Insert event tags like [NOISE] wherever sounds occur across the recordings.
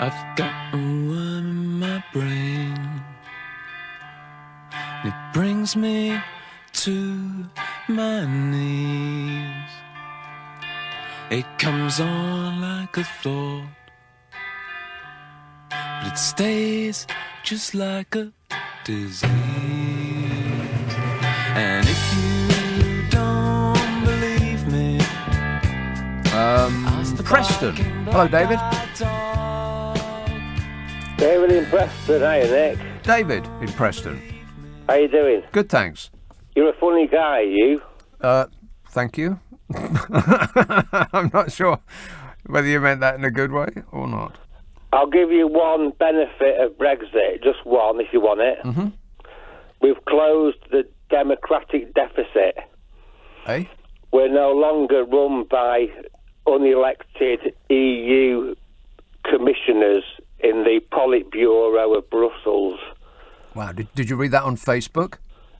I've got a worm in my brain. It brings me to my knees. It comes on like a thought, but it stays just like a disease. And if you don't believe me, Um, Preston. Hello, David. David in Preston, hiya Nick. David in Preston. How you doing? Good, thanks. You're a funny guy, you. Uh, thank you. [LAUGHS] I'm not sure whether you meant that in a good way or not. I'll give you one benefit of Brexit, just one if you want it. Mhm. We've closed the democratic deficit. Eh? We're no longer run by unelected EU commissioners in the Politburo of Brussels. Wow. Did, did you read that on Facebook?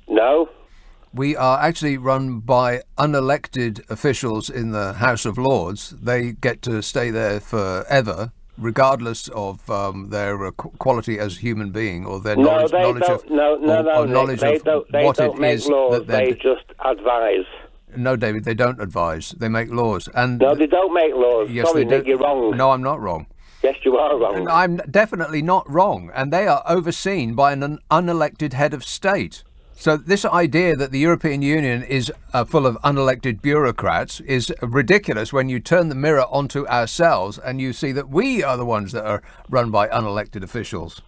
No? We are actually run by unelected officials in the House of Lords. They get to stay there forever, regardless of um, their uh, quality as a human being or their No, knowledge, they knowledge don't. of no, no, or, no, or knowledge They of don't. They what don't it make is laws. They just advise. No, David, they don't advise. They make laws. And No, they don't make laws. yes, Sorry, they do. you're wrong. No, I'm not wrong. Yes, you are wrong. I'm definitely not wrong, and they are overseen by an unelected head of state. So this idea that the European Union is uh, full of unelected bureaucrats is ridiculous when you turn the mirror onto ourselves and you see that we are the ones that are run by unelected officials.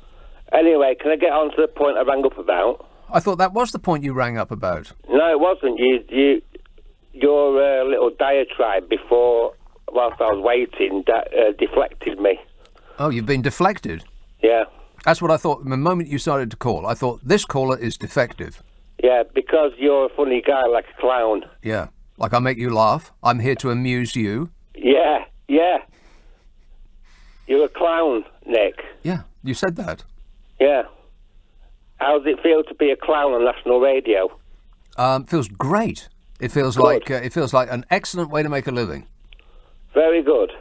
Anyway, can I get on to the point I rang up about? I thought that was the point you rang up about. No, it wasn't. You, you, your uh, little diatribe before, whilst I was waiting, that uh, deflected me. Oh, you've been deflected. Yeah, That's what I thought the moment you started to call. I thought this caller is defective. yeah, because you're a funny guy, like a clown. Yeah. Like I make you laugh. I'm here to amuse you. Yeah, yeah. You're a clown, Nick. Yeah, you said that. Yeah. How does it feel to be a clown on national radio? Um, feels great. It feels like uh, it feels like an excellent way to make a living. Very good.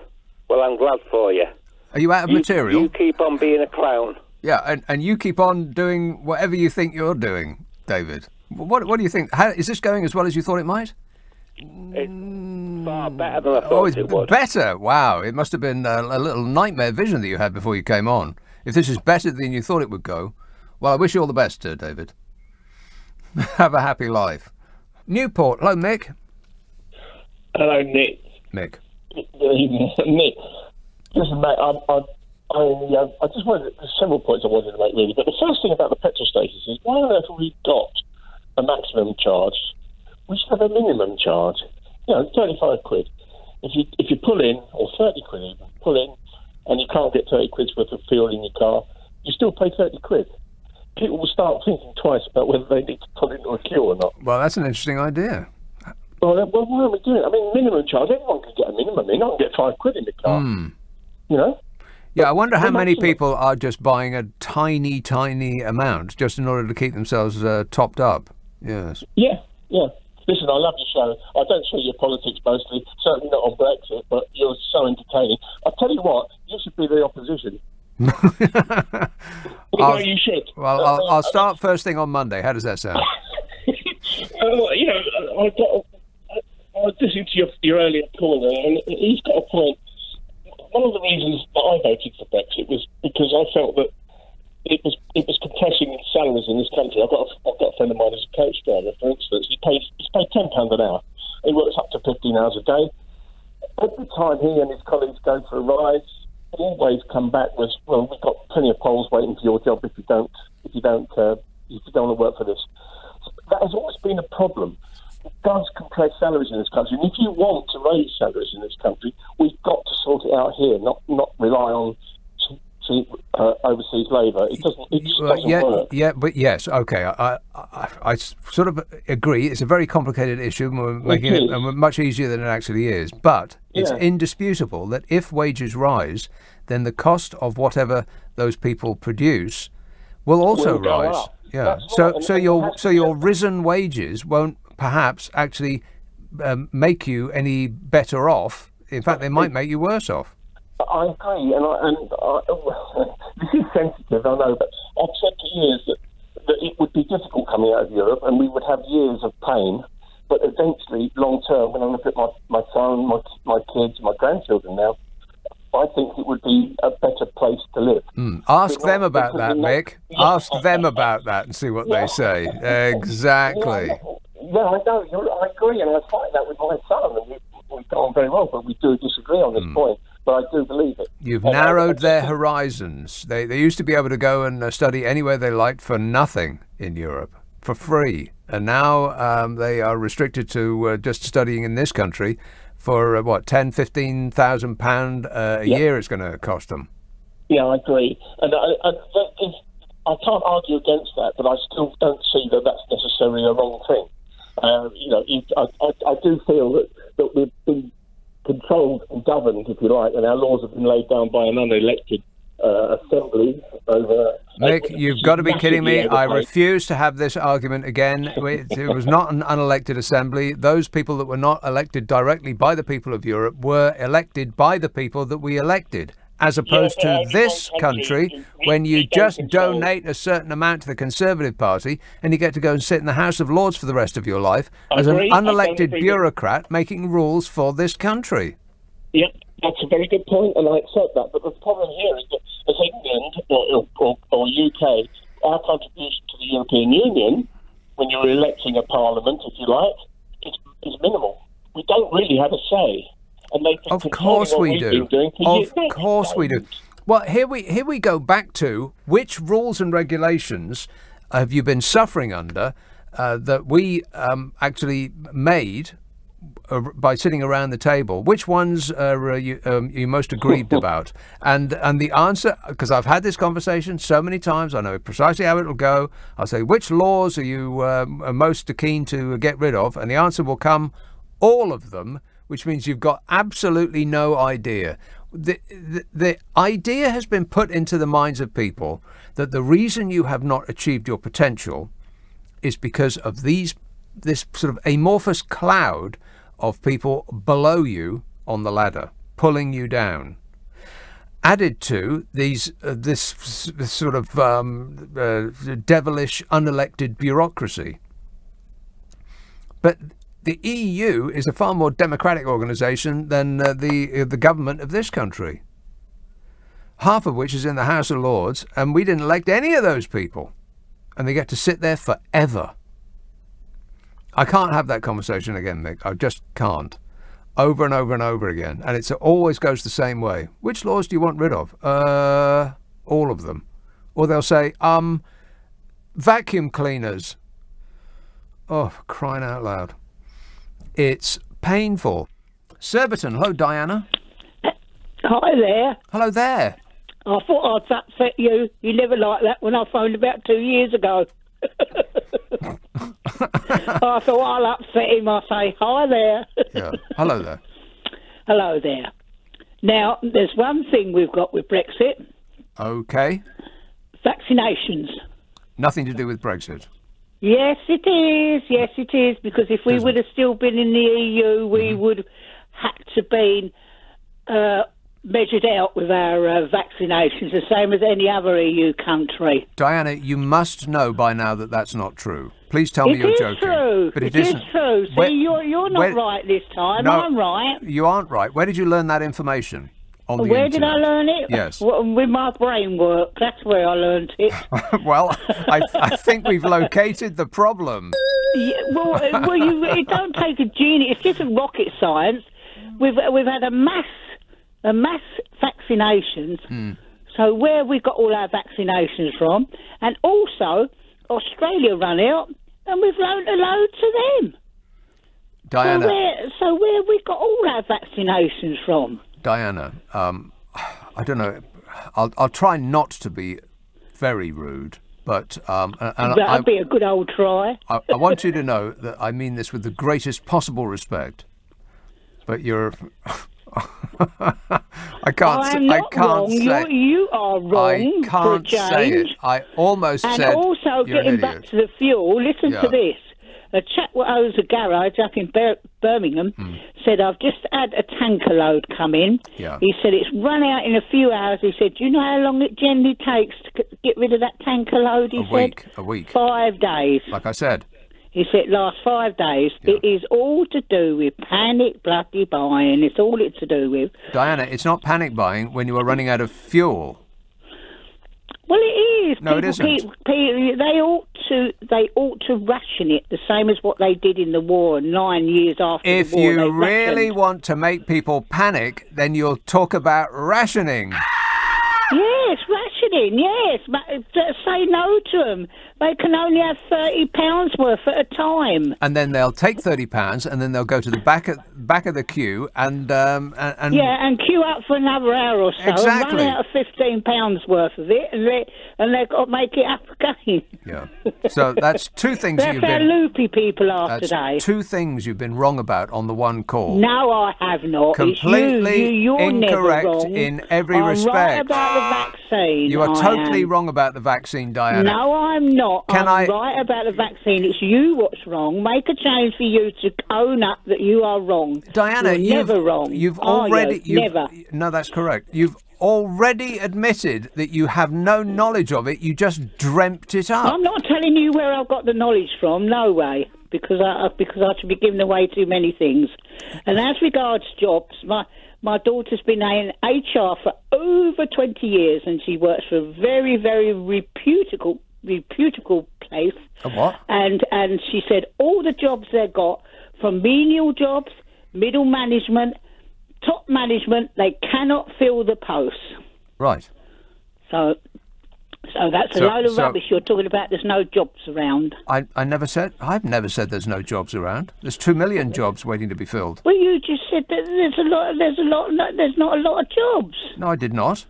Well, I'm glad for you. Are you out of You- material? You keep on being a clown. Yeah, and, and you keep on doing whatever you think you're doing, David. What what do you think? How, is this going as well as you thought it might? It's far better than I thought Oh, it's it b- would. better. Wow, it must have been a, a little nightmare vision that you had before you came on. If this is better than you thought it would go, well, I wish you all the best, uh, David. [LAUGHS] Have a happy life. Newport. Hello, Mick. Hello, Nick. Mick. [LAUGHS] Listen, mate, I, I, I, uh, I just wanted there's several points I wanted to make really, but the first thing about the petrol stations is why on earth have we got a maximum charge? We should have a minimum charge. You know, thirty-five quid. If you if you pull in, or thirty quid even, pull in, and you can't get thirty quid's worth of fuel in your car, you still pay thirty quid. People will start thinking twice about whether they need to pull into a queue or not. Well, that's an interesting idea. Well, well, why are we doing it? I mean, minimum charge. Everyone can get a minimum in. I can get five quid in the car. Hmm. You know. Yeah, I wonder how many people are just buying a tiny, tiny amount just in order to keep themselves uh, topped up. Yes. Yeah, yeah. Listen, I love your show. I don't show your politics mostly, certainly not on Brexit, but you're so entertaining. I tell you what, you should be the opposition. [LAUGHS] You should. Well, I'll, I'll start first thing on Monday. How does that sound? [LAUGHS] Uh, you know, I got. I was listening to your, your earlier call and he's got a point. One of the reasons that I voted for Brexit was because I felt that it was it was compressing salaries in this country. I've got a, I've got a friend of mine who's a coach driver, for instance. He pays he's paid ten pounds an hour. He works up to fifteen hours a day. Every time he and his colleagues go for a ride, always come back with, "Well, we've got plenty of Poles waiting for your job if you don't if you don't uh, if you don't want to work for this." That has always been a problem. It does compress salaries in this country, and if you want to raise salaries in this country, we've got to sort it out here, not not rely on uh, overseas labour. It doesn't. It Well, doesn't yeah, work. yeah, but yes, okay. I I sort of agree. It's a very complicated issue, and we're making it, we're much easier than it actually is. But it's indisputable that if wages rise, then the cost of whatever those people produce will also Will rise. Yeah. That's so, right, so your so your risen wages won't perhaps actually um, make you any better off. In fact, they might make you worse off. I agree, and I, and I, [LAUGHS] this is sensitive, I know, but I've said for years that, that it would be difficult coming out of Europe, and we would have years of pain. But eventually, long term, when I look at my, my son, my my kids, my grandchildren now, I think it would be a better place to live. Ask But them about that, Mick. Ask them about that and see what they say. [LAUGHS] Exactly. Yeah, I know. You're, I agree, and I fight that with my son. And we, we get on very well, but we do disagree on this point. But I do believe it. You've And I- narrowed their horizons. They, they used to be able to go and uh, study anywhere they liked for nothing in Europe, for free. And now um, they are restricted to uh, just studying in this country for uh, what, 10, 15,000 pound uh, a Yeah. year it's going to cost them. Yeah, I agree, and I, I, I can't argue against that, but I still don't see that that's necessarily a wrong thing. Uh, you know, you, I, I, I do feel that, that we've been controlled and governed, if you like, and our laws have been laid down by an unelected uh, assembly over. Nick, you've got to be kidding me. I refuse to have this argument again. It it was not an unelected assembly. Those people that were not elected directly by the people of Europe were elected by the people that we elected. As opposed to this country when you just donate a certain amount to the Conservative Party and you get to go and sit in the House of Lords for the rest of your life as an unelected bureaucrat making rules for this country. Yep, that's a very good point, and I accept that. But the problem here is that as England or, or, or UK, our contribution to the European Union, when you're electing a parliament, if you like, is, is minimal. We don't really have a say. And they've been Of course we we've do. years. Of course we do. Well, here we here we go back to which rules and regulations have you been suffering under uh, that we um, actually made uh, by sitting around the table? Which ones are uh, you, um, you most aggrieved [LAUGHS] about? And and the answer, because I've had this conversation so many times, I know precisely how it'll go. I'll say, which laws are you um, are most keen to get rid of? And the answer will come, all of them, which means you've got absolutely no idea. The, the, the idea has been put into the minds of people that the reason you have not achieved your potential is because of these this sort of amorphous cloud of people below you on the ladder pulling you down added to these uh, this, this sort of um, uh, devilish unelected bureaucracy but the EU is a far more democratic organization than uh, the uh, the government of this country half of which is in the House of Lords and we didn't elect any of those people and they get to sit there forever. I can't have that conversation again, Mick. I just can't. Over and over and over again. And it always goes the same way. Which laws do you want rid of? Uh, all of them. Or they'll say, um, vacuum cleaners. Oh, crying out loud. It's painful. Surbiton. Hello, Diana. Hi there. Hello there. I thought I'd upset you. You never like that when I phoned about two years ago. [LAUGHS] I thought I'll upset him. I say, hi there. Yeah. Hello there. [LAUGHS] Hello there. Now, there's one thing we've got with Brexit Okay. vaccinations. Nothing to do with Brexit. Yes, it is. Yes, it is. Because if we Doesn't- would have still been in the EU, we Mm-hmm. would had to been uh, measured out with our uh, vaccinations, the same as any other EU country. Diana, you must know by now that that's not true. Please tell me It you're is joking. true. But it it is isn't. true. See, Where- you're you're not where- right this time. No, I'm right. You aren't right. Where did you learn that information? On Where did I learn it? Yes. With my brain work. That's where I learned it. [LAUGHS] well, I, I think we've located the problem. Yeah, well, uh, well, you [LAUGHS] it don't take a genius. It's just a rocket science. We've we've had a mass a mass vaccinations. Hmm. So where we got all our vaccinations from, and also Australia run out, and we've loaned a load to them. So Diana, where so where we got all our vaccinations from? Diana, um, I don't know. I'll, I'll try not to be very rude, but um, and and That'd I, be a good old try. I, I want you to know that I mean this with the greatest possible respect. But you're, [LAUGHS] I can't. I am I can't wrong. say. You, you are wrong I for a can't say it. I almost And said also you're an getting back to the fuel, listen Yeah. to this. A chap who owns a garage up in Bir- Birmingham hmm. said, I've just had a tanker load come in. Yeah. He said, it's run out in a few hours. He said, do you know how long it generally takes to get rid of that tanker load? He A said, week, a week. Five days. Like I said. He said it lasts five days. It is all to do with panic bloody buying. It's all it's to do with. Diana, it's not panic buying when you are running out of fuel. Well, it is. No, it People isn't. keep- pe- they ought to. They ought to ration it the same as what they did in the war nine years after If the war. If you really rationed. want to make people panic, then you'll talk about rationing. yes, rationing. Yes, but uh, say no to them. They can only have thirty pounds worth at a time. And then they'll take thirty pounds, and then they'll go to the back of back of the queue, and um, and, and Yeah, and queue up for another hour or so. Exactly. And run out of fifteen pounds worth of it, and they and they've got to make it up again. yeah. So that's [LAUGHS] two things That's you've been. loopy people are That's today. two things you've been wrong about on the one call. No, I have not. Completely you, you, you're incorrect in every I'm right respect. about the vaccine. You are I totally am. wrong about the vaccine, Diana. No, I'm not. Can I'm I- right about the vaccine. It's you what's wrong. Make a change for you to own up that you are wrong. Diana, you're you've, never wrong. You've already you? you've- never. No, that's correct. You've already admitted that you have no knowledge of it. You just dreamt it up. I'm not telling you where I've got the knowledge from. No way, because I because I should be giving away too many things. And as regards jobs, my my daughter's been in HR for over 20 years, and she works for a very very reputable reputable place. A what? And and she said all the jobs they got, from menial jobs, middle management, top management, they cannot fill the posts. Right. So. So that's a So- load of so- rubbish. You're talking about there's no jobs around. I, I never said I've never said there's no jobs around. There's two million jobs waiting to be filled. Well, you just said that there's a lot. There's a lot. There's not a lot of jobs. No, I did not.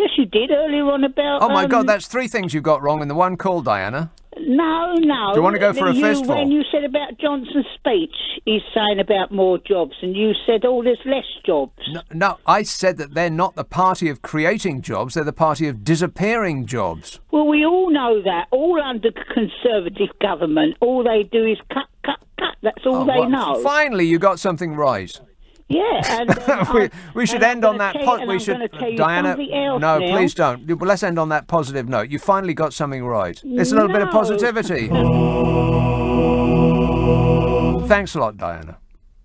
Yes, you did earlier on about. Oh my um, God, that's three things you got wrong in the one call, Diana. no, no. Do you wanna go for a you, fistful? When you said about Johnson's speech, he's saying about more jobs, and you said, "Oh, there's less jobs." No, no, I said that they're not the party of creating jobs. They're the party of disappearing jobs. Well, we all know that. All under Conservative government, all they do is cut, cut, cut. That's all Oh, they well, know. Finally, you got something right. Yeah, and um, [LAUGHS] we, we should end on that. Po- we I'm should, gonna tell you Diana. no, now. please don't. Well, Let's end on that positive note. You finally got something right. It's a little bit of positivity. Thanks a lot, Diana.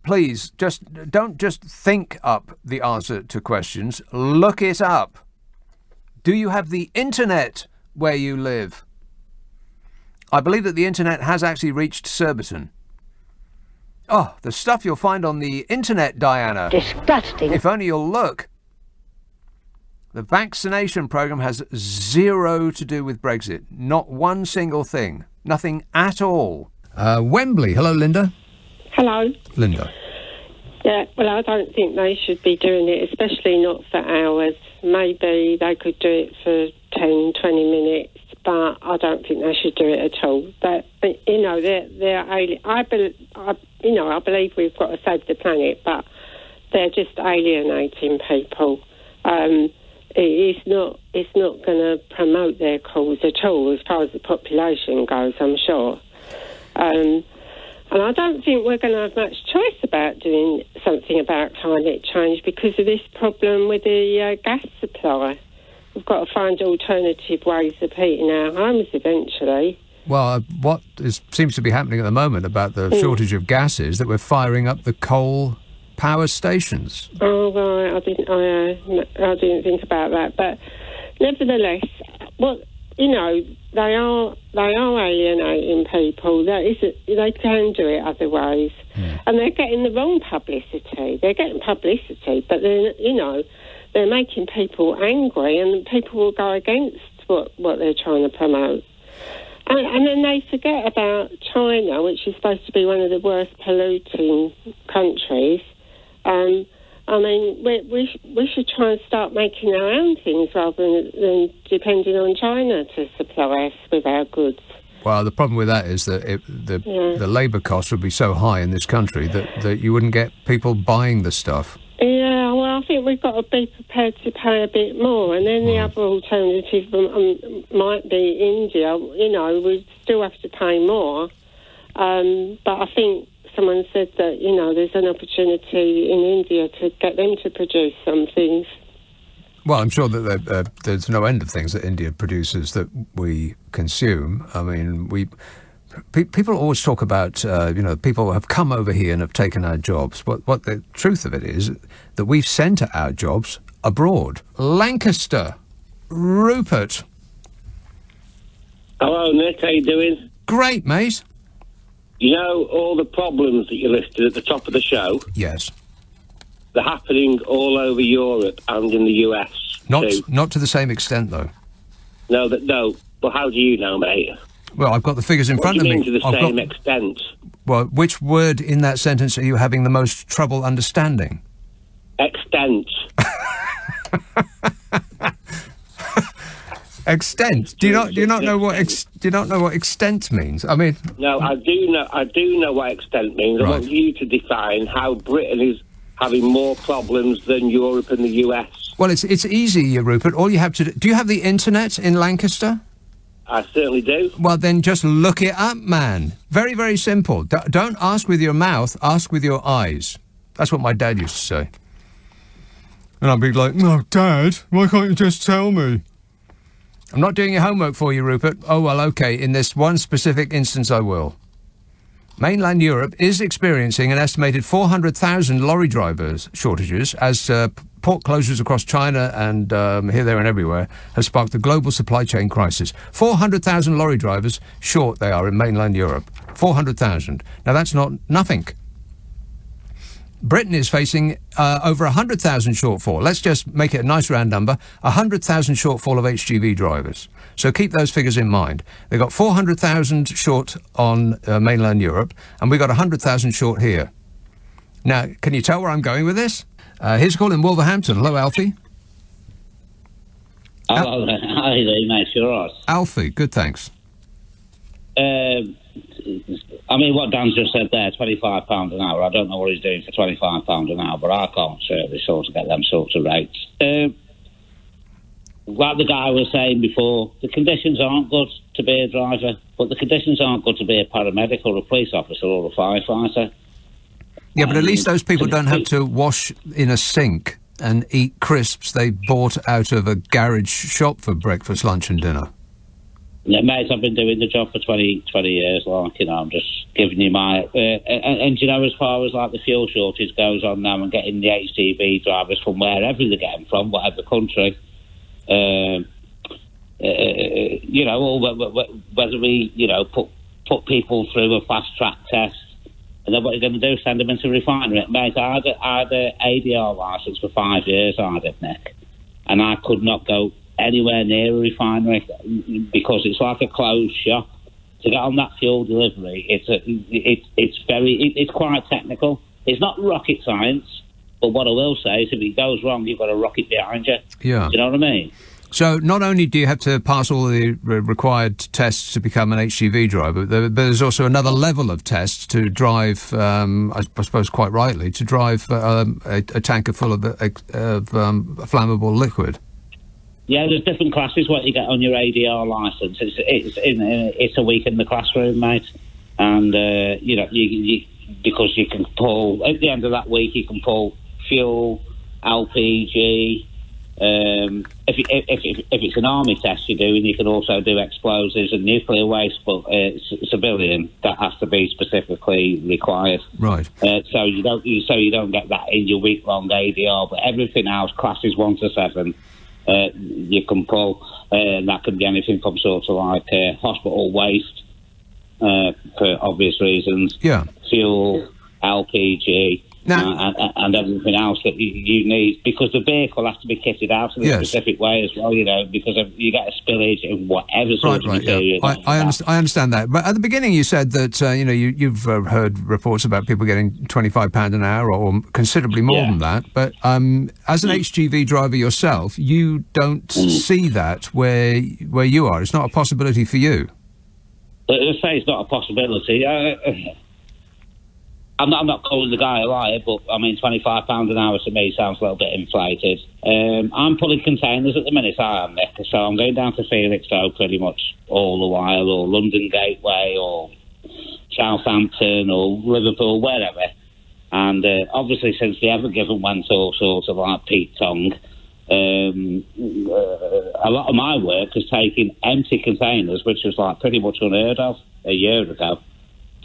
Please, just don't just think up the answer to questions. Look it up. Do you have the internet where you live? I believe that the internet has actually reached Surbiton. Oh, the stuff you'll find on the internet, Diana. Disgusting. If only you'll look. The vaccination programme has zero to do with Brexit. Not one single thing. Nothing at all. Uh, Wembley. Hello, Linda. Hello. Linda. Yeah, well, I don't think they should be doing it, especially not for hours. Maybe they could do it for 10, 20 minutes, but I don't think they should do it at all. But, but, you know, they're, they're ali- I, bel I, you know, I believe we've got to save the planet, but they're just alienating people. Um, it- it's not, it's not going to promote their cause at all, as far as the population goes, I'm sure. Um, and I don't think we're going to have much choice about doing something about climate change because of this problem with the uh, gas supply. We've got to find alternative ways of heating our homes eventually. Well, uh, what is, seems to be happening at the moment about the shortage of gas is that we're firing up the coal power stations. Oh right, I didn't, I, uh, I didn't think about that. But nevertheless, what you know, they are they are alienating people. That is, they can do it other ways, and they're getting the wrong publicity. They're getting publicity, but then you know, they're making people angry, and people will go against what what they're trying to promote. And, and then they forget about China, which is supposed to be one of the worst polluting countries. Um, I mean, we, we, sh- we should try and start making our own things rather than, than depending on China to supply us with our goods. Well, the problem with that is that it, the Yeah. the labour costs would be so high in this country that, that you wouldn't get people buying the stuff. Yeah, well, I think we've got to be prepared to pay a bit more, and then the other alternative um, um, might be India. You know, we still have to pay more, Um, but I think someone said that you know there's an opportunity in India to get them to produce some things. Well, I'm sure that there, uh, there's no end of things that India produces that we consume. I mean, we pe- people always talk about uh, you know people have come over here and have taken our jobs. What what the truth of it is that we've sent our jobs abroad. Lancaster, Rupert, Hello, Nick. How you doing? great mate. You know all the problems that you listed at the top of the show. Yes, They're happening all over Europe and in the US. not too. not to the same extent though. No, that no. Well, how do you know, mate? Well, I've got the figures in What front of me. to the I've same got, extent? well, which word in that sentence are you having the most trouble understanding? Extent. [LAUGHS] Extent. Do you not do you not know what ex, do you not know what extent means? I mean, No, I do know. I do know what extent means. I Right. want you to define how Britain is having more problems than Europe and the US. well, it's it's easy, Rupert. All you have to do. Do you have the internet in Lancaster? I certainly do. Well, then just look it up, man. Very very simple. D- don't ask with your mouth. Ask with your eyes. That's what my dad used to say. And I'd be like, "No, Dad, why can't you just tell me?" I'm not doing your homework for you, Rupert. Oh well, okay. In this one specific instance, I will. Mainland Europe is experiencing an estimated 400,000 lorry drivers shortages as uh, port closures across China and um, here, there, and everywhere have sparked the global supply chain crisis. 400,000 lorry drivers short they are in mainland Europe. 400,000. Now that's not nothing. Britain is facing uh, over 100,000 shortfall. Let's just make it a nice round number 100,000 shortfall of HGV drivers. So keep those figures in mind. They've got 400,000 short on uh, mainland Europe, and we've got 100,000 short here. Now, can you tell where I'm going with this? Uh, here's a call in Wolverhampton. Hello, Alfie. Hello there. [LAUGHS] You doing, mate? You're right. Alfie, good, thanks. Um, I mean, what Dan's just said there, £25 an hour. I don't know what he's doing for £25 an hour, but I can't certainly sort of get them sorts of rates. Um, like the guy was saying before, the conditions aren't good to be a driver, but the conditions aren't good to be a paramedic or a police officer or a firefighter. Yeah, but at least those people don't have to wash in a sink and eat crisps they bought out of a garage shop for breakfast, lunch, and dinner. Mate, I've been doing the job for 20, 20 years. Like, you know, I'm just giving you my. Uh, and, and, you know, as far as like the fuel shortage goes on now and getting the HGV drivers from wherever they're getting from, whatever country, um, uh, you know, or wh- wh- whether we, you know, put put people through a fast track test. And then what you're going to do, send them into refinery. Mate, I had, a, I had ADR licence for five years, I did, Nick. And I could not go anywhere near a refinery because it's like a closed shop. To get on that fuel delivery, it's a, it, it's very, it, it's quite technical. It's not rocket science, but what I will say is if it goes wrong, you've got a rocket behind you. Yeah. Do you know what I mean? So not only do you have to pass all the re- required tests to become an HGV driver, but there's also another level of tests to drive. Um, I, suppose quite rightly to drive um, a, a tanker full of, of um, flammable liquid. Yeah, there's different classes what you get on your ADR license. It's it's in, it's a week in the classroom, mate, and uh, you know you, you because you can pull at the end of that week you can pull fuel, LPG. Um, if, you- if, if, if it's an army test you're doing, you can also do explosives and nuclear waste, but uh, civilian that has to be specifically required. Right. Uh, so you don't you, so you don't get that in your week long ADR, but everything else, classes one to seven, uh, you can pull, uh, and that could be anything from sort of like uh, hospital waste, uh, for obvious reasons, Yeah. fuel, LPG. Now- uh, and, and everything else that you, you need because the vehicle has to be kitted out in a Yes. specific way as well, you know, because you get a spillage in whatever sort Right, of right, yeah. I, I, have. underst- I understand that. But at the beginning, you said that uh, you know you, you've uh, heard reports about people getting twenty five pound an hour or considerably more Yeah. than that. But um, as an HGV driver yourself, you don't see that where where you are. It's not a possibility for you. But I say it's not a possibility. Uh, I'm not, I'm not calling the guy a liar, but I mean, £25 an hour to me sounds a little bit inflated. Um, I'm pulling containers at the minute, I am, Nick, so I'm going down to Felixstowe pretty much all the while, or London Gateway, or Southampton or Liverpool, wherever. And uh, obviously, since the Ever Given went all sorts of like Pete Tong, um, uh, a lot of my work is taking empty containers, which was like pretty much unheard of a year ago,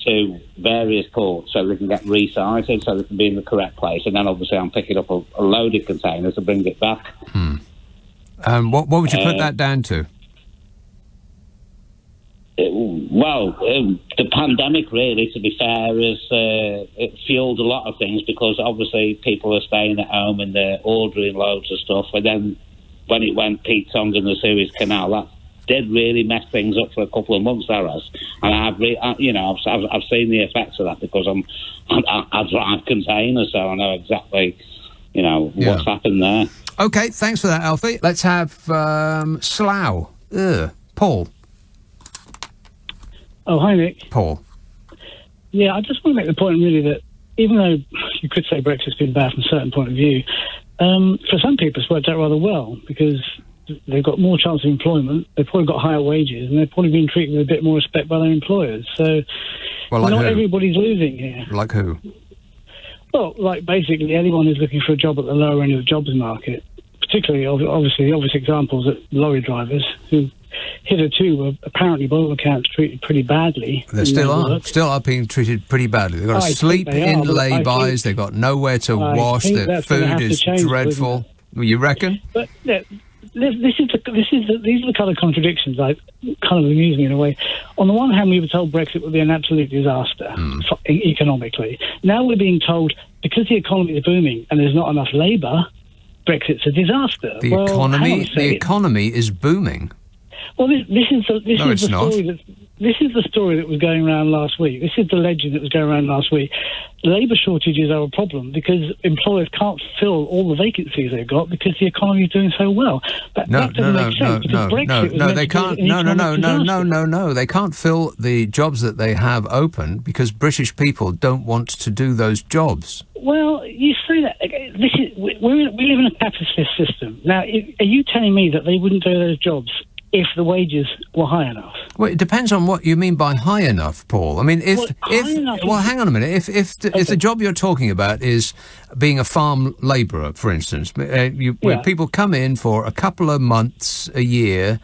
to various ports so they can get resized, so they can be in the correct place. And then obviously, I'm picking up a, a loaded container to bring it back. Um, what, what would you put Uh, that down to? Well, um, the pandemic, really, to be fair, has uh, fueled a lot of things because obviously people are staying at home and they're ordering loads of stuff. And then when it went Pete Tong and the Suez Canal, that did really mess things up for a couple of months. There has, and I've, re- I, you know, I've, I've, I've seen the effects of that because I'm, I, I drive containers, so I know exactly, you know, Yeah. what's happened there. Okay, thanks for that, Alfie. Let's have um, Slough. Ugh. Paul. Oh, hi, Nick. Paul. Yeah, I just want to make the point, really, that even though you could say Brexit's been bad from a certain point of view, um, for some people it's worked out rather well because they've got more chance of employment, they've probably got higher wages, and they've probably been treated with a bit more respect by their employers. So Well, like not who? everybody's losing here. Like who? Well, like basically anyone who's looking for a job at the lower end of the jobs market, particularly obviously the obvious examples of lorry drivers who hitherto were apparently by all accounts treated pretty badly. They still are. work. Still are being treated pretty badly. They've got to I sleep in lay-bys. They've got nowhere to I wash. Their food is dreadful. You reckon? But yeah, this, this is the, this is the, these are the kind of contradictions that kind of amuse me in a way. On the one hand, we were told Brexit would be an absolute disaster Hmm. for, e- economically. Now we're being told because the economy is booming and there's not enough labour, Brexit's a disaster. The well, economy. The economy is booming. Well, this, this is the, this No, is the not. story that this is the story that was going around last week. This is the legend that was going around last week. Labour shortages are a problem because employers can't fill all the vacancies they've got because the economy is doing so well. But No, that no, doesn't no, make no, sense because no, no, no. They can't. No, no, no, no, no, no, no. They can't fill the jobs that they have open because British people don't want to do those jobs. Well, you say that. This is we, we're, we live in a capitalist system. Now, are you telling me that they wouldn't do those jobs if the wages were high enough? Well, it depends on what you mean by high enough, Paul. I mean, if Well, if well, hang on a minute. If if the, if the job you're talking about is being a farm labourer, for instance, uh, you, where Yeah. people come in for a couple of months a year.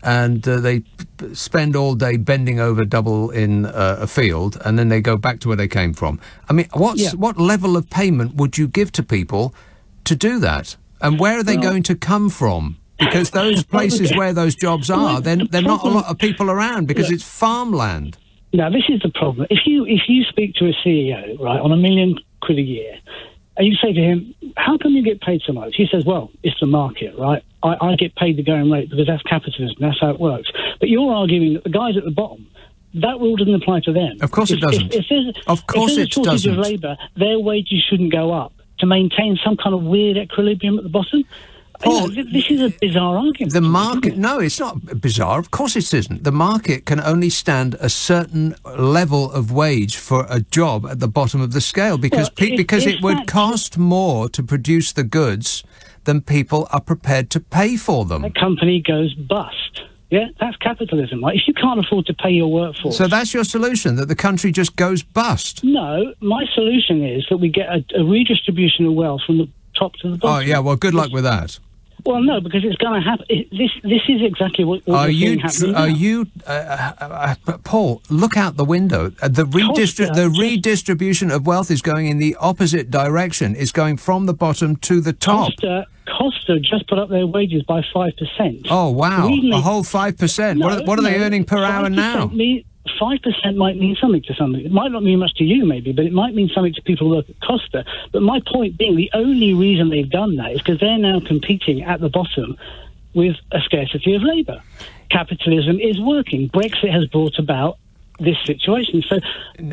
And uh, they spend all day bending over double in uh, a field, and then they go back to where they came from. I mean, what's Yeah. what level of payment would you give to people to do that? And where are they going to come from? Because those [LAUGHS] places where those jobs are, then the they're not a lot of people around because it's farmland. Now, this is the problem. If you if you speak to a CEO, right, on a million quid a year, and you say to him, "How come you get paid so much?" He says, "Well, it's the market, right? I, I get paid the going rate because that's capitalism. That's how it works." But you're arguing that the guys at the bottom. That rule doesn't apply to them. Of course it doesn't. If, if Of course if there's it a shortage doesn't. of labour, their wages shouldn't go up to maintain some kind of weird equilibrium at the bottom. Oh, Paul, th- this is a bizarre argument. The market, no, it's not bizarre. Of course it isn't. The market can only stand a certain level of wage for a job at the bottom of the scale because Well, pe- if- because if it would cost more to produce the goods than people are prepared to pay for them. a company goes bust. Yeah, that's capitalism, right? If you can't afford to pay your workforce. So that's your solution that the country just goes bust. no, my solution is that we get a, a redistribution of wealth from the top to the bottom. Oh yeah, well, good luck with that. Well, no, because it's going to happen. This this is exactly what, what Are you? Tr- happening are now. you? Uh, uh, uh, Paul, look out the window. Uh, the redistri- the redistribution of wealth is going in the opposite direction. It's going from the bottom to the top. Costa, Costa just put up their wages by five percent. Oh wow, a whole five percent. What, are- what are they earning per hour now? Five percent might mean something to somebody. It might not mean much to you, maybe, but it might mean something to people who work at Costa. But my point being, the only reason they've done that is because they're now competing at the bottom with a scarcity of labour. Capitalism is working. Brexit has brought about this situation. So,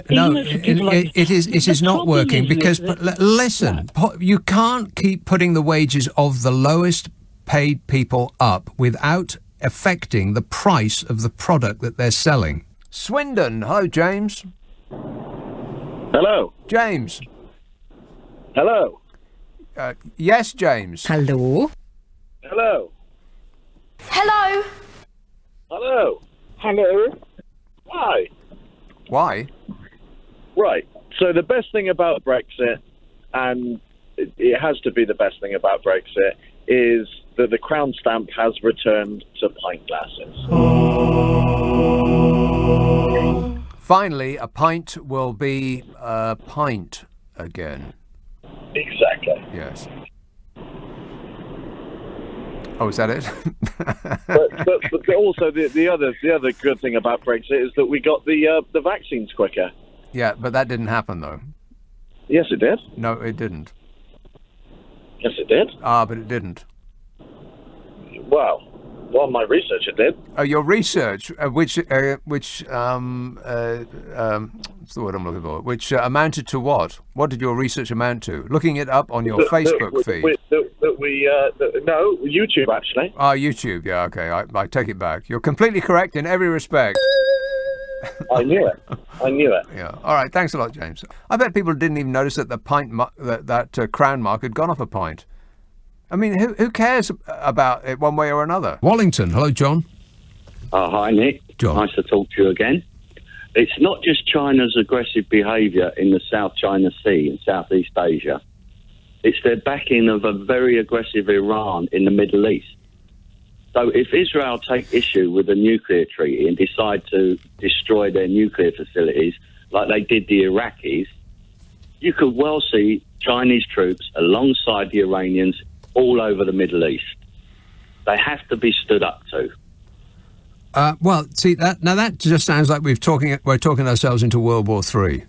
No, it, like, it, is it is not working because. But listen, you can't keep putting the wages of the lowest paid people up without affecting the price of the product that they're selling. Swindon, hello, James. Hello. James. Hello. Uh, yes, James. Hello. Hello. Hello. Hello. Hello. Hi. Why? Right. So the best thing about Brexit, and it, it has to be the best thing about Brexit, is that the crown stamp has returned to pint glasses. Finally, a pint will be a pint again. Exactly. Yes. Oh, is that it? but, [LAUGHS] but, but also the, the other the other good thing about Brexit is that we got the uh, the vaccines quicker. yeah, but that didn't happen though. Yes, it did. No, it didn't. Yes, it did. Ah, but it didn't. Well, well, my research it did. Oh, your research, uh, which uh, which um, uh, um, what's the word I'm looking for? Which uh, amounted to what? What did your research amount to? Looking it up on your That- Facebook that- feed. That, that we uh, that, no YouTube actually. Ah, YouTube. Yeah, okay. I, I take it back. You're completely correct in every respect. I knew it. I knew it. [LAUGHS] Yeah. All right. Thanks a lot, James. I bet people didn't even notice that the pint mu- that that uh, crown mark had gone off a pint. I mean, who who cares about it one way or another? Wallington. Hello, John. Oh, hi, Nick. John. Nice to talk to you again. It's not just China's aggressive behaviour in the South China Sea and Southeast Asia. It's their backing of a very aggressive Iran in the Middle East. So if Israel take issue with the nuclear treaty and decide to destroy their nuclear facilities like they did the Iraqis, you could well see Chinese troops alongside the Iranians all over the Middle East. They have to be stood up to. Uh, well, see that now that just sounds like we've talking we're talking ourselves into World War Three.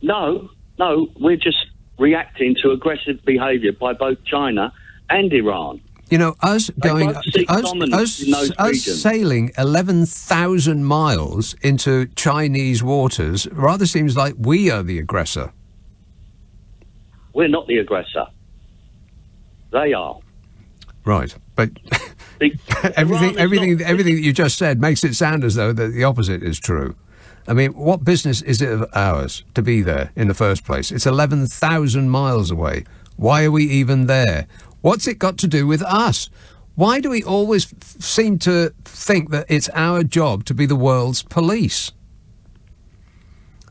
No, no, we're just reacting to aggressive behaviour by both China and Iran. You know, us going, us, us, us sailing 11,000 miles into Chinese waters rather seems like we are the aggressor. We're not the aggressor. They are. Right. But [LAUGHS] everything, everything, not- everything that you just said makes it sound as though that the opposite is true. I mean, what business is it of ours to be there in the first place? It's 11,000 miles away. Why are we even there? What's it got to do with us? Why do we always f- seem to think that it's our job to be the world's police?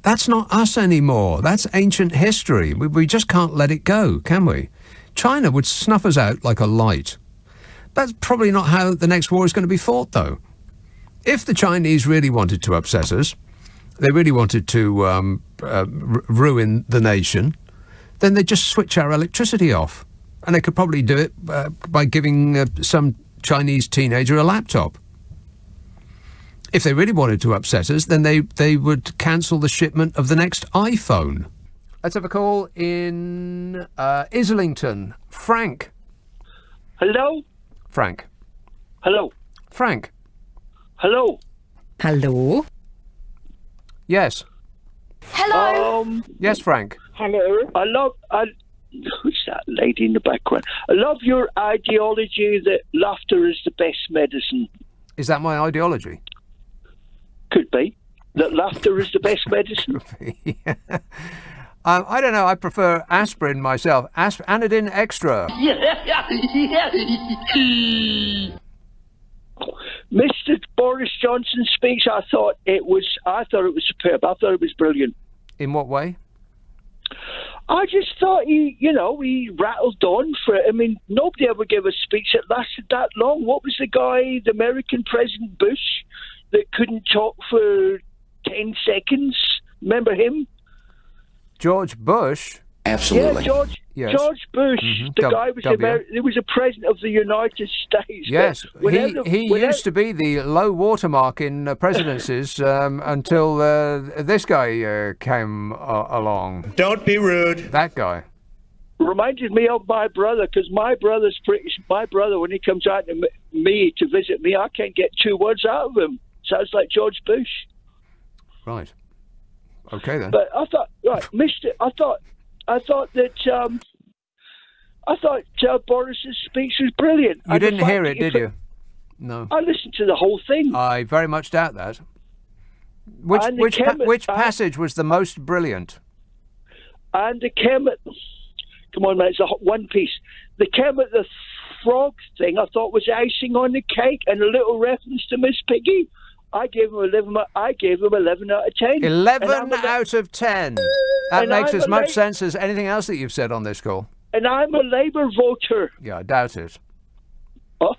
That's not us anymore. That's ancient history. We, we just can't let it go, can we? China would snuff us out like a light. That's probably not how the next war is going to be fought, though. If the Chinese really wanted to upset us, they really wanted to um, uh, ruin the nation, then they'd just switch our electricity off. And they could probably do it uh, by giving uh, some Chinese teenager a laptop. If they really wanted to upset us, then they, they would cancel the shipment of the next iPhone. Let's have a call in uh, Islington. Frank. Hello? Frank. Hello? Frank. Hello? Hello? Yes. Hello? Um, Yes, Frank. Hello? I love... I, who's that lady in the background? I love your ideology that laughter is the best medicine. Is that my ideology? Could be. That laughter is the best medicine. [LAUGHS] [LAUGHS] Um, I don't know. I prefer aspirin myself. Asp- Extra. [LAUGHS] Mr. Boris Johnson's speech, I thought it was. I thought it was superb. I thought it was brilliant. In what way? I just thought he, you know, he rattled on for it. I mean, nobody ever gave a speech that lasted that long. What was the guy, the American President Bush, that couldn't talk for 10 seconds? Remember him? George Bush. Absolutely. Yeah, George, Yes. George Bush. Mhm. The W- guy was the W. Amer- he was a president of the United States. Yes, But whenever- he, he whenever- used to be the low watermark in uh, presidencies [LAUGHS] um, until uh, this guy uh, came uh, along. Don't be rude. That guy. reminded me of my brother because my brother's pretty. My brother, when he comes out to m- me to visit me, I can't get two words out of him. Sounds like George Bush. Right. Okay then. But I thought, right, Mister, I thought, I thought that, um, I thought uh, Boris's speech was brilliant. you And didn't hear it, did you? No. I listened to the whole thing. I very much doubt that. Which And which pa- which passage was the most brilliant? and the came come on, man, it's a one piece. The at the frog thing. I thought was icing on the cake and a little reference to Miss Piggy. I gave him eleven. I gave him eleven out of ten. Eleven a- out of ten. That And makes I'm as much la- sense as anything else that you've said on this call. And I'm a Labour voter. Yeah, I doubt it. Oh.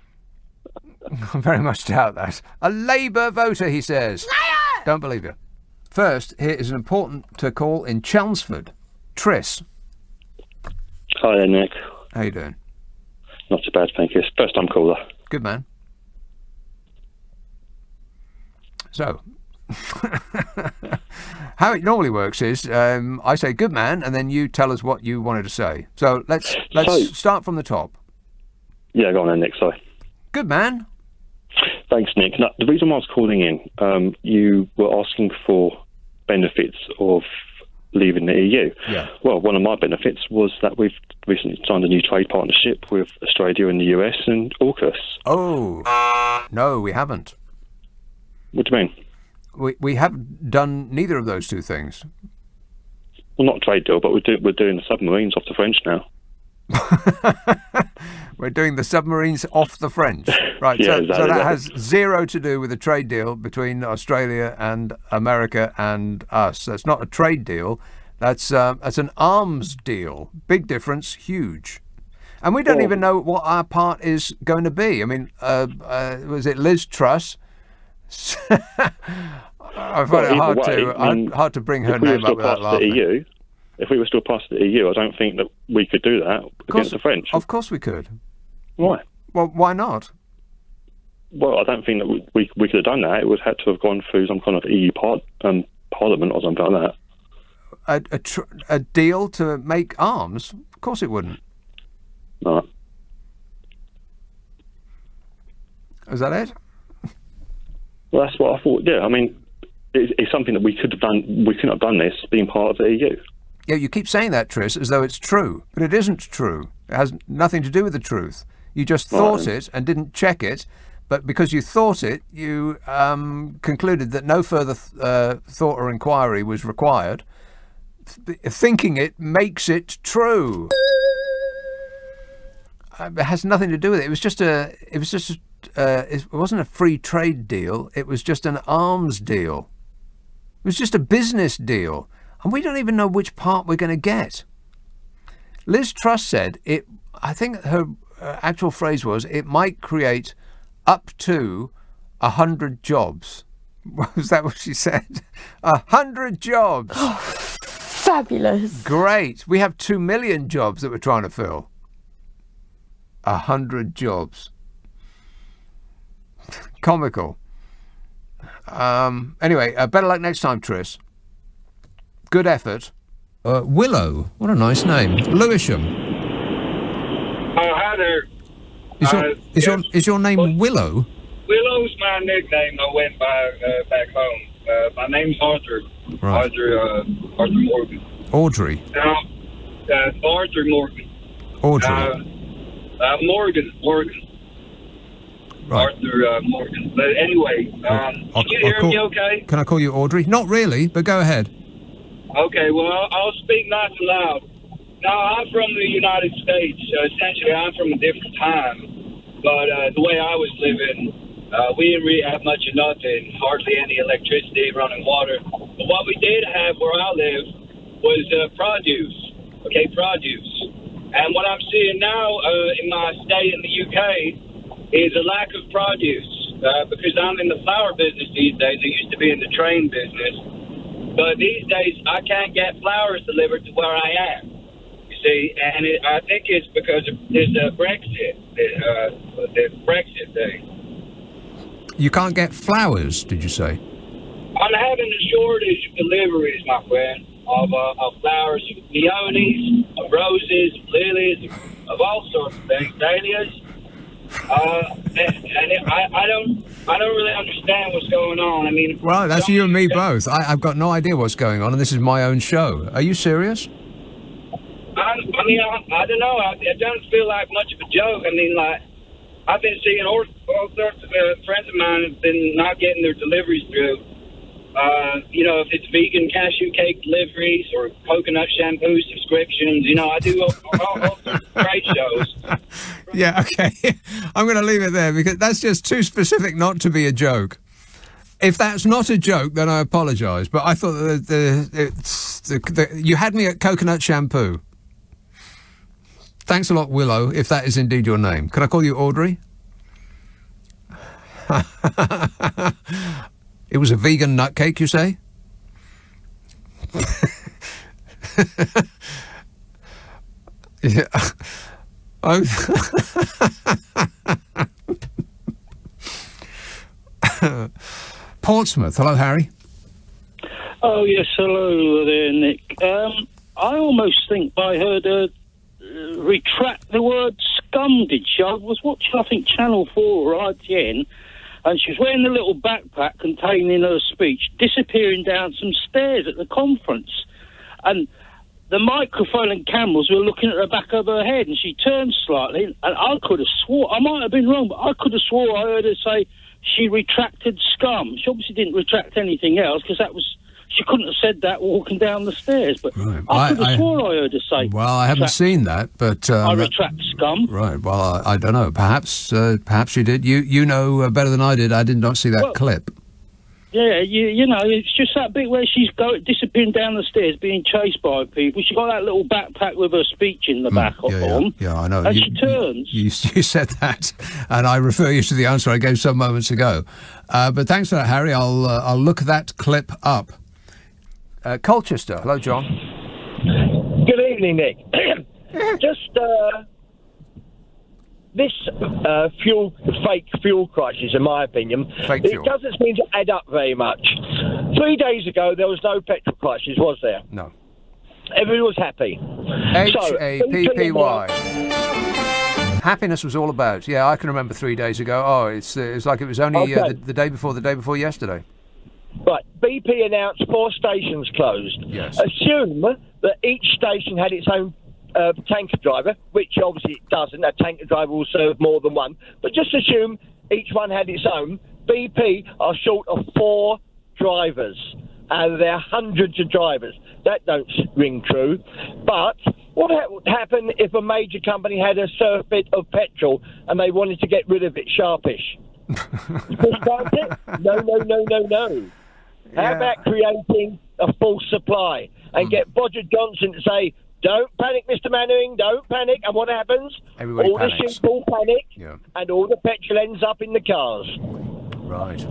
[LAUGHS] I very much doubt that. A Labour voter, he says. Don't believe you. First, here is an important uh, call in Chelmsford. Tris, Hi there, Nick. how you doing? Not too bad, thank you. First time caller. Good man. So, [LAUGHS] how it normally works is um, I say "good man" and then you tell us what you wanted to say. So let's let's So- start from the top. Yeah, go on then, Nick. Sorry. Good man. Thanks, Nick. Now, the reason why I was calling in, um, you were asking for benefits of leaving the EU. Yeah. Well, one of my benefits was that we've recently signed a new trade partnership with Australia and the US and AUKUS. Oh no, we haven't. What do you mean? We we have done neither of those two things. Well, not a trade deal, but we're, do- we're doing the submarines off the French now. [LAUGHS] We're doing the submarines off the French. [LAUGHS] Right. Yeah, so, so exactly that that. has zero to do with a trade deal between Australia and America and us. That's not a trade deal. That's uh, that's an arms deal. Big difference, huge. And we don't even know what our part is going to be. I mean, uh, uh, was it Liz Truss? [LAUGHS] I find Well, it hard way, to I mean, hard, to bring her if we were still up without of laughing. EU, if we were still part of the EU, I don't think that we could do that against the French. Of course we could. Why? Well, why not? Well, I don't think that we, we, we could have done that. It would have had to have gone through some kind of EU part, um, parliament or something like that. A, a, tr- a deal to make arms? Of course it wouldn't. No. Is that it? Well, that's what I thought. Yeah, I mean, it's, it's something that we could have done. We couldn't have done this being part of the EU. Yeah, you keep saying that, Tris, as though it's true, but it isn't true. It has nothing to do with the truth. You just Right. thought it and didn't check it, but because you thought it, you um, concluded that no further th- uh, thought or inquiry was required. Th- thinking it makes it true. Uh, It has nothing to do with it. It was just a. It was just. Uh, it wasn't a free trade deal. It was just an arms deal. It was just a business deal, and we don't even know which part we're going to get. Liz Truss said it. I think her uh, actual phrase was, "It might create up to a hundred jobs." [LAUGHS] Was that what she said? [LAUGHS] A hundred jobs. [GASPS] Fabulous. Great. We have two million jobs that we're trying to fill. A hundred jobs. Comical. Um, anyway, uh, better luck next time, Tris. Good effort. Uh, Willow. What a nice name. Lewisham. Oh, hi there. Is your, Uh, is your, is your name Willow? Willow's my nickname I went by uh, back home. Uh, my name's Arthur. Right. Arthur, uh, Arthur Morgan. Audrey. Now, uh, Arthur Morgan. Audrey. Uh, uh, Morgan. Morgan. Right. Arthur uh, Morgan. But anyway, um, I'll- can you I'll hear call- me okay? Can I call you Audrey? Not really, but go ahead. Okay, well, I'll, I'll speak nice and loud. Now, I'm from the United States. Uh, essentially, I'm from a different time. But uh, the way I was living, uh, we didn't really have much of nothing, hardly any electricity, running water. But what we did have where I live was uh, produce, okay, produce. And what I'm seeing now uh, in my state in the UK is a lack of produce uh, because I'm in the flower business these days. I used to be in the train business. But these days, I can't get flowers delivered to where I am. You see, and it, I think it's because of this uh, Brexit, the, uh, the Brexit thing. You can't get flowers, did you say? I'm having a shortage of deliveries, my friend, of, uh, of flowers, of peonies, of roses, of lilies, of all sorts of things, dahlias. Uh, and and I, I don't, I don't really understand what's going on. I mean, Well, that's you and me both. I, I've got no idea what's going on, and this is my own show. Are you serious? I, I mean, I, I don't know. I, it doesn't feel like much of a joke. I mean, like I've been seeing all, all sorts of uh, friends of mine have been not getting their deliveries through. Uh, you know, if it's vegan cashew cake deliveries or coconut shampoo subscriptions, you know, I do all, all, all trade shows. [LAUGHS] Yeah, okay. [LAUGHS] I'm going to leave it there because that's just too specific not to be a joke. If that's not a joke, then I apologise. But I thought the, the, the, the you had me at coconut shampoo. Thanks a lot, Willow. If that is indeed your name, can I call you Audrey? [LAUGHS] it was a vegan nut cake, you say? [LAUGHS] yeah. Oh. [LAUGHS] Portsmouth. Hello, Harry. Oh yes, hello there, Nick. Um, I almost think I heard her uh, retract the word scum. Did she? I was watching, I think, Channel Four or ITN, and she was wearing a little backpack containing her speech, disappearing down some stairs at the conference, and the microphone and cameras were looking at the back of her head, and she turned slightly, and I could have swore I might have been wrong, but I could have swore I heard her say she retracted scum. She obviously didn't retract anything else because that was she couldn't have said that walking down the stairs. But I I- could have I- swore I heard her say. Well, I haven't seen that, but um, I retract scum. Right. Well, I, I don't know. Perhaps, uh, perhaps you did. You, you know uh, better than I did. I did not see that Well- clip. Yeah, you, you know, it's just that bit where she's go, disappearing down the stairs, being chased by people. She got that little backpack with her speech in the back Mm, yeah, on, yeah, yeah, I know. and You- she turns. You, [LAUGHS] you said that, and I refer you to the answer I gave some moments ago. Uh, but thanks for that, Harry. I'll, uh, I'll look that clip up. Uh, Colchester. Hello, John. Good evening, Nick. [CLEARS THROAT] Just uh, this uh, fuel, fake fuel crisis, in my opinion, Fake it fuel. doesn't seem to add up very much. Three days ago, there was no petrol crisis, was there? No. Everyone was happy. H A P P Y. Happiness was all about. Yeah, I can remember three days ago. Oh, it's uh, it's like it was only uh, the, the day before the day before yesterday. Right, BP announced four stations closed. Yes. Assume that each station had its own uh, tanker driver, which obviously it doesn't. A tanker driver will serve more than one. But just assume each one had its own. BP are short of four drivers, and there are hundreds of drivers. That don't ring true. But what ha- would happen if a major company had a surfeit of petrol and they wanted to get rid of it sharpish? [LAUGHS] No, no, no, no, no. How about creating a false supply and get Bodger Johnson to say, "Don't panic, Mr. Mainwaring, don't panic," and what happens? Everybody all panics. the sheep panic, Yeah. and all the petrol ends up in the cars. Right.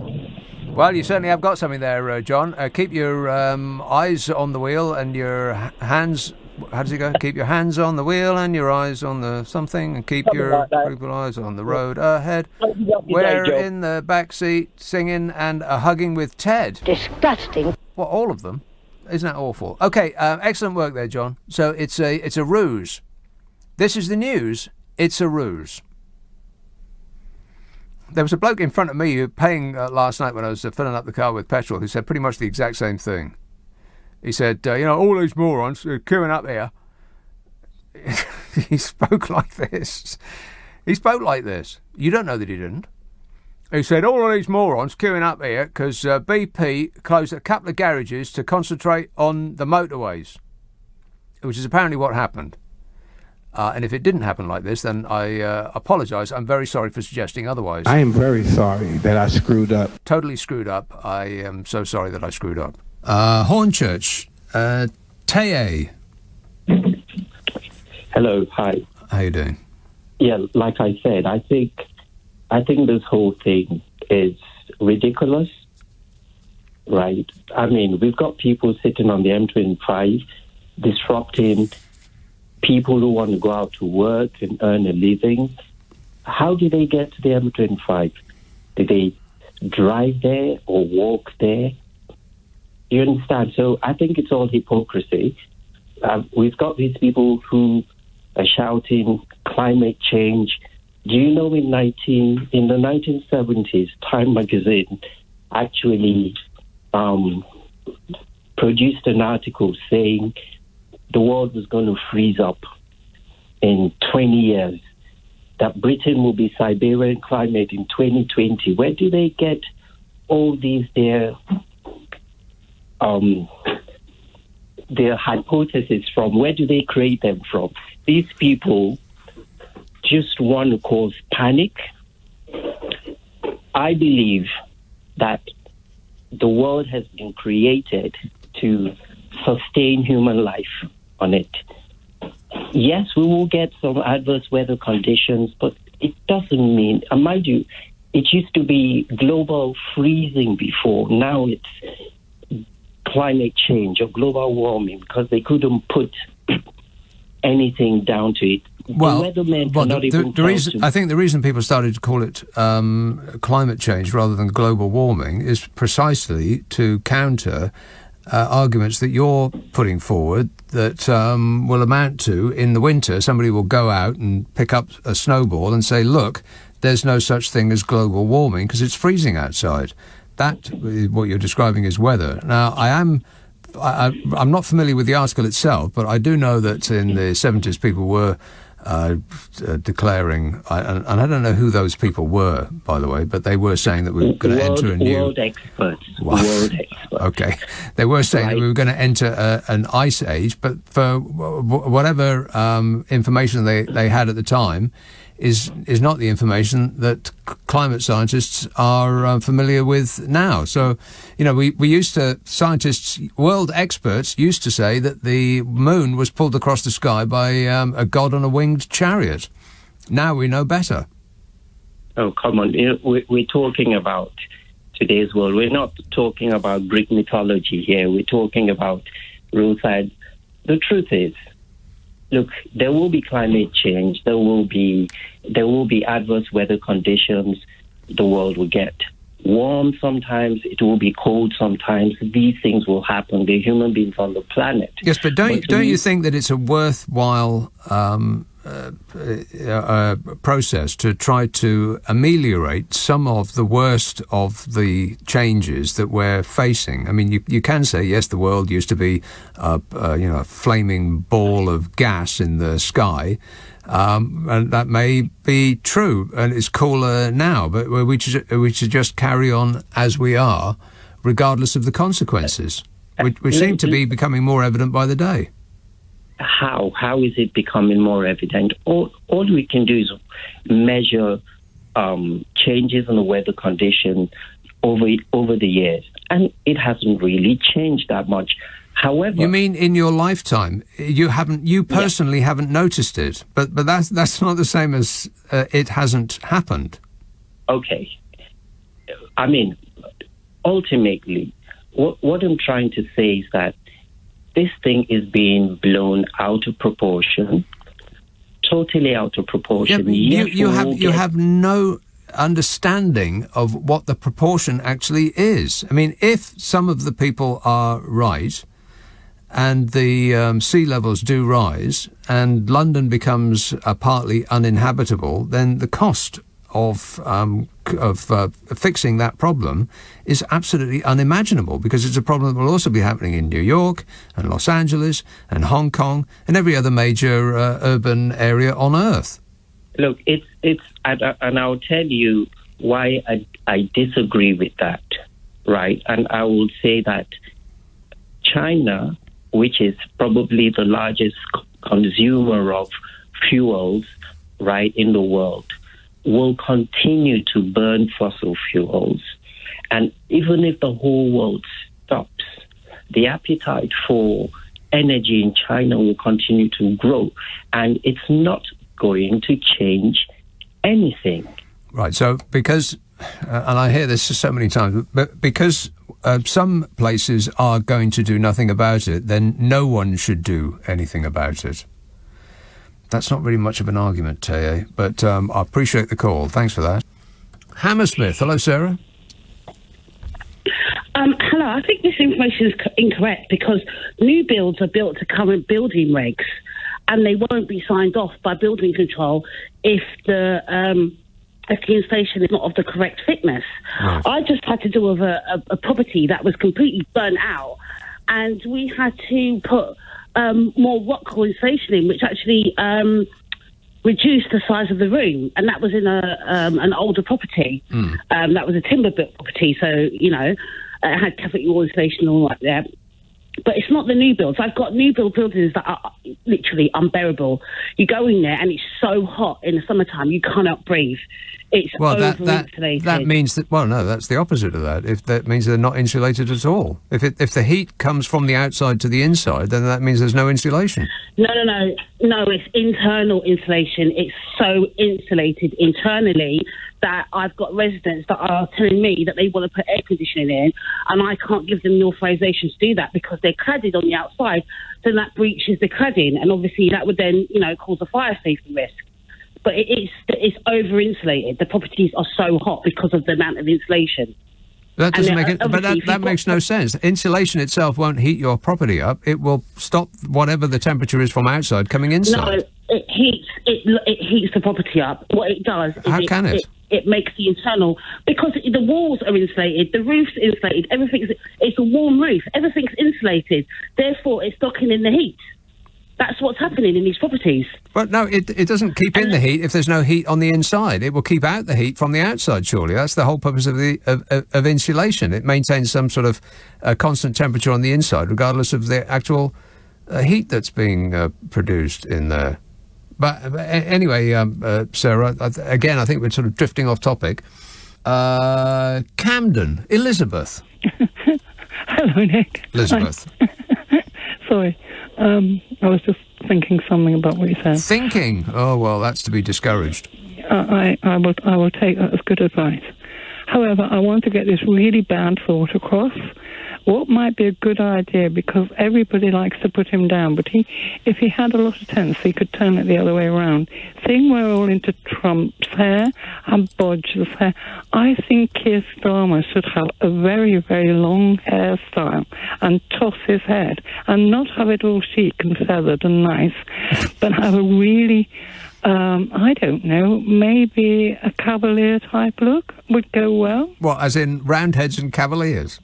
Well, you certainly have got something there, uh, John. Uh, keep your um, eyes on the wheel and your hands. How does it go? Keep your hands on the wheel and your eyes on the something, and keep Something your like that. keep your eyes on the road ahead. We're Joe. in the back seat singing and uh, hugging with Ted. Disgusting. Well, all of them. Isn't that awful? Okay, um, excellent work there, John. So it's a it's a ruse. This is the news. It's a ruse. There was a bloke in front of me who paying uh, last night when I was uh, filling up the car with petrol who said pretty much the exact same thing. He said, uh, you know, all these morons are queuing up here. [LAUGHS] he spoke like this. He spoke like this. You don't know that he didn't. He said, all of these morons queuing up here because uh, BP closed a couple of garages to concentrate on the motorways, which is apparently what happened. Uh, and if it didn't happen like this, then I uh, apologise. I'm very sorry for suggesting otherwise. I am very sorry that I screwed up. Totally screwed up. I am so sorry that I screwed up. Uh, Hornchurch, uh, Teye. Hello, hi. How you doing? Yeah, like I said, I think I think this whole thing is ridiculous. Right? I mean, we've got people sitting on the M25 disrupting people who want to go out to work and earn a living. How do they get to the M25? Do they drive there or walk there? You understand? So I think it's all hypocrisy. Uh, we've got these people who are shouting climate change. Do you know in 19 in the 1970s, Time magazine actually um, produced an article saying the world was going to freeze up in 20 years. That Britain will be Siberian climate in 2020. Where do they get all these their um, their hypotheses from? Where do they create them from? These people just want to cause panic. I believe that the world has been created to sustain human life on it. Yes, we will get some adverse weather conditions, but it doesn't mean, mind you, it used to be global freezing before. Now it's climate change or global warming because they couldn't put [CLEARS THROAT] anything down to it. Well, the weathermen well, the, the reason I think the reason people started to call it um, climate change rather than global warming is precisely to counter uh, arguments that you're putting forward that um, will amount to in the winter somebody will go out and pick up a snowball and say, "Look, there's no such thing as global warming because it's freezing outside." That is what you're describing is weather. Now, I am. I, I'm not familiar with the article itself, but I do know that in the 70s people were uh, uh, declaring, I, and and I don't know who those people were, by the way, but they were saying that we were going to enter a new. world experts. [LAUGHS] Wow. World [LAUGHS] experts. Okay, they were saying that we were going to enter a, an ice age, but for whatever um, information they, they had at the time, is is not the information that c- climate scientists are uh, familiar with now. So, you know, we, we used to scientists, world experts used to say that the moon was pulled across the sky by um, a god on a winged chariot. Now we know better. Oh, come on. We- We're talking about today's world. We're not talking about Greek mythology here. We're talking about real science. The truth is, look, there will be climate change. There will be there will be adverse weather conditions. The world will get warm sometimes. It will be cold sometimes. These things will happen. They're human beings on the planet. Yes, but don't But don't me- you think that it's a worthwhile um, uh, uh, uh, process to try to ameliorate some of the worst of the changes that we're facing? I mean, you you can say yes, the world used to be a, uh, you know a flaming ball of gas in the sky. Um, and that may be true, and it's cooler now. But we should, we should just carry on as we are, regardless of the consequences, which, which seem to be becoming more evident by the day. How how is it becoming more evident? All all we can do is measure um, changes in the weather condition over over the years, and it hasn't really changed that much. However, You mean in your lifetime? You haven't, you personally haven't noticed it, but but that's that's not the same as uh, it hasn't happened. okay, I mean, ultimately, what what I'm trying to say is that this thing is being blown out of proportion, totally out of proportion. you you have you get- have no understanding of what the proportion actually is. I mean, if some of the people are right, and the um, sea levels do rise, and London becomes uh, partly uninhabitable, then the cost of um, of uh, fixing that problem is absolutely unimaginable because it's a problem that will also be happening in New York and Los Angeles and Hong Kong and every other major uh, urban area on Earth. Look, it's it's, and, I'll tell you why I, I disagree with that, right? And I will say that China, which is probably the largest consumer of fuels, right, in the world, will continue to burn fossil fuels. And even if the whole world stops, the appetite for energy in China will continue to grow. And it's not going to change anything. Right. So because, uh, and I hear this so many times, but because uh, some places are going to do nothing about it, then no one should do anything about it. That's not really much of an argument, Teye, but um, I appreciate the call. Thanks for that. Hammersmith. Hello, Sarah. Um, hello, I think this information is incorrect because new builds are built to current building regs and they won't be signed off by building control if the um, if the installation is not of the correct thickness. I just had to do with a, a, a property that was completely burnt out and we had to put um, more rock insulation in, which actually um, reduced the size of the room, and that was in a um, an older property. Um, that was a timber built property, so you know it had cavity wall insulation and all like that. But it's not the new builds. I've got new build buildings that are literally unbearable. You go in there and it's so hot in the summertime, you cannot breathe. It's Well, that, that, that means that, well, no, that's the opposite of that. If that means they're not insulated at all. If it, if the heat comes from the outside to the inside, then that means there's no insulation. No, no, no, no. It's internal insulation. It's so insulated internally that I've got residents that are telling me that they want to put air conditioning in, and I can't give them the authorization to do that because they're cladded on the outside. So that breaches the cladding, and obviously that would then, you know, cause a fire safety risk. But it, it's it's over insulated. The properties are so hot because of the amount of insulation. That doesn't make it, but that, that makes no sense. Insulation itself won't heat your property up. It will stop whatever the temperature is from outside coming inside. No, it heats it. It heats the property up. What it does is How can it? it? It makes the internal because the walls are insulated, the roof's insulated, everything's it's a warm roof, everything's insulated. Therefore, it's stocking in the heat. That's what's happening in these properties. But no, it, it doesn't keep in the heat if there's no heat on the inside. It will keep out the heat from the outside, surely. That's the whole purpose of, the, of, of, of insulation. It maintains some sort of uh, constant temperature on the inside, regardless of the actual uh, heat that's being uh, produced in there. But, but anyway, um, uh, Sarah, I th- again, I think we're sort of drifting off topic. Uh, Camden, Elizabeth. [LAUGHS] Hello, Nick. Elizabeth. [LAUGHS] Sorry. Um, I was just thinking something about what you said. Thinking. Oh, well, that's to be discouraged. I, I, I will I will take that as good advice. However, I want to get this really bad thought across. What might be a good idea because everybody likes to put him down, but he, if he had a lot of sense, he could turn it the other way around. Seeing we're all into Trump's hair and Bodge's hair, I think Keir Starmer should have a very, very long hairstyle and toss his head and not have it all chic and feathered and nice, [LAUGHS] but have a really um, I don't know, maybe a cavalier type look would go well. What, as in roundheads and cavaliers?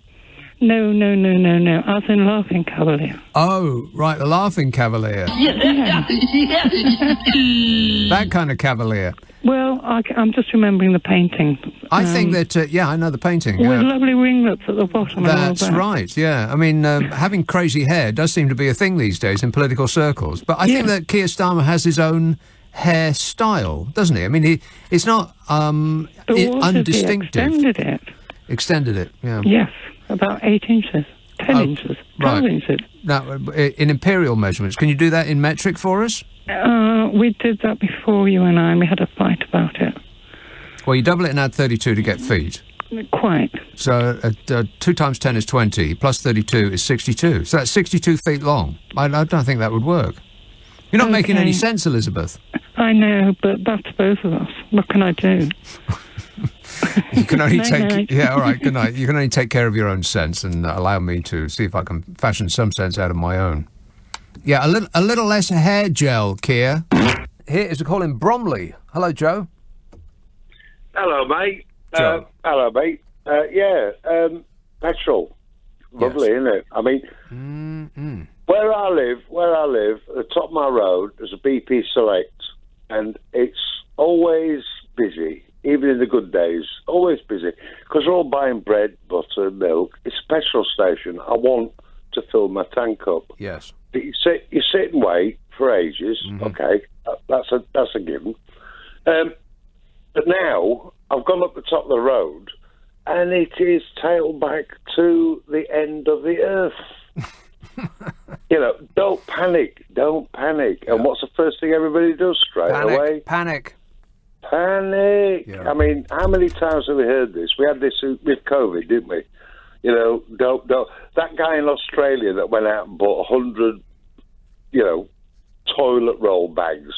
No, no, no, no, no, as in laughing cavalier. Oh, right, the laughing cavalier. Yeah. [LAUGHS] that kind of cavalier. Well, I, am just remembering the painting. I think Um, that, uh, yeah, I know the painting. With yeah. lovely ringlets at the bottom. and all That's that. right, yeah. I mean, um, [LAUGHS] having crazy hair does seem to be a thing these days in political circles. But I think that Keir Starmer has his own hairstyle, doesn't he? I mean, he, it's not um, But i- what if he undistinctive. extended it? Extended it, yeah. Yes, about eight inches, ten Oh, inches, twelve right. inches. Now, uh, in imperial measurements, can you do that in metric for us? Uh, we did that before you and I, and we had a fight about it. Well, you double it and add 32 to get feet. Quite. So uh, uh, 2 times 10 is 20, plus 32 is 62. So that's 62 feet long. I, I don't think that would work. You're not making any sense, Elizabeth. I know, but that's both of us. What can I do? [LAUGHS] You can only [LAUGHS] Night, take... night. Yeah, all right, good night. You can only take care of your own sense and uh, allow me to see if I can fashion some sense out of my own. Yeah, a little, a little less hair gel, Keir. Here is a call in Bromley. Hello, Joe. Hello, mate. Joe. Uh, hello, mate. Uh, yeah, um, petrol. Lovely, isn't it? I mean, Mm-mm. where I live, where I live, at the top of my road, there's a BP Select, and it's always busy, even in the good days. Always busy because we're all buying bread, butter, milk. It's a petrol station. I want to fill my tank up. Yes. But you sit, you sit and wait for ages. Okay, that, that's a that's a given. Um, but now I've gone up the top of the road, and it is tailed back to the end of the earth. [LAUGHS] you know, don't panic, don't panic. And what's the first thing everybody does straight Panic, away? panic. Panic. I mean, how many times have we heard this? We had this with COVID, didn't we? You know, don't don't. That guy in Australia that went out and bought a hundred, you know, toilet roll bags.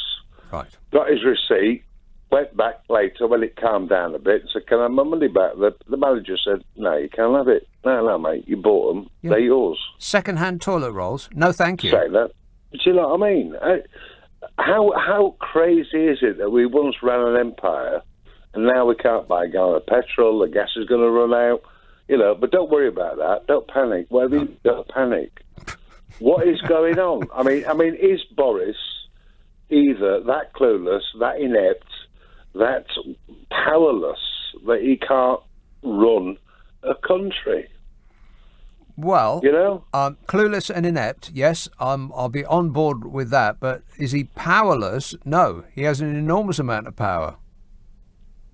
Right. Got his receipt. Went back later when it calmed down a bit and said, "Can I have my money back?" The, the manager said, "No, you can't have it. No, no, mate, you bought them. Yeah. They're yours." Second-hand toilet rolls? No, thank you. Say that. Do you know what I mean? Uh, How how crazy is it that we once ran an empire, and now we can't buy a gallon of petrol? The gas is going to run out. You know, but don't worry about that. Don't panic. You don't panic. What is going on? I mean, I mean, is Boris either that clueless, that inept, that powerless that he can't run a country? Well, You know? um, clueless and inept. Yes, um, I'll be on board with that. But is he powerless? No, he has an enormous amount of power.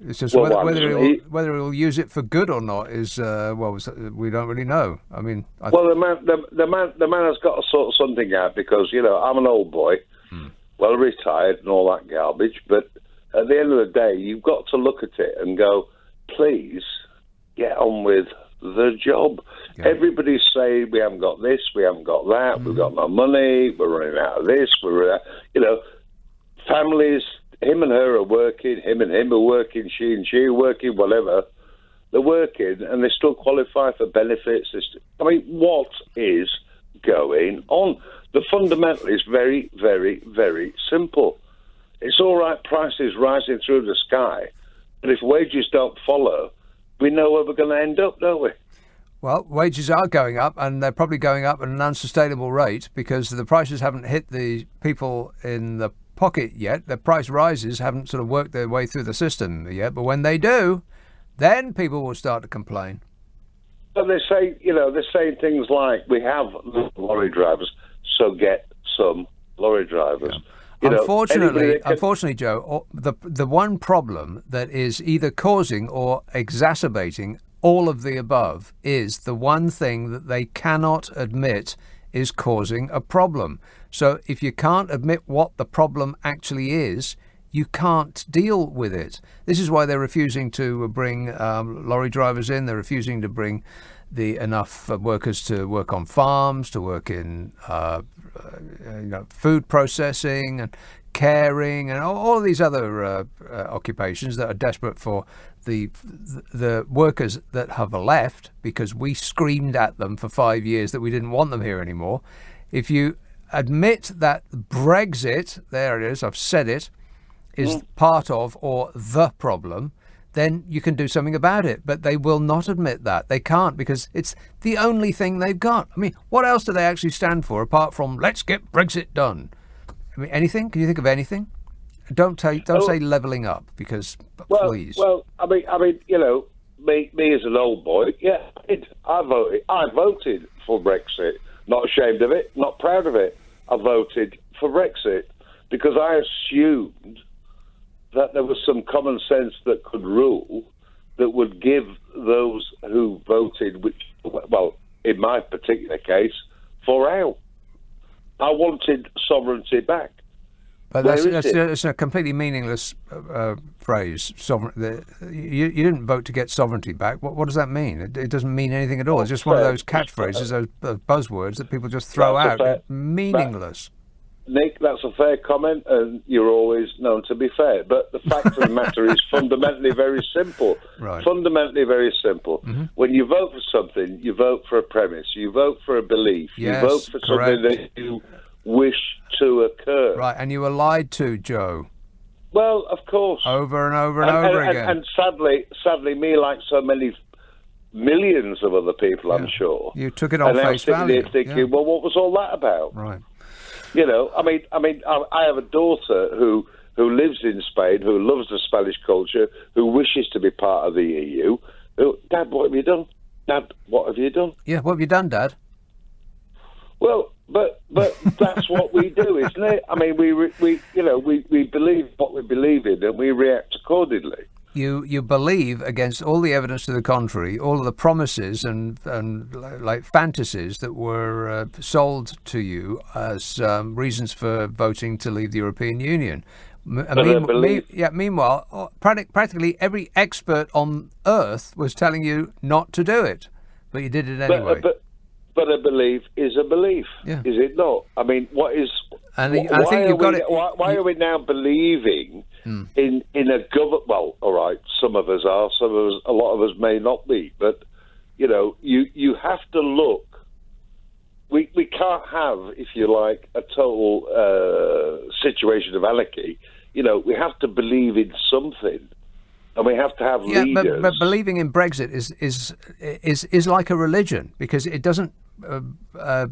It's just Well, whether, what whether happens he'll, he- whether he'll use it for good or not is uh, well, we don't really know. I mean, I Well, the man, the, the man, the man has got to sort something out because you know I'm an old boy, well retired and all that garbage. But at the end of the day, you've got to look at it and go, please get on with the job. Everybody's saying we haven't got this, we haven't got that, we've mm-hmm. got no money, we're running out of this, we're you know, families. Him and her are working. Him and him are working. She and she are working. Whatever they're working and they still qualify for benefits. I mean, what is going on? The fundamental is very, very, very simple. It's all right, prices rising through the sky, but if wages don't follow, we know where we're going to end up, don't we? Well, wages are going up, and they're probably going up at an unsustainable rate because the prices haven't hit the people in the pocket yet. The price rises haven't sort of worked their way through the system yet, but when they do, then people will start to complain. But they say, you know, they're saying things like, we have lorry drivers, so get some lorry drivers. You unfortunately, that can- unfortunately, Joe, the the one problem that is either causing or exacerbating all of the above is the one thing that they cannot admit is causing a problem. So if you can't admit what the problem actually is, you can't deal with it. This is why they're refusing to bring um, lorry drivers in. They're refusing to bring the enough uh, workers to work on farms, to work in uh, you know food processing and caring and all, all of these other uh, uh, occupations that are desperate for the the workers that have left because we screamed at them for five years that we didn't want them here anymore. If you admit that Brexit, there it is, I've said it, is part of or the problem, then you can do something about it. But they will not admit that. They can't because it's the only thing they've got. I mean, what else do they actually stand for apart from let's get Brexit done? I mean, anything? Can you think of anything? Don't tell, don't Oh. say levelling up because Well, please. well, I mean, I mean, you know, me, me as an old boy, yeah, I. I voted. I voted for Brexit. Not ashamed of it. Not proud of it. I voted for Brexit because I assumed that there was some common sense that could rule that would give those who voted, which, well, in my particular case, for out. I wanted sovereignty back. But that's, that's, that's a completely meaningless uh, uh, phrase. Sovereign, the, you, you didn't vote to get sovereignty back. What, what does that mean? It, it doesn't mean anything at all. It's just one of those catchphrases, those buzzwords that people just throw That's out. meaningless. Nick, that's a fair comment, and you're always known to be fair. But the fact of the matter is fundamentally very simple. Right. Fundamentally very simple. Mhm. When you vote for something, you vote for a premise, you vote for a belief, Yes, you vote for something that you wish to occur. Right, and you were lied to, Joe, Well, of course. over and over and, over and, again. and sadly, sadly, me like so many millions of other people, I'm sure. you took it on and I'm face value. thinking, yeah. well, what was all that about? Right. You know, I mean, I mean, I, have a daughter who who lives in Spain, who loves the Spanish culture, who wishes to be part of the EU. Who, Dad, what have you done? Dad, what have you done? Yeah, what have you done, Dad? Well, but but that's what we do, isn't it? I mean, we we you know we, we believe what we believe in, and we react accordingly. You you believe against all the evidence to the contrary, all of the promises and and like fantasies that were uh, sold to you as um, reasons for voting to leave the European Union. Mean- believe- me- yeah. Meanwhile, uh, practically every expert on Earth was telling you not to do it, but you did it anyway. But, but but a belief is a belief, Yeah. is it not? I mean, what is? And I think you've got we, it- Why, why are we now believing in in a government? Well, all right, some of us are, some of us, a lot of us may not be, but you know, you you have to look. We we can't have, if you like, a total uh, situation of anarchy. You know, we have to believe in something, and we have to have yeah, leaders. but, but believing in Brexit is is is is like a religion because it doesn't uh, uh,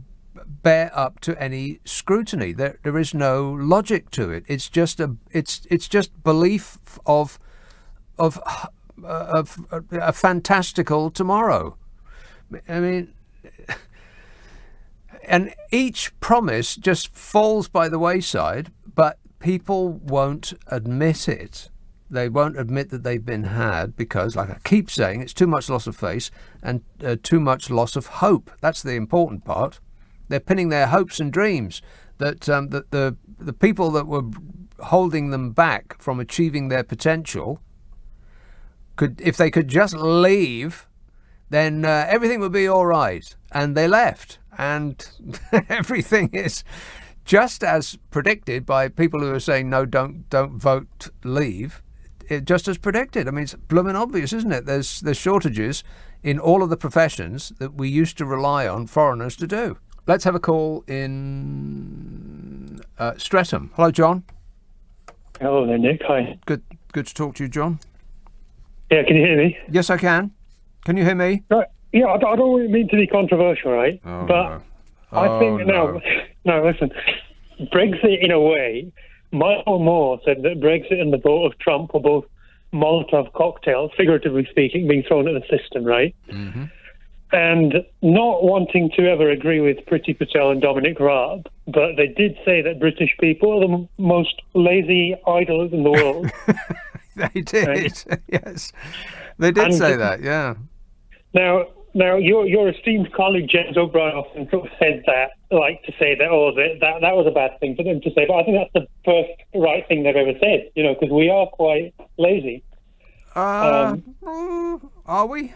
bear up to any scrutiny. There there is no logic to it. It's just a it's it's just belief of of uh, of a fantastical tomorrow. I mean. And each promise just falls by the wayside, but people won't admit it. they won't admit that they've been had because, like I keep saying, it's too much loss of face and uh, too much loss of hope. That's the important part. They're pinning their hopes and dreams that um, that the the people that were holding them back from achieving their potential could, if they could just leave, then uh, everything would be all right. And they left, and [LAUGHS] everything is just as predicted by people who are saying no, don't don't vote, leave. It, just as predicted. I mean, it's blooming obvious, isn't it? There's there's shortages in all of the professions that we used to rely on foreigners to do. Let's have a call in uh, Streatham. Hello, John. Hello there, Nick. Hi. Good, good to talk to you, John. Yeah, can you hear me? Yes, I can. Can you hear me? Right. Yeah, I, I don't mean to be controversial, right? Oh, but no. I Oh, think now, [LAUGHS] no, listen. Brexit, in a way, Michael Moore said that Brexit and the vote of Trump were both Molotov cocktails, figuratively speaking, being thrown at the system, right? Mm-hmm. And not wanting to ever agree with Priti Patel and Dominic Raab, but they did say that British people are the m- most lazy idlers in the world. [LAUGHS] They did. yes, they did And- say that. Yeah. Now, now your your esteemed colleague James O'Brien often said that, like to say that oh that that, that was a bad thing for them to say, but I think that's the first right thing they've ever said. You know, because we are quite lazy. Uh, Um, mm, are we?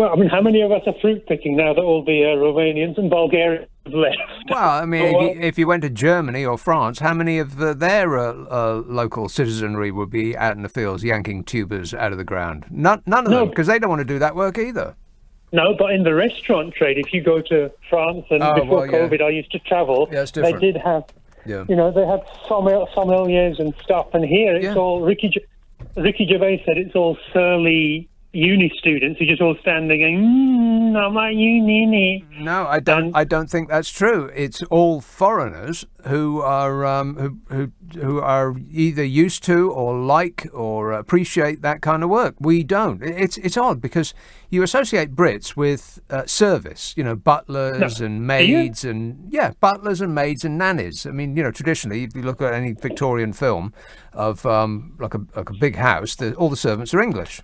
Well, I mean, how many of us are fruit picking now that all the uh, Romanians and Bulgarians have left? [LAUGHS] Well, I mean, if, you, if you went to Germany or France, how many of their uh, uh, local citizenry would be out in the fields yanking tubers out of the ground? None, none of them, because they don't want to do that work either. No, but in the restaurant trade, if you go to France and Oh, before well, yeah. COVID, I used to travel. Yeah, it's they did have, Yeah. you know, they had sommel- sommeliers and stuff. And here it's all Ricky. Ricky Gervais said it's all surly uni students who just all standing and mm, I'm at uni. No, I don't. I don't think that's true. It's all foreigners who are um, who who who are either used to or like or appreciate that kind of work. We don't. It's it's odd because you associate Brits with uh, service. You know, butlers No. and maids and yeah, butlers and maids and nannies. I mean, you know, traditionally, if you look at any Victorian film of um, like a like a big house, the, all the servants are English.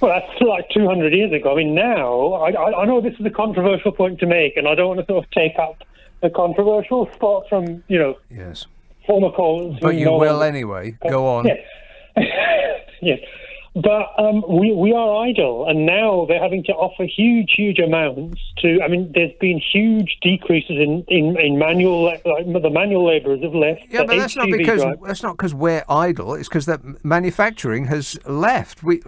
Well, that's like 200 years ago. I mean, now, I, I, know this is a controversial point to make, and I don't want to sort of take up the controversial spot from, you know, Yes. former callers. But you will anyway. Go on. Yes. [LAUGHS] yes. But um, we, we are idle, and now they're having to offer huge, huge amounts to. I mean, there's been huge decreases in, in, in manual, like the manual labourers have left. Yeah, but that's not because that's not because we're idle. It's because that manufacturing has left. We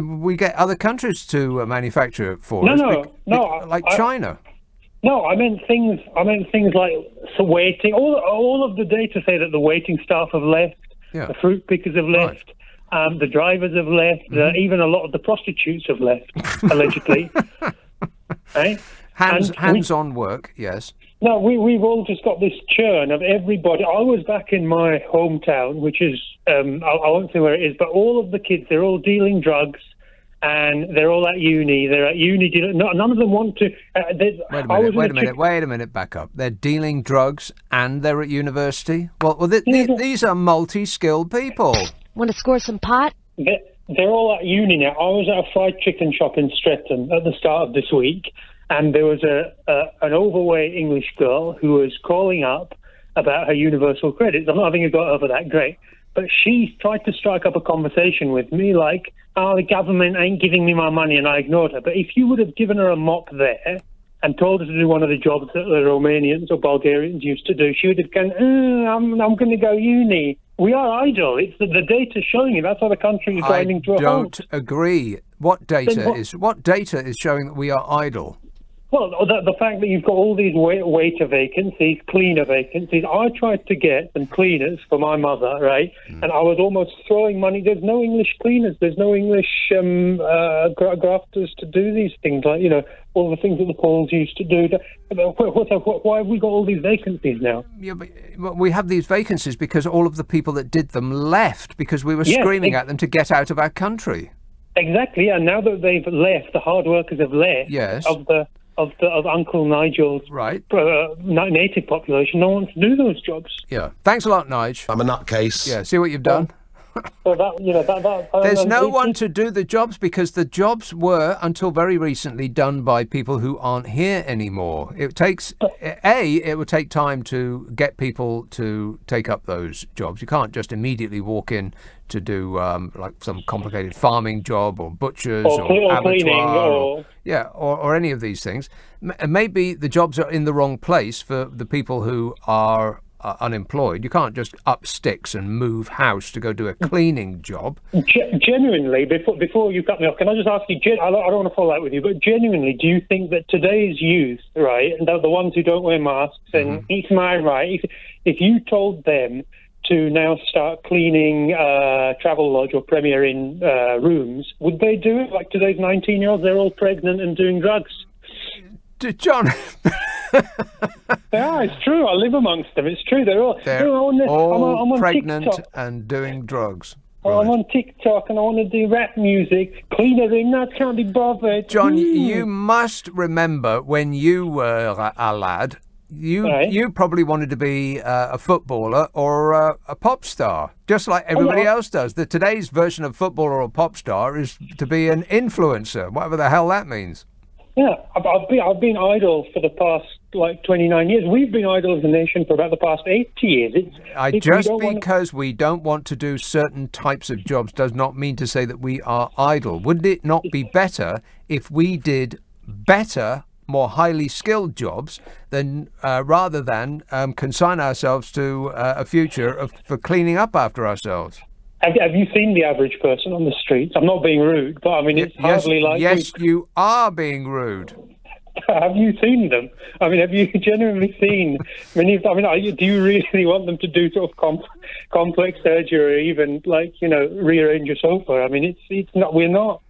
we get other countries to uh, manufacture for No, us. no, bec- no, like I- China. No, I meant things. I meant things like so waiting. All all of the data say that the waiting staff have left. Yeah. The fruit pickers have left. Um, the drivers have left. Mm-hmm. Uh, even a lot of the prostitutes have left, allegedly. right? [LAUGHS] Hands And we- hands-on work. Yes. No, we, we've all just got this churn of everybody. I was back in my hometown, which is, um, I, I won't say where it is, but all of the kids, they're all dealing drugs and they're all at uni. They're at uni. None of them want to. Uh, they- Wait a I was minute. in Wait a chick- minute. Wait a minute. Back up. They're dealing drugs and they're at university. Well, well, th- th- these are multi-skilled people. Want to score some pot? They're, all at uni now. I was at a fried chicken shop in Streatham at the start of this week, and there was a, a an overweight English girl who was calling up about her universal credits. I'm not having a go over that, great. But she tried to strike up a conversation with me like, oh, the government ain't giving me my money, and I ignored her. But if you would have given her a mop there and told her to do one of the jobs that the Romanians or Bulgarians used to do, she would have gone, oh, I'm, I'm going to go uni. We are idle. It's the, the data showing it. That's how the country is I grinding to a halt. don't agree. What data what- is what data is showing that we are idle? Well, the, the fact that you've got all these wait, waiter vacancies, cleaner vacancies. I tried to get some cleaners for my mother, right? Hmm. And I was almost throwing money. There's no English cleaners. There's no English um, uh, gra- grafters to do these things, like you know all the things that the Poles used to do. What, what, what, why have we got all these vacancies now? Yeah, but well, we have these vacancies because all of the people that did them left because we were Yes, screaming ex- at them to get out of our country. Exactly. And now that they've left, the hard workers have left. Yes. Of the of the of Uncle Nigel's right uh, native population, no one wants to do those jobs. Yeah. Thanks a lot, Nige. I'm a nutcase. Yeah. See what you've done. So that you know that, that There's no it- one to do the jobs because the jobs were, until very recently, done by people who aren't here anymore. It takes, A, it would take time to get people to take up those jobs. You can't just immediately walk in to do um, like some complicated farming job or butchers Or or, or abattoir or- yeah, or, or any of these things. M- maybe the jobs are in the wrong place for the people who are uh, unemployed. You can't just up sticks and move house to go do a cleaning job. Ge- genuinely, before before you cut me off, can I just ask you? Gen- I don't, I don't want to fall out with you, but genuinely, do you think that today's youth, right, and the, the ones who don't wear masks, and it's my right, if, if you told them to now start cleaning uh, Travelodge or Premier Inn uh, rooms, would they do it? Like today's nineteen-year-olds, they're all pregnant and doing drugs. John. [LAUGHS] yeah, it's true. I live amongst them. It's true. They're all. They're you know, on the- I'm on- I'm on pregnant TikTok. and doing drugs. Oh, I'm on TikTok and I want to do rap music. Clean ring, I can't be bothered. John, Ooh. you must remember when you were a- lad, you you probably wanted to be uh, a footballer or uh, a pop star, just like everybody else does. The today's version of footballer or pop star is to be an influencer, whatever the hell that means. Yeah, I've, I've been I've been idle for the past like 29 years. We've been idle as a nation for about the past 80 years. It's, I it's- just wanna- because we don't want to do certain types of jobs does not mean to say that we are idle. Wouldn't it not be better if we did better, more highly skilled jobs than uh, rather than um, consign ourselves to uh, a future of, for cleaning up after ourselves? Have, have you seen the average person on the streets? I'm not being rude, but I mean it's Yes, hardly like yes, you are being rude. [LAUGHS] Have you seen them? I mean, have you [LAUGHS] genuinely seen many? of- I mean, are you, do you really [LAUGHS] want them to do sort of com- complex surgery, or even like you know rearrange your sofa? I mean, it's it's not. We're not.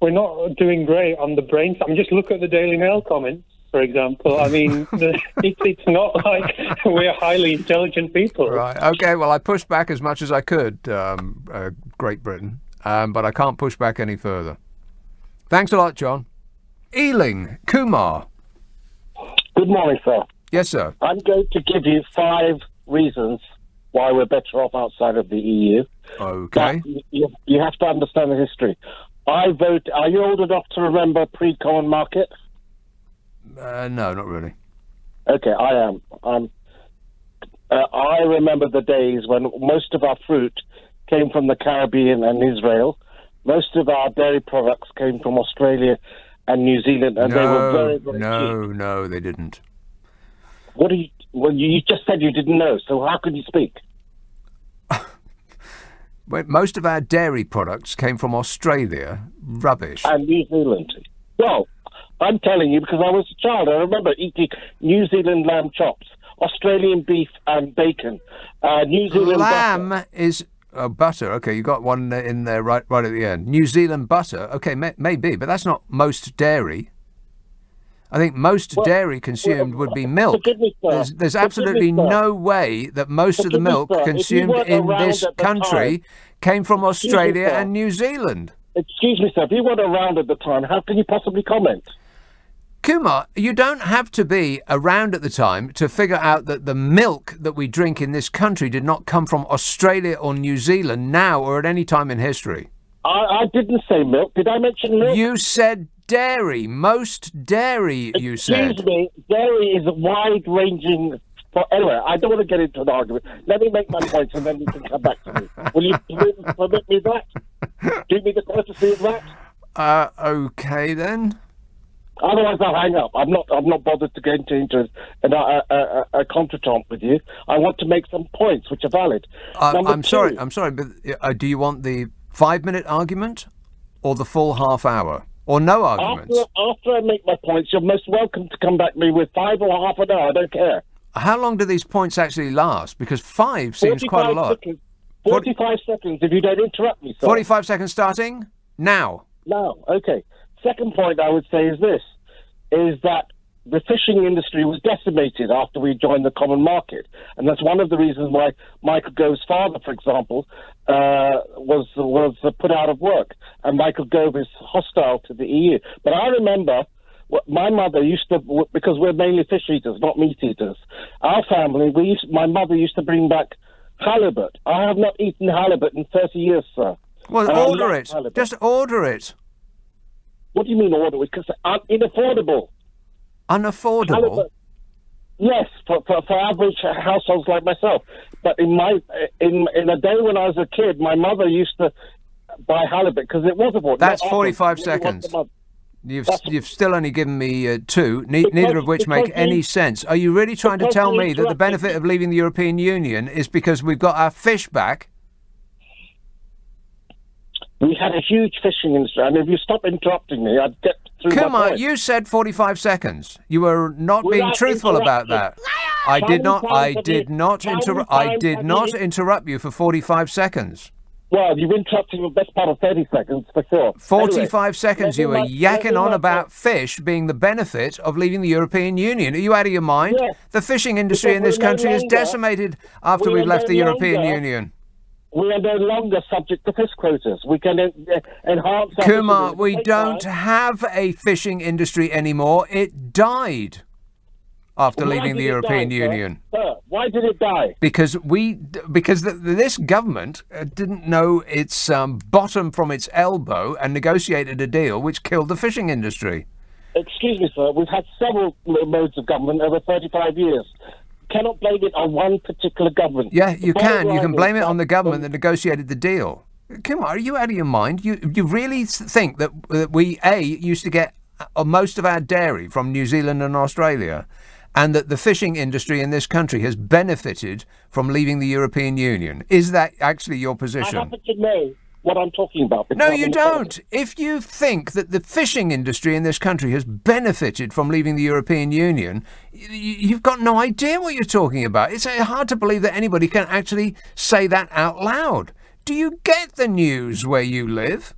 We're not doing great on the brain. I mean, just look at the Daily Mail comments, for example. I mean, [LAUGHS] the, it's it's not like [LAUGHS] we're highly intelligent people. Right. Okay. Well, I pushed back as much as I could, um, uh, Great Britain, um, but I can't push back any further. Thanks a lot, John. Ealing, Kumar. Good morning, sir. Yes, sir. I'm going to give you five reasons why we're better off outside of the EU. Okay. You, you have to understand the history. I vote. Are you old enough to remember pre-common market? Uh, no, not really. Okay, I am. I'm. Uh, I remember the days when most of our fruit came from the Caribbean and Israel. Most of our dairy products came from Australia and New Zealand, and no, they were very, very no, no, they didn't. What do you? Well, you you just said you didn't know, so how could you speak? [LAUGHS] Well, Most of our dairy products came from Australia. Rubbish. And New Zealand. Well, I'm telling you because I was a child. I remember eating New Zealand lamb chops, Australian beef and bacon, uh, New Zealand Lamb butter. is oh, butter. Okay, you got one in there right, right at the end. New Zealand butter. Okay, may, maybe, but that's not most dairy. I think most dairy consumed would be milk. me. There's, there's Forgive me, absolutely no way that most of the Forgive me, milk you consumed in this country time- came from me, Australia and New Zealand. Excuse me, sir. If you weren't around at the time, how can you possibly comment? Kumar, you don't have to be around at the time to figure out that the milk that we drink in this country did not come from Australia or New Zealand now or at any time in history. I, I didn't say milk. Did I mention milk? You said dairy. Most dairy, you said. Excuse me. Dairy is a wide-ranging. For, anyway, I don't want to get into an argument. Let me make my points, and then you can come back to me. Will you permit, permit me that? Do me the courtesy of that? Uh, okay then. Otherwise, I'll hang up. I'm not. I'm not bothered to get into, into an, a, a, a, a contretemps with you. I want to make some points which are valid. Uh, I'm sorry. I'm sorry, but uh, do you want the five-minute argument or the full half hour or no arguments? After, after I make my points, you're most welcome to come back to me with five or half an hour. I don't care. How long do these points actually last? Because five seems quite a 45 lot. Seconds, 45 seconds if you don't interrupt me, sir. 45 seconds starting now. Now, okay. Second point I would say is this, is that the fishing industry was decimated after we joined the common market. And that's one of the reasons why Michael Gove's father, for example, uh, was, was put out of work. And Michael Gove is hostile to the EU. But I remember my mother used to, because we're mainly fish eaters, not meat eaters. Our family, we used, my mother used to bring back halibut. I have not eaten halibut in 30 years, sir. Well, And order it. halibut. Just order it. What do you mean order it? Because it's unaffordable. Unaffordable. Yes, for, for, for average households like myself. But in my in in a day when I was a kid, my mother used to buy halibut because it was affordable. That's Not 45 maybe seconds. You've you've still only given me uh, two, ne- Because- neither of which make any sense. Are you really trying to tell me that the benefit of leaving the European Union is because we've got our fish back? We had a huge fishing industry, and if you stop interrupting me, I'd get through my Kumar, point. you said 45 seconds. You were not being truthful about that. I did not. I did not interrupt. I did not you- interrupt you for 45 seconds. Well, you've interrupted the best part of 30 seconds, for sure. 45 Anyway, seconds. You were me yakking on about fish being the benefit of leaving the European Union. Are you out of your mind? Yes. The fishing industry in this we're no country is decimated after we we've left no the European Union. We are no longer subject to fish quotas. We can en- eh, enhance our Kumar, we don't time. have a fishing industry anymore. It died after Why leaving the European die. Union. Sir, why did it die? Because we, because the, this government uh, didn't know its um, bottom from its elbow and negotiated a deal which killed the fishing industry. Excuse me, sir. We've had several modes of government over 35 years. Cannot blame it on one particular government. Yeah, you can. You can blame it on the government that negotiated the deal. On, are you out of your mind? You you really think that, that we a used to get uh, most of our dairy from New Zealand and Australia, and that the fishing industry in this country has benefited from leaving the European Union? Is that actually your I position? happen to know what I'm talking about. No, you don't. If you think that the fishing industry in this country has benefited from leaving the European Union, you've got no idea what you're talking about. It's uh, hard to believe that anybody can actually say that out loud. Do you get the news where you live?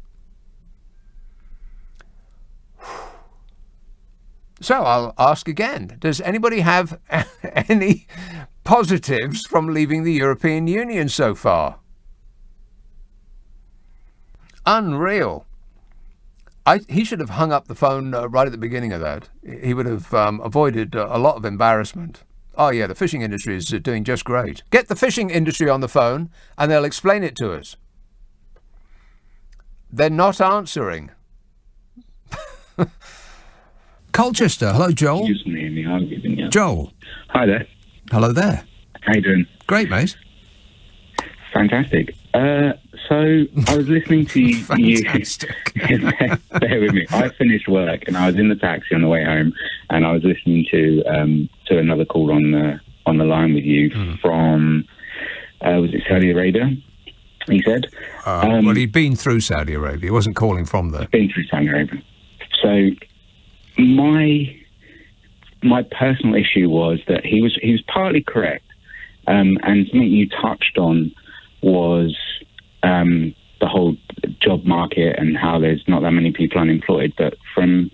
[SIGHS] So I'll ask again Does anybody have [LAUGHS] any positives from leaving the European Union so far? Unreal. I, he should have hung up the phone uh, right at the beginning of that. He would have um, avoided uh, a lot of embarrassment. Oh, yeah, the fishing industry is uh, doing just great. Get the fishing industry on the phone and they'll explain it to us. They're not answering. [LAUGHS] Colchester. Hello, Joel. Excuse me in the argument, yeah. Joel. Hi there. Hello there. How you doing? Great, mate. Fantastic. Uh, so I was listening to [LAUGHS] you. [LAUGHS] Bear with me. I finished work and I was in the taxi on the way home, and I was listening to um, to another call on the on the line with you from uh, was it Saudi Arabia? He said. Uh, well, he'd been through Saudi Arabia. He wasn't calling from there. Been through Saudi Arabia. So my my personal issue was that he was he was partly correct, um, and something you touched on was um, the whole job market and how there's not that many people unemployed. But from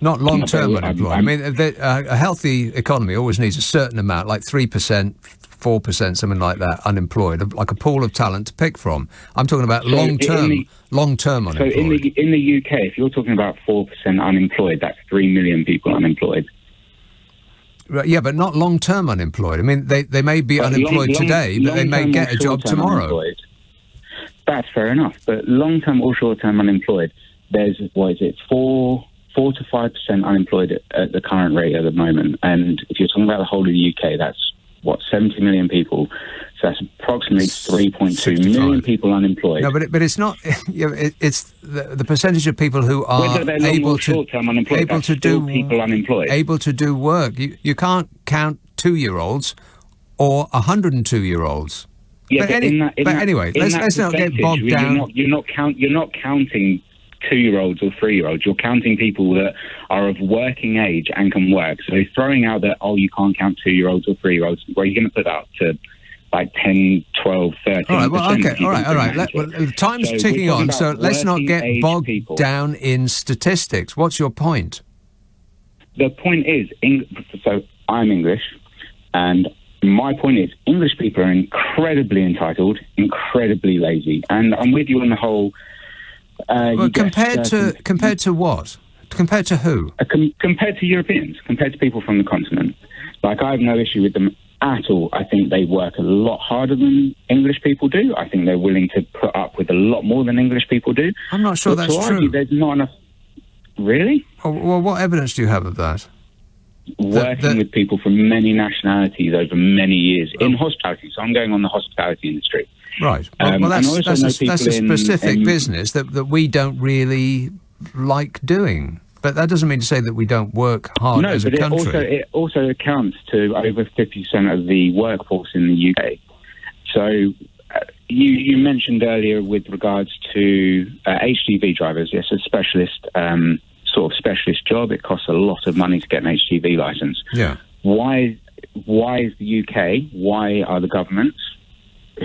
Not long term unemployed. I mean, the, uh, a healthy economy always needs a certain amount, like 3%, 4%, something like that, unemployed, like a pool of talent to pick from. I'm talking about So long term, long term unemployed. so in the in the UK, if you're talking about four percent unemployed, that's three million people unemployed. Yeah, but not long term unemployed. I mean, they, they may be But unemployed long- long- today, but they may get a job tomorrow. unemployed. That's fair enough. But long term or short term unemployed, there's what is it, four four to five percent unemployed at, at the current rate at the moment. And if you're talking about the whole of the UK, that's what seventy million people. So that's approximately three point two million people unemployed. No, but it, but it's not. [LAUGHS] You know, it, it's the, the percentage of people who are Whether they're long able to unemployed, able to do people unemployed. able to do work. You you can't count two year olds or hundred and two year olds. Yeah, but, but, any- in that, in but that- anyway, in let's let's not get percentage, bogged you're down. Not, you're not count. You're not counting two-year-olds or three-year-olds. You're counting people that are of working age and can work. So throwing out that oh, you can't count two-year-olds or three-year-olds. Where are you're going to put that up to like 10, 12, 13. All right, well, okay, all right, all right. Let, well, time's So ticking on, so let's not get bogged people. down in statistics. What's your point? the point is, so I'm English, and my point is, English people are incredibly entitled, incredibly lazy, and I'm with you on the whole. Uh, Well, compared to compared to what? Compared to who? uh, com- compared to Europeans, compared to people from the continent. Like I have no issue with them at all. I think they work a lot harder than English people do. I think they're willing to put up with a lot more than English people do. I'm not sure But that's true. There's not enough. Really? Oh, Well, what evidence do you have of that? Working with people from many nationalities over many years Oh. in hospitality. So I'm going on the hospitality industry. Right. Well, Um, well that's, that's, a, that's a people in- specific in- business that, that we don't really like doing. But that doesn't mean to say that we don't work hard no, as but a it country. also it also accounts to over fifty percent of the workforce in the UK. So uh, you you mentioned earlier with regards to uh, HGV drivers. Yes, a specialist um, sort of specialist job. It costs a lot of money to get an HGV license. yeah. Why why is the UK? Why are the governments,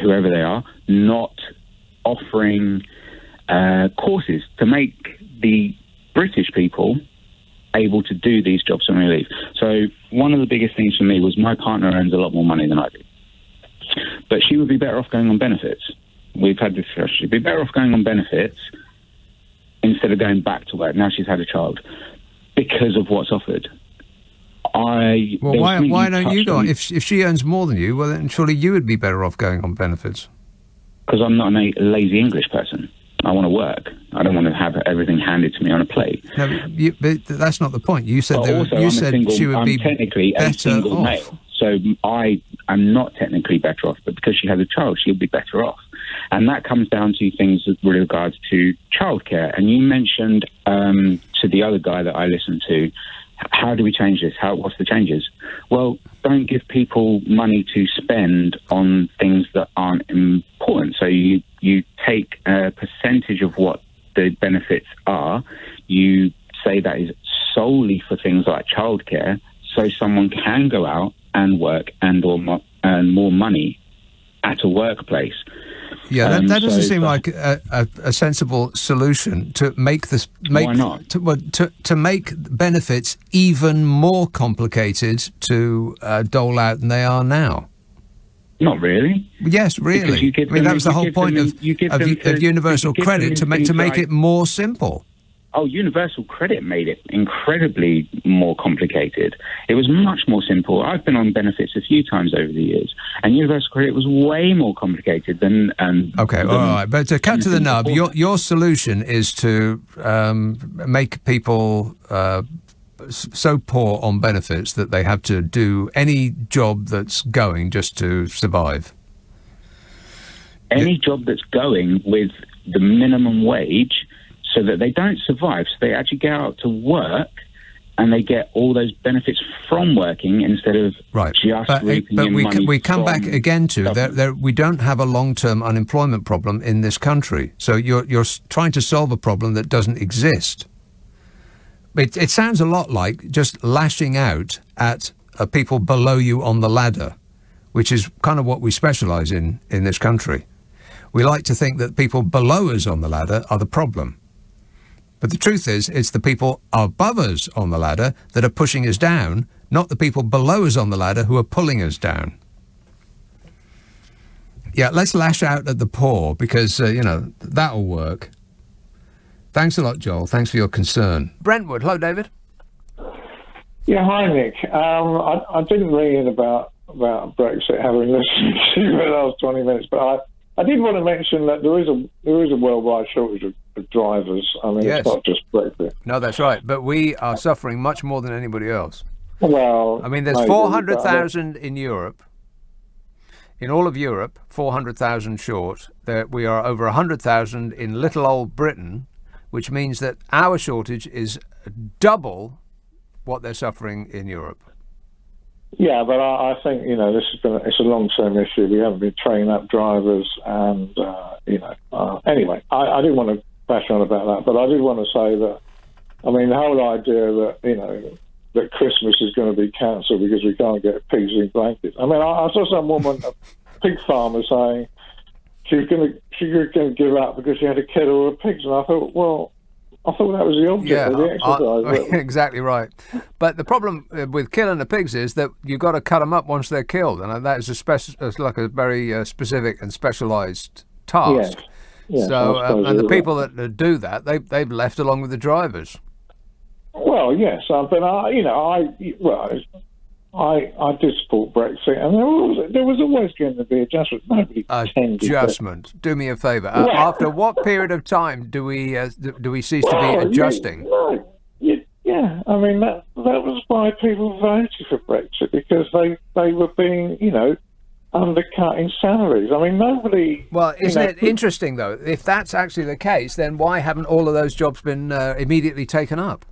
whoever they are, not offering uh, courses to make the British people able to do these jobs on relief. So one of the biggest things for me was my partner earns a lot more money than I do, but she would be better off going on benefits. We've had this discussion. She'd be better off going on benefits instead of going back to work. Now she's had a child because of what's offered. I Well, why, why don't you go? on- If, if she earns more than you, well, then surely you would be better off going on benefits. because I'm not a lazy English person. I want to work. I don't want to have everything handed to me on a plate. No, but, you, but that's not the point. You said there, also, you I'm said single, she would I'm be technically a better single off. male, so I am not technically better off. But because she has a child, she'll be better off, and that comes down to things with regards to childcare. And you mentioned um, to the other guy that I listened to, how do we change this? How what's the changes? Well, don't give people money to spend on things that aren't important. So you you take a percentage of what the benefits are, you say that is solely for things like childcare, so someone can go out and work and or earn more money at a workplace. Yeah, that, that doesn't so seem that- like a, a, a sensible solution to make this make Why not? To, well, to to make benefits even more complicated to uh, dole out than they are now. Not really. Yes, really. Because you give I mean, that was the whole give them point of of, them u- to- of universal credit to make to make like- it more simple. Oh, universal credit made it incredibly more complicated. It was much more simple. I've been on benefits a few times over the years, and universal credit was way more complicated than. Um, Okay, than- all right. But to cut to the nub, your your solution is to um, make people uh, so poor on benefits that they have to do any job that's going just to survive. any job that's going with the minimum wage so that they don't survive. So they actually go out to work and they get all those benefits from working instead of Right. just But, reaping but we, money c- we come back again to there, there, we don't have a long term unemployment problem in this country. So you're, you're trying to solve a problem that doesn't exist. It, it sounds a lot like just lashing out at uh, people below you on the ladder, which is kind of what we specialize in in this country. We like to think that people below us on the ladder are the problem. But the truth is, it's the people above us on the ladder that are pushing us down, not the people below us on the ladder who are pulling us down. Yeah, let's lash out at the poor because, uh, you know, that'll work. Thanks a lot, Joel. Thanks for your concern. Brentwood. Hello, David. Yeah, hi Nick. Um, I, I didn't ring in about about Brexit, having [LAUGHS] listened to you for the last twenty minutes, but I, I did want to mention that there is a there is a worldwide shortage of, of drivers. I mean, Yes. it's not just Brexit. No, that's right. But we are suffering much more than anybody else. Well, I mean, there's maybe, four but I hundred don't- thousand in Europe. In all of Europe, four hundred thousand short. There, we are over hundred thousand in little old Britain, which means that our shortage is double what they're suffering in Europe. Yeah, but I, I think you know this is going to, it's a long term issue. We haven't been training up drivers, and uh, you know. Uh, anyway, I, I didn't want to bash on about that, but I did want to say that. I mean, the whole idea that you know that Christmas is going to be cancelled because we can't get pigs in blankets. I mean, I, I saw some woman, a pig farmer, saying she was going to she was going to give up because she had a kettle of pigs, and I thought, well, I thought that was the object Yeah, of the I- exercise. [LAUGHS] exactly right. But the problem uh, with killing the pigs is that you've got to cut them up once they're killed, and that is a spec- like a very uh, specific and specialised task. Yes. Yes, so, uh, and the people that uh, do that, they they've left along with the drivers. Well, yes, uh, but I, you know, I well, I, I did support Brexit, and there was, there was always going to be adjustment. Nobody that- Adjustment. Do me a favour. Uh, after what period of time do we uh, do we cease to Well, be you- adjusting? no, you- yeah, I mean that that was why people voted for Brexit because they they were being you know undercutting salaries. I mean nobody. Well, isn't know, it interesting though? If that's actually the case, then why haven't all of those jobs been uh, immediately taken up?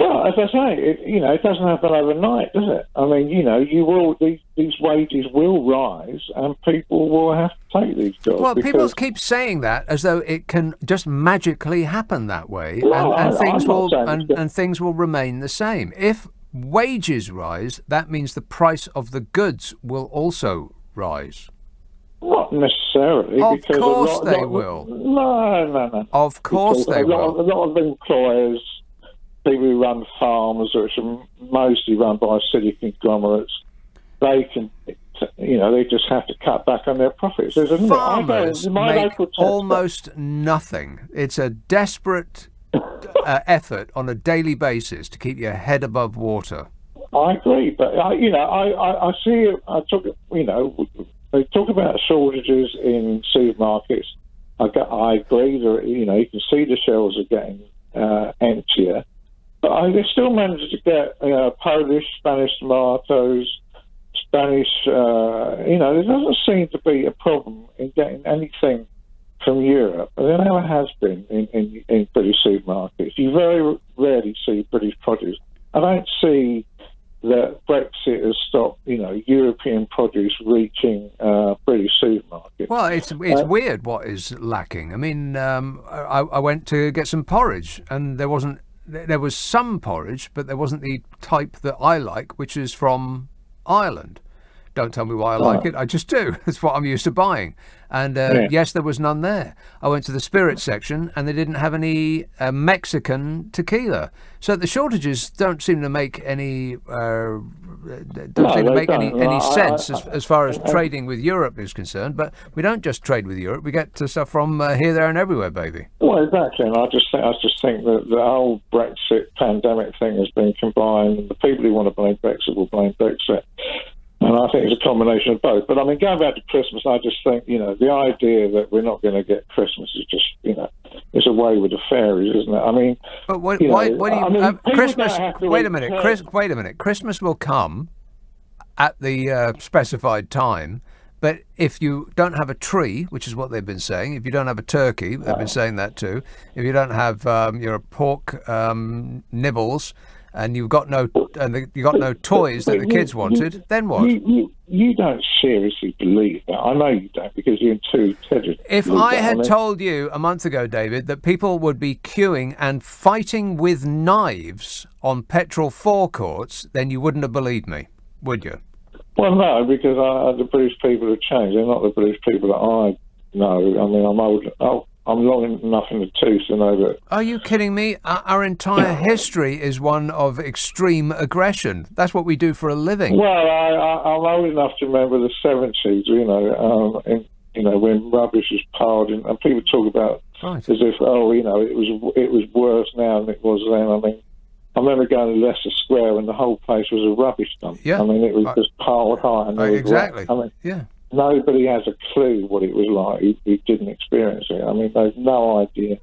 Well, as I say, it, you know, it doesn't happen overnight, does it? I mean, you know, you will these these wages will rise, and people will have to take these jobs. Well, people keep saying that as though it can just magically happen that way, No, and, and I- things will and, and things will remain the same. If wages rise, that means the price of the goods will also rise. Not necessarily. Of because course lot- they lot- will. No, no, no. Of course Because they a lot, will. A lot of employers, people who run farms, which are mostly run by city conglomerates, they can, you know, they just have to cut back on their profits. Isn't it? I Farmers my make local almost nothing. It's a desperate uh, effort on a daily basis to keep your head above water. I agree, but I, you know, I, I, I see. I talk, you know, they talk about shortages in supermarkets. I, I agree that you know you can see the shelves are getting uh, emptier, but I, still manage to get uh, Polish, Spanish tomatoes, Spanish. Uh, you know, there doesn't seem to be a problem in getting anything from Europe, and there never has been in, in, in British supermarkets. You very rarely see British produce. I don't see that Brexit has stopped, you know, European produce reaching uh, British supermarkets. Well, it's it's Uh, weird what is lacking. I mean, um, I, I went to get some porridge, and there wasn't. There was some porridge, but there wasn't the type that I like, which is from Ireland. Don't tell me why I like Oh. it. I just do. [LAUGHS] That's what I'm used to buying. And uh, Yeah. yes, there was none there. I went to the spirit section, and they didn't have any uh, Mexican tequila. So the shortages don't seem to make any uh, don't No, seem to make any don't. any I- I- sense I- as, as far as I- trading with Europe is concerned. But we don't just trade with Europe; we get stuff from uh, here, there, and everywhere, baby. Well, exactly, and I just think I just think that the whole Brexit pandemic thing has been combined. The people who want to blame Brexit will blame Brexit, and I think it's a combination of both. But I mean, going back to Christmas, I just think you know the idea that we're not going to get Christmas is just you know it's a way with the fairies, isn't it? I mean, But what, you know, why, why do you? I mean, uh, Christmas. don't have to Wait a minute. Chris, wait a minute. Christmas will come at the uh, specified time. But if you don't have a tree, which is what they've been saying, if you don't have a turkey, they've been saying that too. If you don't have um, your pork um, nibbles, and you've got no, and the, you got no toys that the you- kids wanted, you- then what? You, you, you don't seriously believe that. I know you don't because you're too intelligent. If I had told you a month ago, David, that people would be queuing and fighting with knives on petrol forecourts, then you wouldn't have believed me, would you? Well, no, because I, the British people have changed. They're not the British people that I know. I mean, I'm old. Oh, I'm long enough in the tooth to know that. Are you kidding me? Our, our entire history is one of extreme aggression. That's what we do for a living. Well, I, I, I'm old enough to remember the 70s. You know, um, in, you know when rubbish was piled, in, and people talk about Right. as if, oh, you know, it was it was worse now than it was then. I mean. I remember going to Leicester Square and the whole place was a rubbish dump. Yeah. I mean, it was I- just piled high. And was exactly. I mean, Yeah. Nobody has a clue what it was like who, didn't experience it. I mean, they've no idea.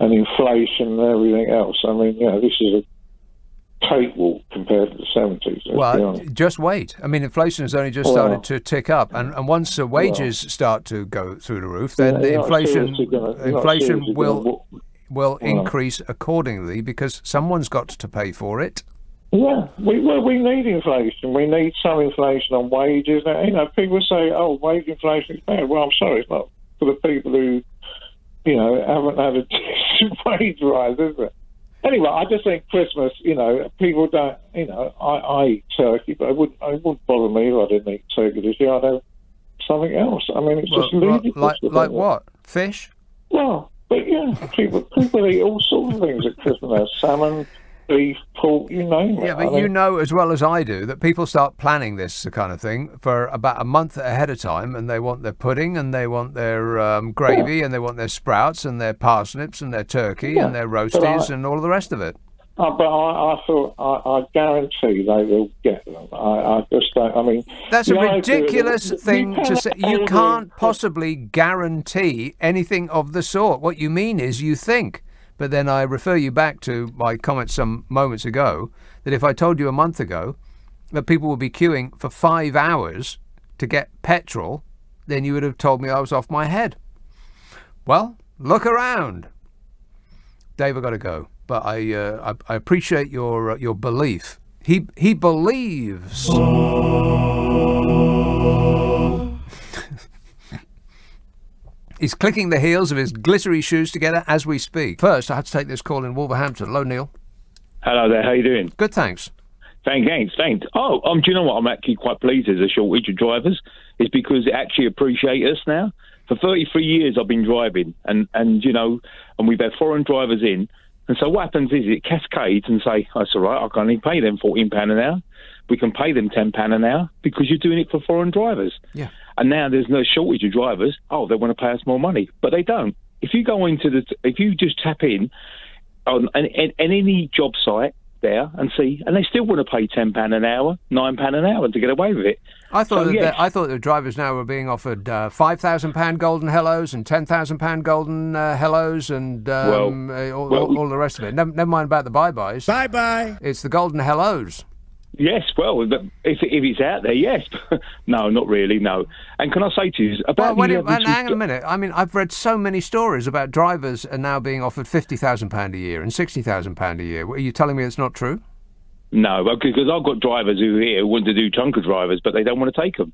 And inflation and everything else. I mean, you know, this is a cakewalk compared to the 70s. Let's Well, just wait. I mean, inflation has only just Well- started to tick up, and, and once uh, wages start to go through the roof, then Yeah, the inflation gonna- inflation seriously gonna will will Well. increase accordingly because someone's got to pay for it. Yeah, we well, we need inflation. We need some inflation on wages. Now, you know, people say, "Oh, wage inflation is bad." Well, I'm sorry, it's not for the people who, you know, haven't had a [LAUGHS] decent wage rise, is it? Anyway, I just think Christmas. You know, people don't. You know, I, I eat turkey, but I wouldn't. It wouldn't bother me if I didn't eat turkey this year. I'd have something else. I mean, it's Well, just ludicrous. like like what? Fish? Well, but yeah, people people eat all sorts of things at Christmas. Salmon, beef, pork, you name it. Yeah, I but mean- you know as well as I do that people start planning this kind of thing for about a month ahead of time, and they want their pudding, and they want their um, gravy, and they want their sprouts, and their parsnips, and their turkey, Yeah, and their roasties, I- and all the rest of it. Uh, but I, I thought I, I guarantee they will get them. I, I just don't. I mean, That's a the idea ridiculous thing to say. You can't possibly guarantee anything of the sort. What you mean is you think. But then I refer you back to my comment some moments ago that if I told you a month ago that people would be queuing for five hours to get petrol, then you would have told me I was off my head. Well, look around. Dave, I've got to go, but I, uh, I I appreciate your uh, your belief. He he believes. He's clicking the heels of his glittery shoes together as we speak. First, I had to take this call in Wolverhampton. Hello, Neil. Hello there, how you doing? Good, thanks. Thanks, thanks, thanks. Oh, um, do you know what? I'm actually quite pleased there's a shortage of drivers. Is because they actually appreciate us now. For 33 years, I've been driving, and and you know, and we've had foreign drivers in, and so what happens is it cascades and say, that's all right, I can only pay them 14 pound an hour. We can pay them 10 pound an hour because you're doing it for foreign drivers. Yeah. And now there's no shortage of drivers. Oh, they want to pay us more money, but they don't. If you go into the, if you just tap in on an, an, an any job site there and see, and they still want to pay ten pound an hour, nine pound an hour to get away with it. I thought So, that yes. the, I thought the drivers now were being offered uh, five thousand pound golden hellos and ten thousand pound golden uh, hellos and um, uh, all, well, all, all the rest of it. Never, never mind about the bye byes. Bye bye. It's the golden hellos. Yes, well, if if it's out there, yes. [LAUGHS] no, not really. No. And can I say to you about the it, and two- hang on a minute. I mean, I've read so many stories about drivers are now being offered fifty thousand pound a year and sixty thousand pound a year. Are you telling me it's not true? No, well, because I've got drivers who here want to do tanker drivers, but they don't want to take them.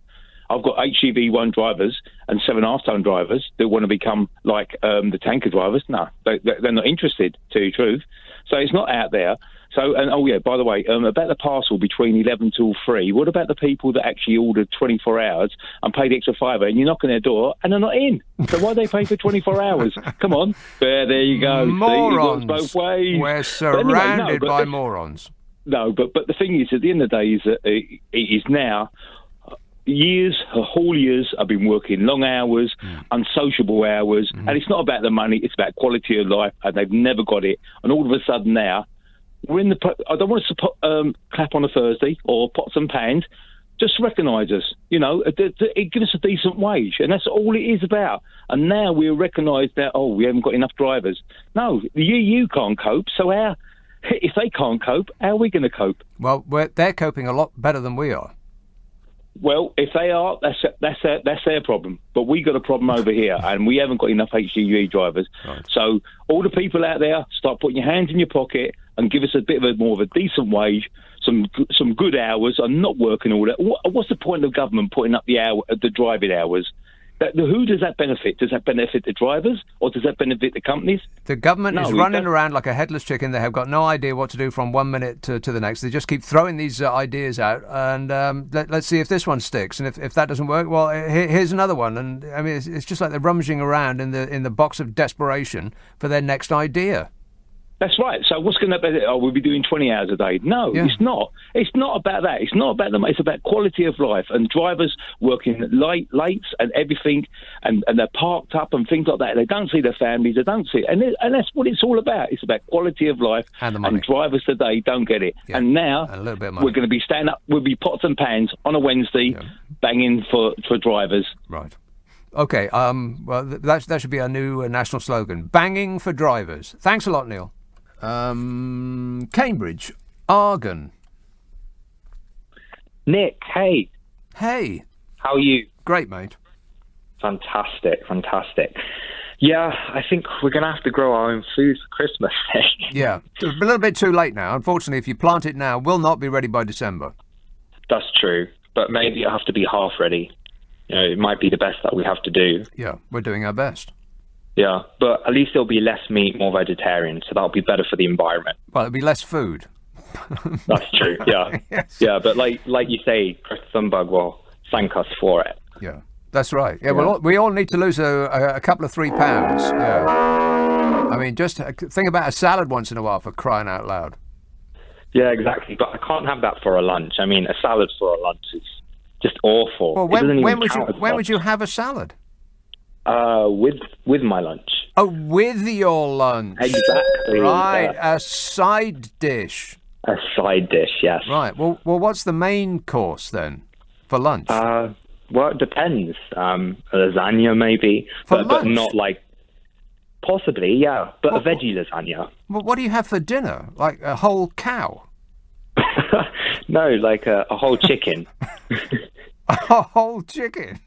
I've got HGV1 drivers and seven half ton drivers that want to become like um, the tanker drivers. No, they, they're not interested, to tell you the truth. So it's not out there. So, and oh yeah, by the way, um, about the parcel between 11 till 3, what about the people that actually ordered 24 hours and paid the extra fiver and you knock on their door and they're not in? So why they pay for 24 hours? Come on. There, there you go. Morons. both ways. We're But anyway, no, surrounded by this- morons. no, but but the thing is, at the end of the day, is that it, it is now uh, years, uh, whole years. I've been working long hours, hmm. unsociable hours, hmm. and it's not about the money. It's about quality of life, and they've never got it. And all of a sudden now, we're in the. I don't want to um, clap on a Thursday or pots and pans. Just recognise us, you know. It, it, it give us a decent wage, and that's all it is about. And now we recognise that oh, we haven't got enough drivers. No, the EU can't cope. So how? [LAUGHS] If they can't cope, how are we going to cope? Well, they're coping a lot better than we are. Well, if they are, that's that's their, that's their problem. But we got a problem over here, and we haven't got enough HGV drivers. So all the people out there, start putting your hands in your pocket and give us a bit of a more of a decent wage, some some good hours, and not working all that. What, what's the point of government putting up the hour, the driving hours? That, who does that benefit? Does that benefit the drivers, or does that benefit the companies? The government No, is running around like a headless chicken. They have got no idea what to do from one minute to, to the next. They just keep throwing these uh, ideas out, and um, let, let's see if this one sticks. And if, if that doesn't work, well, here, here's another one. And I mean, it's, it's just like they're rummaging around in the in the box of desperation for their next idea. That's right. So what's going to be? Oh, we'll be doing twenty hours a day. No, it's not. It's not about that. It's not about them. It's about quality of life and drivers working late, late, and everything, and, and they're parked up and things like that. They don't see their families. They don't see, and it, and that's what it's all about. It's about quality of life. And the money. drivers today don't get it. And now a little bit of money. we're going to be standing up. We'll be pots and pans on a Wednesday, banging for for drivers. Right. Okay. Um. Well, that that should be our new uh, national slogan: "Banging for drivers." Thanks a lot, Neil. Um. Cambridge, Argon. Nick, hey. Hey. How are you? Great, mate. Fantastic, fantastic. Yeah, I think we're going to have to grow our own food for Christmas. [LAUGHS] Yeah, a little bit too late now. Unfortunately, if you plant it now, will not be ready by December. That's true, but maybe it'll have to be half ready. You know, it might be the best that we have to do. Yeah, we're doing our best. Yeah, but at least there'll be less meat, more vegetarian, so that'll be better for the environment. Well, it'll be less food. [LAUGHS] That's true. Yeah, [LAUGHS] yeah, but like like you say, Chris Thunberg will thank us for it. Yeah, that's right. Yeah, Well, we all need to lose a, a, couple of three pounds. Yeah. I mean, just uh, think about a salad once in a while for crying out loud. Yeah, exactly. But I can't have that for a lunch. I mean, a salad for a lunch is just awful. Well, when, when would you when would you have a salad? Uh, with with my lunch. Oh, with your lunch. Exactly. Right, yeah. a side dish. A side dish, yes. Right. Well, well, what's the main course then for lunch? Uh, well, it depends. Um, a lasagna maybe, For but, but not like possibly, yeah, but a veggie lasagna. well, what do you have for dinner? Like a whole cow? [LAUGHS] No, like a, a whole chicken. [LAUGHS] A whole chicken?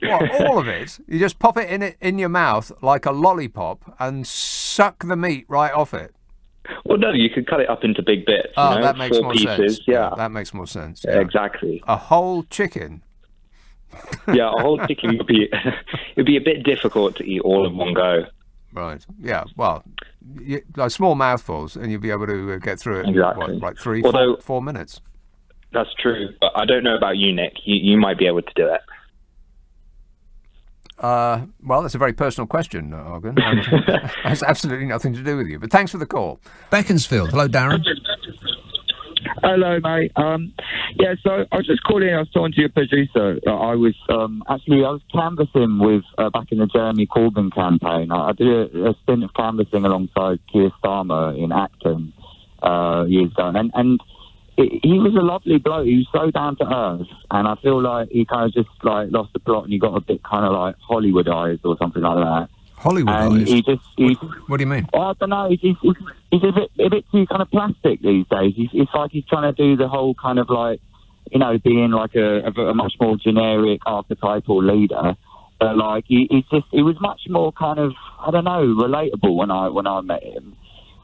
What? All of it? You just pop it in it in your mouth like a lollipop and suck the meat right off it. well, no, you could cut it up into big bits. you Oh, know, that makes more pieces. sense. Yeah, that makes more sense. Yeah, exactly. A whole chicken. [LAUGHS] yeah, a whole chicken would be [LAUGHS] it'd be a bit difficult to eat all in one go. Right. Yeah. Well, you, like small mouthfuls, and you'll be able to uh, get through it. in, Exactly. What, like three, Although- four, four minutes. That's true, but I don't know about you, Nick. You you might be able to do it. Uh, well, that's a very personal question, uh, Argon. and has absolutely nothing to do with you. But thanks for the call. Beaconsfield. Hello, Darren. Hello, mate. Um, yeah, so I was just calling. I was talking to your producer. Uh, I was um, actually I was canvassing with uh, back in the Jeremy Corbyn campaign. I, I did a, a stint of canvassing alongside Keir Starmer in Acton uh, years ago, and and it, he was a lovely bloke. He was so down to earth, and I feel like he kind of just like lost the plot, and he got a bit kind of like Hollywood eyes or something like that. Hollywood? He just he, What do you mean? I don't know. He's, he's, he's a bit a bit too kind of plastic these days. He's, it's like he's trying to do the whole kind of like, you know, being like a, a, a much more generic archetypal leader. But like he, he's just he was much more kind of I don't know relatable when I when I met him.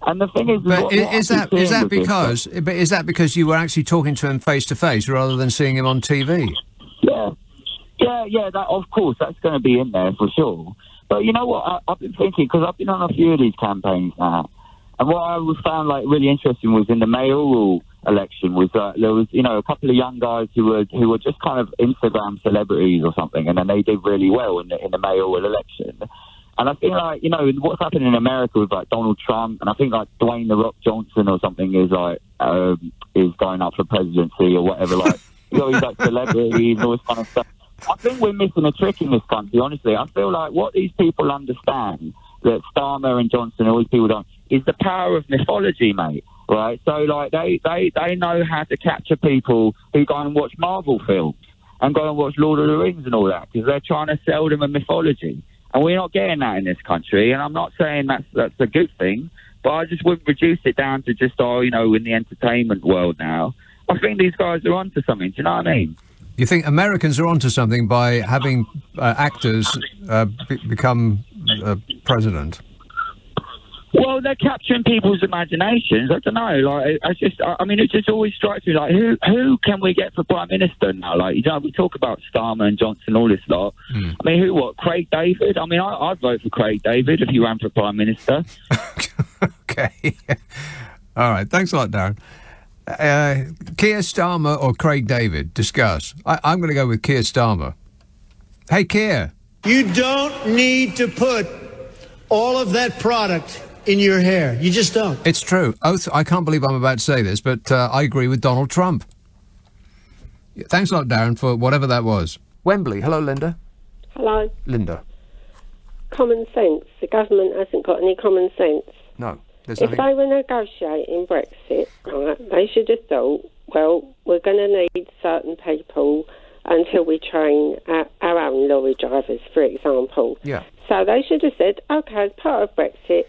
And the thing is, But what- i- what is that is that because but is that because you were actually talking to him face to face rather than seeing him on TV? Yeah, yeah, yeah. That of course that's going to be in there for sure. But you know what? I, I've been thinking because I've been on a few of these campaigns now, and what I was found like really interesting was in the mayoral election was that there was you know a couple of young guys who were who were just kind of Instagram celebrities or something, and then they did really well in the in the mayoral election. And I think like you know what's happening in America with like Donald Trump, and I think like Dwayne the Rock Johnson or something is like um, is going up for presidency or whatever. [LAUGHS] Like you know, he's like celebrities and all this kind of stuff. I think we're missing a trick in this country. Honestly, I feel like what these people understand that Starmer and Johnson, all these people don't, is the power of mythology, mate. Right? So like they they they know how to capture people who go and watch Marvel films and go and watch Lord of the Rings and all that because they're trying to sell them a mythology. And we're not getting that in this country. And I'm not saying that's that's a good thing, but I just wouldn't reduce it down to just oh, you know, in the entertainment world now. I think these guys are onto something. Do you know what I mean? You think Americans are onto something by having uh, actors uh, be- become uh, president? Well, they're capturing people's imaginations. I don't know. Like, I just, I I mean, it just always strikes me like, who, who can we get for prime minister now? Like, you know, we talk about Starmer and Johnson, all this lot. Hmm. I mean, who? What? Craig David? I mean, I, I'd vote for Craig David if he ran for prime minister. [LAUGHS] okay. [LAUGHS] All right. Thanks a lot, Darren. Uh, Keir Starmer or Craig David? Discuss. I, I'm going to go with Keir Starmer. Hey, Keir. You don't need to put all of that product in your hair. You just don't. It's true. Oath. I can't believe I'm about to say this, but uh, I agree with Donald Trump. Thanks a lot, Darren, for whatever that was. Wembley. Hello, Linda. Hello. Linda. Common sense. The government hasn't got any common sense. No. There's if nothing. they were negotiating Brexit, right, they should have thought, well, we're going to need certain people until we train our, our own lorry drivers, for example. Yeah. So they should have said, okay, as part of Brexit,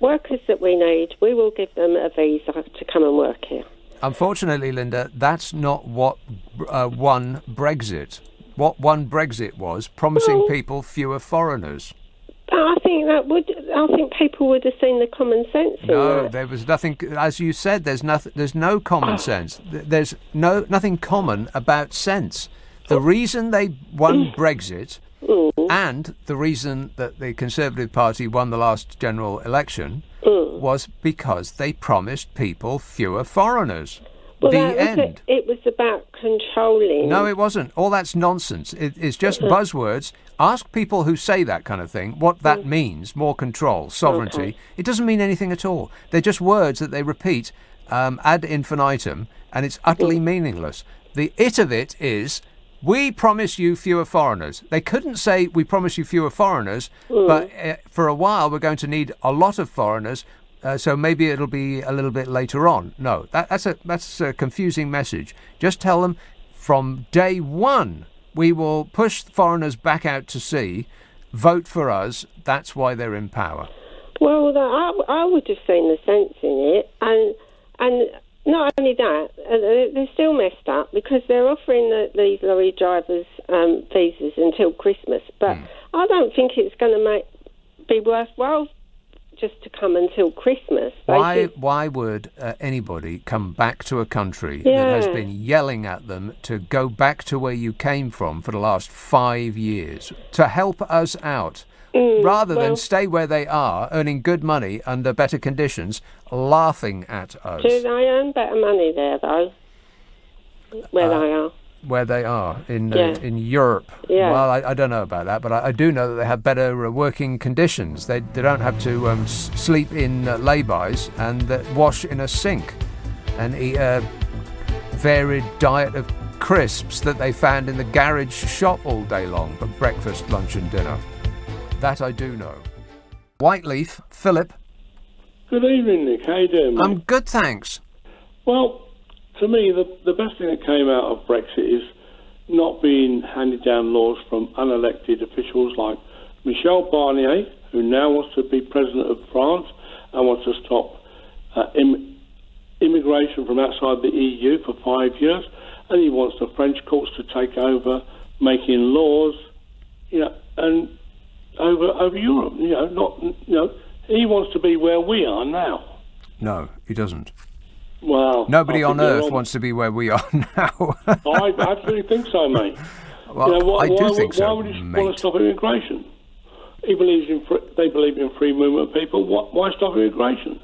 workers that we need, we will give them a visa to come and work here. Unfortunately, Linda, that's not what uh, won Brexit. What won Brexit was promising people fewer foreigners. I think that would, I think people would have seen the common sense No, there was nothing. As you said, there's nothing. There's no common sense. There's no nothing common about sense. The reason they won [CLEARS THROAT] Brexit, Mm. and the reason that the Conservative Party won the last general election, mm. was because they promised people fewer foreigners. Well, the end. it. It was about controlling. No, it wasn't. All that's nonsense. It, it's just mm-hmm. buzzwords. Ask people who say that kind of thing what that mm. means more control, sovereignty. It doesn't mean anything at all. They're just words that they repeat um, ad infinitum, and it's utterly meaningless. The it of it is We promise you fewer foreigners. They couldn't say we promise you fewer foreigners, Mm. but uh, for a while we're going to need a lot of foreigners. Uh, so maybe it'll be a little bit later on. No, that, that's a that's a confusing message. Just tell them from day one we will push foreigners back out to sea. Vote for us. That's why they're in power. Well, I, I would have seen the sense in it, and and not only that, uh, they- they're still messed up because they're offering the, these lorry drivers um, visas until Christmas. But I don't think it's going to make be worthwhile just to come until Christmas. Why why would uh, anybody come back to a country Yeah. that has been yelling at them to go back to where you came from for the last five years to help us out? Rather well- than stay where they are, earning good money under better conditions, laughing at us do they earn better money there though? Where Uh, they are. where they are in Yeah. uh, in Europe. Yeah. Well, I, I don't know about that, but I, I do know that they have better uh, working conditions. They they don't have to um, s- sleep in uh, laybys and uh, wash in a sink, and eat a varied diet of crisps that they found in the garage shop all day long for breakfast, lunch, and dinner. That I do know. Whiteleaf, Philip. Good evening, Nick. How you doing, mate? I'm good, thanks. Well, to me, the, the best thing that came out of Brexit is not being handed down laws from unelected officials like Michel Barnier, who now wants to be president of France and wants to stop uh, Im- immigration from outside the EU for five years, and he wants the French courts to take over making laws, you know, and over over Europe. You know, not you know, he wants to be where we are now. No, he doesn't. Well, Nobody on earth wrong. wants to be where we are [LAUGHS] now. I absolutely think so, mate. Well, you know, why, I do why, think why so, would you want to stop immigration? He believes in free, they believe in free movement of people. Why, why stop immigration?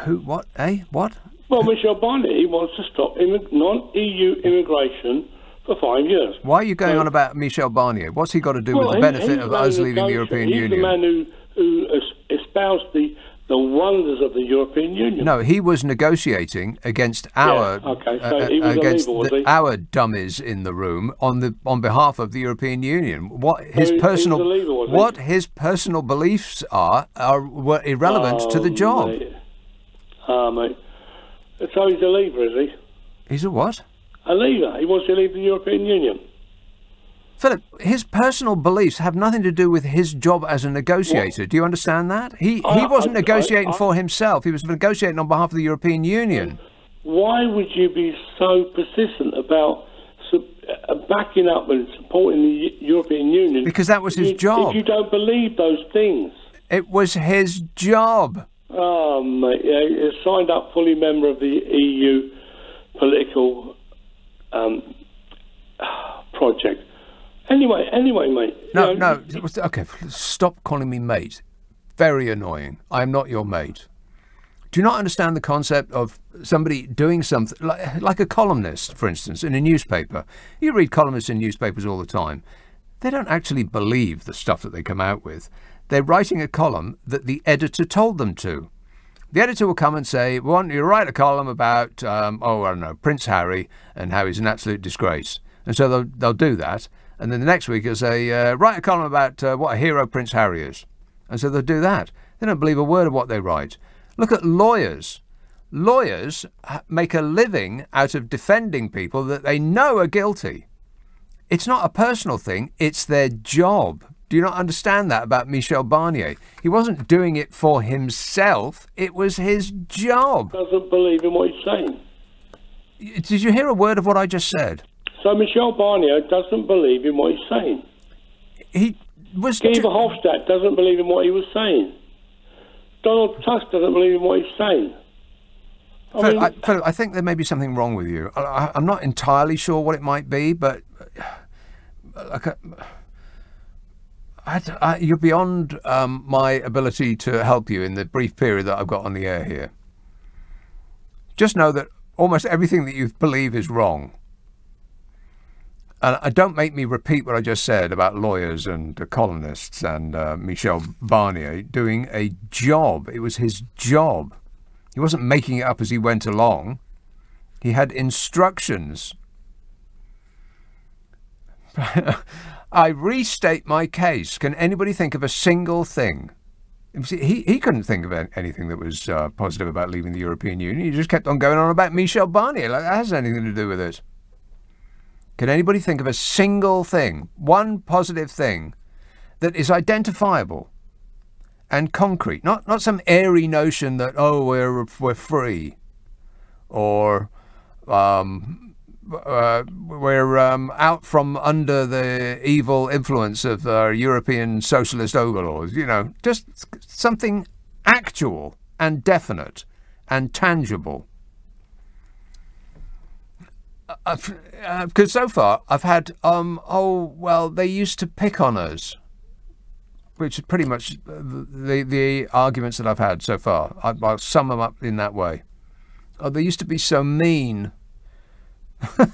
Who? What? Eh? What? Well, Michel Barnier he wants to stop non-EU immigration for five years. Why are you going on about Michel Barnier? What's he got to do Well, with the he- benefit he's of us leaving the European he's Union? the man who, who espoused the, the wonders of the European Union. No, he was negotiating against our okay, so uh, he was against illegal, the- he? our dummies in the room on the on behalf of the European Union. What his was personal illegal, what his personal beliefs are are were irrelevant to the Oh, job. Mate. Ah, mate. So he's a leaver, is he? He's a what? A leader. He wants to leave the European Union. Philip, his personal beliefs have nothing to do with his job as a negotiator. Do you understand that? He he wasn't I- negotiating I- for himself. He was negotiating on behalf of the European Union. Why would you be so persistent about uh, backing up and supporting the European Union? Because that was his job. If you don't believe those things. It was his job. Mate, yeah, he signed up fully member of the EU political um, project. Anyway, anyway, mate. No, you know, no. Okay, stop calling me mate. Very annoying. I am not your mate. Do you not understand the concept of somebody doing something like, like a columnist, for instance, in a newspaper? You read columnists in newspapers all the time. They don't actually believe the stuff that they come out with. They're writing a column that the editor told them to. The editor will come and say, "We want you write a column about, um, oh, I don't know, Prince Harry and how he's an absolute disgrace." And so they'll, they'll do that. And then the next week they'll say, uh, "Write a column about uh, what a hero Prince Harry is." And so they'll do that. They don't believe a word of what they write. Look at lawyers. Lawyers make a living out of defending people that they know are guilty. It's not a personal thing, it's their job. Do you not understand that about Michel Barnier? He wasn't doing it for himself, it was his job. doesn't believe in what he's saying. Did you hear a word of what I just said? So Michel Barnier doesn't believe in what he's saying. He was. Guy Verhofstadt doesn't believe in what he was saying. Donald Tusk doesn't believe in what he's saying. I Phil, mean, I, Phil, I think there may be something wrong with you. I, I'm not entirely sure what it might be, but uh, like, uh, I, I, you're beyond um, my ability to help you in the brief period that I've got on the air here. Just know that almost everything that you believe is wrong. And uh, don't make me repeat what I just said about lawyers and uh, and uh, Michel Barnier doing a job. It was his job. He wasn't making it up as he went along. He had instructions. [LAUGHS] I restate my case. Can anybody think of a single thing? He, he couldn't think of anything that was uh, positive about leaving the European Union. He just kept on going on about Michel Barnier. Like that has anything to do with it. Can anybody think of a single thing, one positive thing, that is identifiable and concrete? Not not some airy notion that oh we're we're free, or um, uh, we're um, out from under the evil influence of our European socialist overlords. You know, just something actual and definite and tangible. Because uh, so far I've had, um, oh well, they used to pick on us, which is pretty much the the arguments that I've had so far. I, will sum them up in that way. Oh, they used to be so mean. [LAUGHS]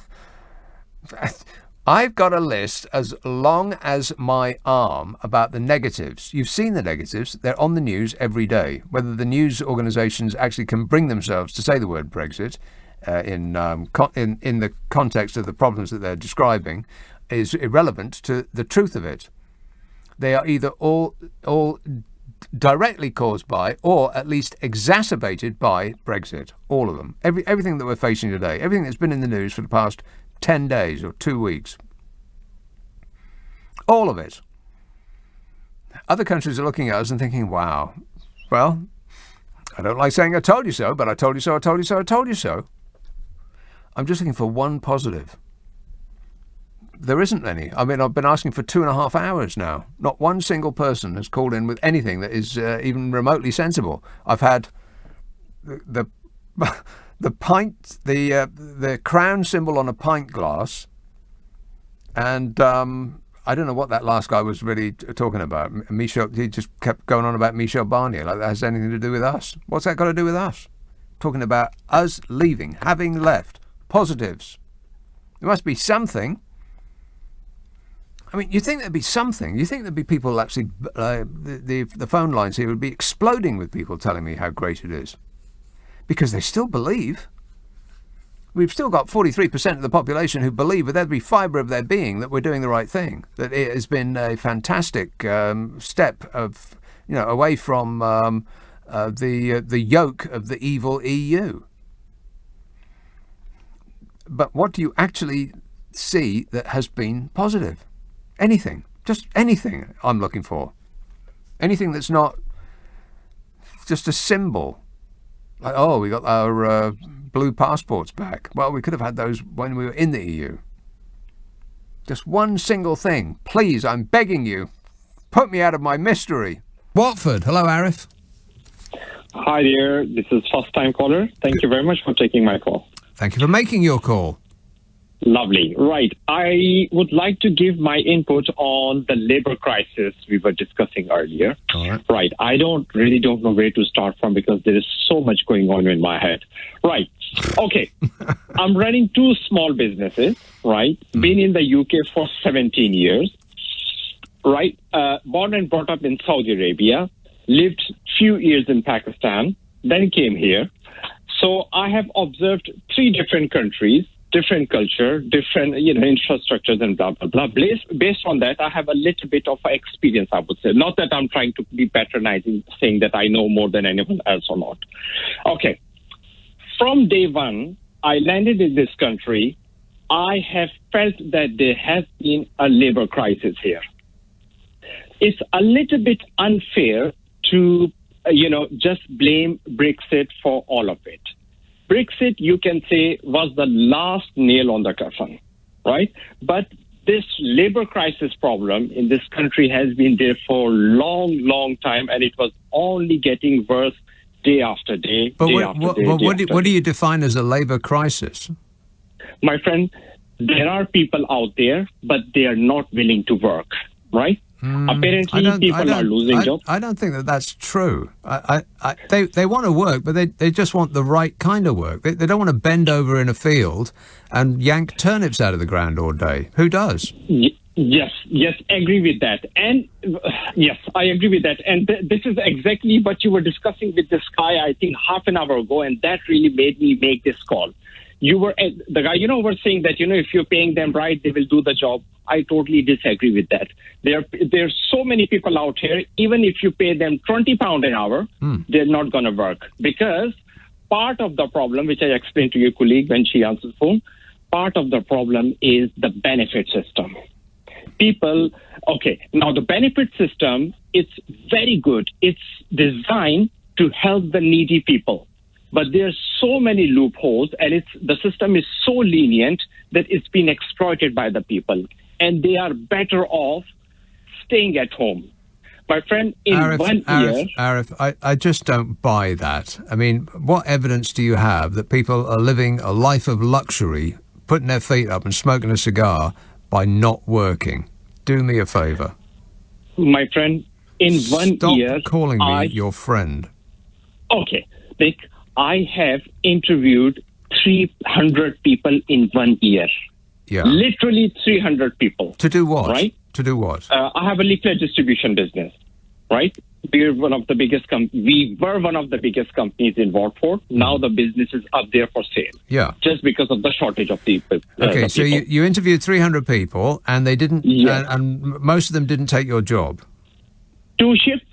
I've got a list as long as my arm about the negatives. You've seen the negatives. They're on the news every day. Whether the news organisations actually can bring themselves to say the word Brexit uh, in, um, in, in the context of the problems that they're describing is irrelevant to the truth of it. They are either all, all directly caused by or at least exacerbated by Brexit. All of them. Every, everything that we're facing today, everything that's been in the news for the past 10 days or two weeks. All of it. Other countries are looking at us and thinking, wow, well, I don't like saying I told you so, but I told you so, I told you so, I told you so. I'm just looking for one positive. There isn't any. I mean, I've been asking for two and a half hours now. Not one single person has called in with anything that is uh, even remotely sensible. I've had the the, [LAUGHS] the pint, the uh, the crown symbol on a pint glass, and um, I don't know what that last guy was really talking about. Michel, he just kept going on about Michel Barnier, like that has anything to do with us. What's that got to do with us? Talking about us leaving, having left positives. There must be something. I mean, you think there'd be something. You think there'd be people actually, uh, the, the, the phone lines here would be exploding with people telling me how great it is. Because they still believe. We've still got 43% of the population who believe with every fibre of their being that we're doing the right thing, that it has been a fantastic um, step of, you know, away from um, uh, the, uh, the yoke of the evil EU but what do you actually see that has been positive? Anything. Just anything I'm looking for. Anything that's not just a symbol. Like, oh, we got our uh, blue passports back. Well, we could have had those when we were in the EU. Just one single thing. Please, I'm begging you, put me out of my mystery. Watford. Hello, Arif. Hi there. This is first time caller. Thank you very much for taking my call. Thank you for making your call. Lovely. Right. I would like to give my input on the labor crisis we were discussing earlier. Right. right. I don't really don't know where to start from because there is so much going on in my head. Right. Okay. [LAUGHS] I'm running two small businesses, right? Mm. Been in the UK for 17 years. Right. Uh, born and brought up in Saudi Arabia. Lived few years in Pakistan. Then came here so I have observed three different countries, different culture, different you know infrastructures and blah blah blah. Based, based on that, I have a little bit of experience. I would say, not that I'm trying to be patronizing, saying that I know more than anyone else or not. Okay, from day one, I landed in this country. I have felt that there has been a labor crisis here. It's a little bit unfair to you know, just blame Brexit for all of it. Brexit, you can say, was the last nail on the coffin, right? But this labor crisis problem in this country has been there for a long, long time, and it was only getting worse day after day. But day what, after what, day, what, day what, do, what do you define as a labor crisis? My friend, there are people out there, but they are not willing to work, right? Mm, Apparently, people are losing I, jobs. I don't think that that's true. I, I, they, they want to work, but they, they just want the right kind of work. They, they don't want to bend over in a field and yank turnips out of the ground all day. Who does? Y- yes, yes, agree with that. And uh, yes, I agree with that. And th- this is exactly what you were discussing with this guy, I think, half an hour ago, and that really made me make this call. You were eh, the guy, you know, were saying that you know if you're paying them right, they will do the job. I totally disagree with that. There, there's so many people out here. Even if you pay them twenty pound an hour, they're not going to work because part of the problem, which I explained to your colleague when she answered the phone, part of the problem is the benefit system. People, okay, now the benefit system it's very good. It's designed to help the needy people, but there's so many loopholes, and it's the system is so lenient that it's been exploited by the people, and they are better off staying at home. My friend, in Arif, one Arif, year, Arif, I, I just don't buy that. I mean, what evidence do you have that people are living a life of luxury, putting their feet up and smoking a cigar by not working? Do me a favour. my friend, in one Stop year, calling me I your friend. Okay, Nick, I have interviewed 300 people in one year. Yeah. Literally 300 people. To do what? Right? To do what? Uh, I have a leaflet distribution business, right? We're one of the biggest, com- we were one of the biggest companies in Watford. Now the business is up there for sale Yeah. just because of the shortage of people. uh, Okay, so people. you, you interviewed 300 people and they didn't, and, and most of them didn't take your job. two shifts,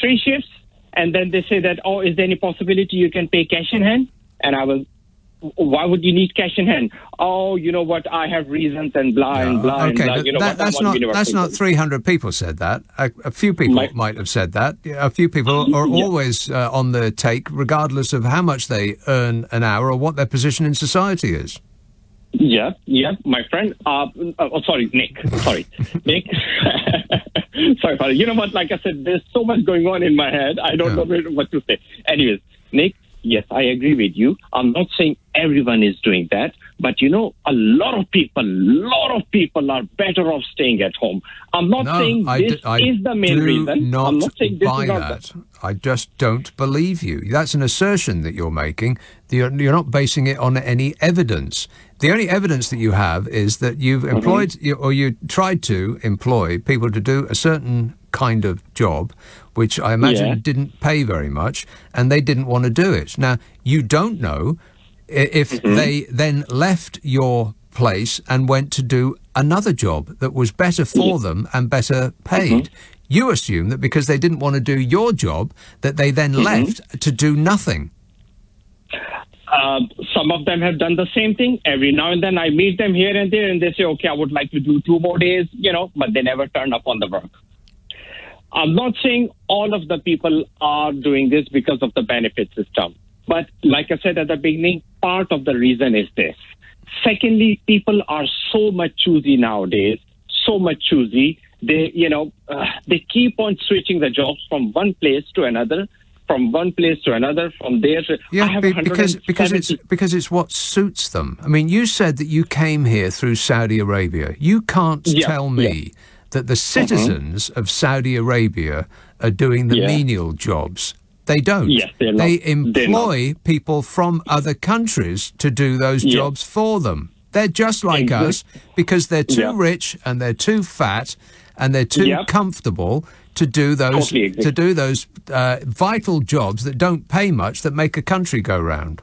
three shifts, and then they say that, oh, is there any possibility you can pay cash in hand? And I was, why would you need cash in hand? Oh, you know what? I have reasons and blah and blah and okay, blah. but You know that, that's not that's not 300 people said that. A, a few people might have said that. A few people are Yeah. always uh, on the take, regardless of how much they earn an hour or what their position in society is. Yeah, yeah, my friend. Uh, oh, sorry, Nick. Sorry, Nick. [LAUGHS] sorry, sorry. You know what? Like I said, there's so much going on in my head. I don't know what to say. Anyways, Nick. Yes, I agree with you. I'm not saying everyone is doing that, but you know, a lot of people, lot of people are better off staying at home. I'm not No, saying I this d- is the main reason. Not I'm not saying this buy is that. I just don't believe you. That's an assertion that you're making. You're, you're not basing it on any evidence. The only evidence that you have is that you've Mm-hmm. employed you, or you tried to employ people to do a certain kind of job, which I imagine Yeah. didn't pay very much, and they didn't want to do it. Now, you don't know if Mm-hmm. they then left your place and went to do another job that was better for them and better paid. Mm-hmm. You assume that because they didn't want to do your job, that they then Mm-hmm. left to do nothing. Uh, some of them have done the same thing. Every now and then I meet them here and there and they say, okay, I would like to do two more days, you know, but they never turn up on the work. I'm not saying all of the people are doing this because of the benefit system. But like I said at the beginning, part of the reason is this. Secondly, people are so much choosy nowadays, so much choosy. They, you know, uh, they keep on switching the jobs from one place to another, from one place to another, from there to. Yeah, because because it's because it's what suits them. I mean, you said that you came here through Saudi Arabia. You can't Yeah, tell me that the citizens of Saudi Arabia are doing the Yeah. menial jobs. They don't. Yes, they're not. They employ people from other countries to do those Yeah. jobs for them. They're just like Exact- us because they're too Yeah. rich and they're too fat and they're too Yep. comfortable to do those Totally to do those uh, vital jobs that don't pay much that make a country go round.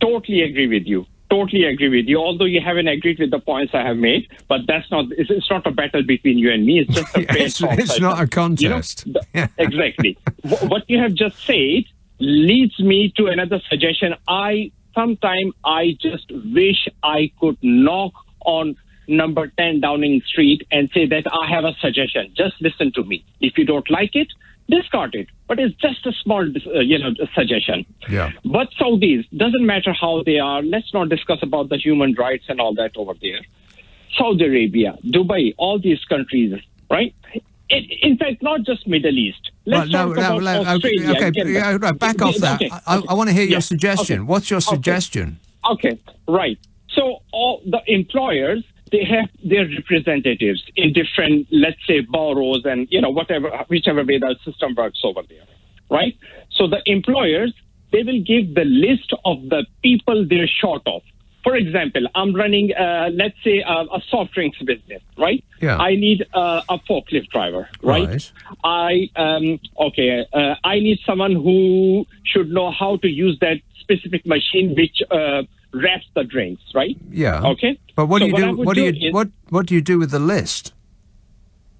Totally agree with you. Totally agree with you. Although you haven't agreed with the points I have made, but that's not. It's, it's not a battle between you and me. It's just a [LAUGHS] It's- it's not a contest. You know, the- [LAUGHS] exactly. What you have just said leads me to another suggestion. I sometime I just wish I could knock on number 10 Downing Street and say that I have a suggestion. Just listen to me. If you don't like it, discard it. But it's just a small, uh, you know, suggestion. Yeah. But Saudis, doesn't matter how they are, let's not discuss about the human rights and all that over there. Saudi Arabia, Dubai, all these countries, right? It, in fact, not just Middle East. Let's no, talk no, about no, okay, Australia. okay, yeah, right, back off that. Okay, I, I want to hear Yeah, your suggestion. okay. What's your Okay. suggestion? Okay, right. So all the employers they have their representatives in different, let's say, boroughs and you know whatever, whichever way the system works over there, right? So the employers they will give the list of the people they're short of. for example, I'm running, uh, let's say, a, a soft drinks business, right? Yeah. I need uh, a forklift driver, right? Right. I um, okay. Uh, I need someone who should know how to use that specific machine which wraps the drinks, right? Yeah. Okay. But what So do you what do? What do do you is- what what do you do with the list?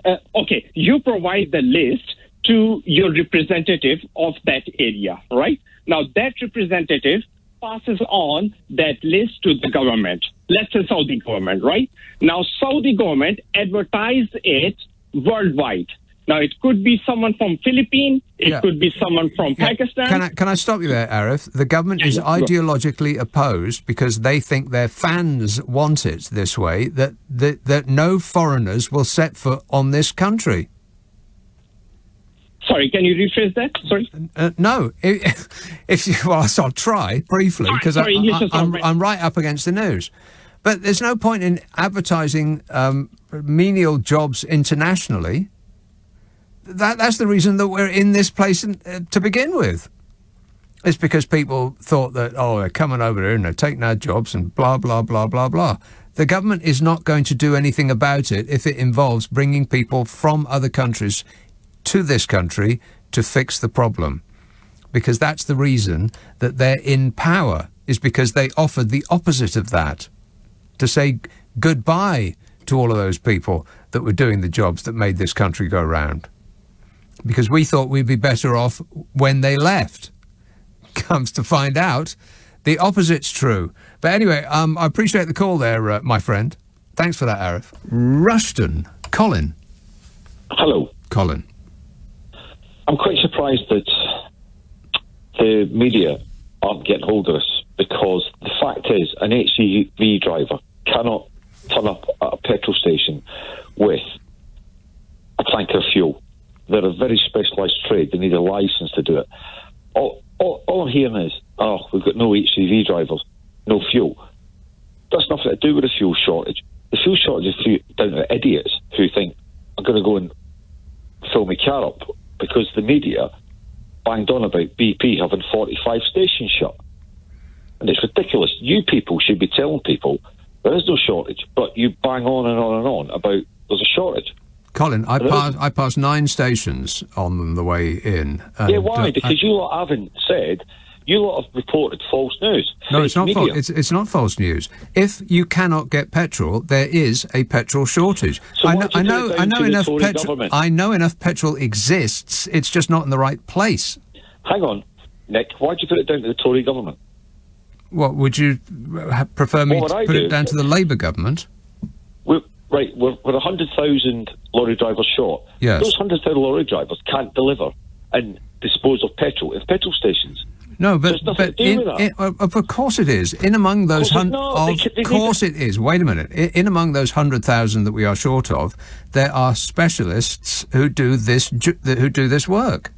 Uh, okay, you provide the list to your representative of that area, right? Now that representative passes on that list to the government. Let's say Saudi government, right? Now Saudi government advertise it worldwide. Now it could be someone from Philippines, it Yeah. could be someone from Pakistan. Can I can I stop you there, Arif? The government is Yeah, yeah, ideologically opposed because they think their fans want it this way. That that that no foreigners will set foot on this country. Sorry, can you rephrase that? Sorry. Uh, no, [LAUGHS] if, if you, well, I'll try briefly because sorry, yes, yes, I'm. I'm right up against the news. But there's no point in advertising um, menial jobs internationally. That, that's the reason that we're in this place in, uh, to begin with. It's because people thought that, oh, they're coming over here and they're taking our jobs and blah, blah, blah, blah, blah. The government is not going to do anything about it if it involves bringing people from other countries to this country to fix the problem. Because that's the reason that they're in power, is because they offered the opposite of that to say goodbye to all of those people that were doing the jobs that made this country go round. Because we thought we'd be better off when they left. [LAUGHS] Comes to find out, the opposite's true. But anyway, um, I appreciate the call there, uh, my friend. Thanks for that, Arif. Rushton, Colin. Hello. Colin. I'm quite surprised that the media aren't getting hold of us because the fact is, an HCV driver cannot turn up at a petrol station with a tank of fuel. They're a very specialised trade. They need a licence to do it. All, all, all I'm hearing is, oh, we've got no HCV drivers, no fuel. That's nothing to do with the fuel shortage. The fuel shortage is down to idiots who think, I'm going to go and fill my car up because the media banged on about BP having 45 stations shut. And it's ridiculous. You people should be telling people there is no shortage, but you bang on and on and on about there's a shortage. Colin, I passed, I passed nine stations on the way in. and, yeah, why? uh, because you lot haven't said, you lot have reported false news. No, it's not. False. It's, it's not false news. If you cannot get petrol, there is a petrol shortage. So I know. I know. I know enough petrol. I know enough petrol exists. It's just not in the right place. Hang on, Nick, why'd you put it down to the Tory government? What would you uh, prefer me What to I put do? it down to the Labour government? We're, right, we're, we're 100,000 lorry drivers short. Yes. Those 100,000 lorry drivers can't deliver and dispose of petrol in petrol stations. No, but but in, in- of of course it is. In among those Of course hundred, not. They of they course it is. Wait a minute. In, in among those hundred thousand that we are short of, there are specialists who do this ju- who do this work.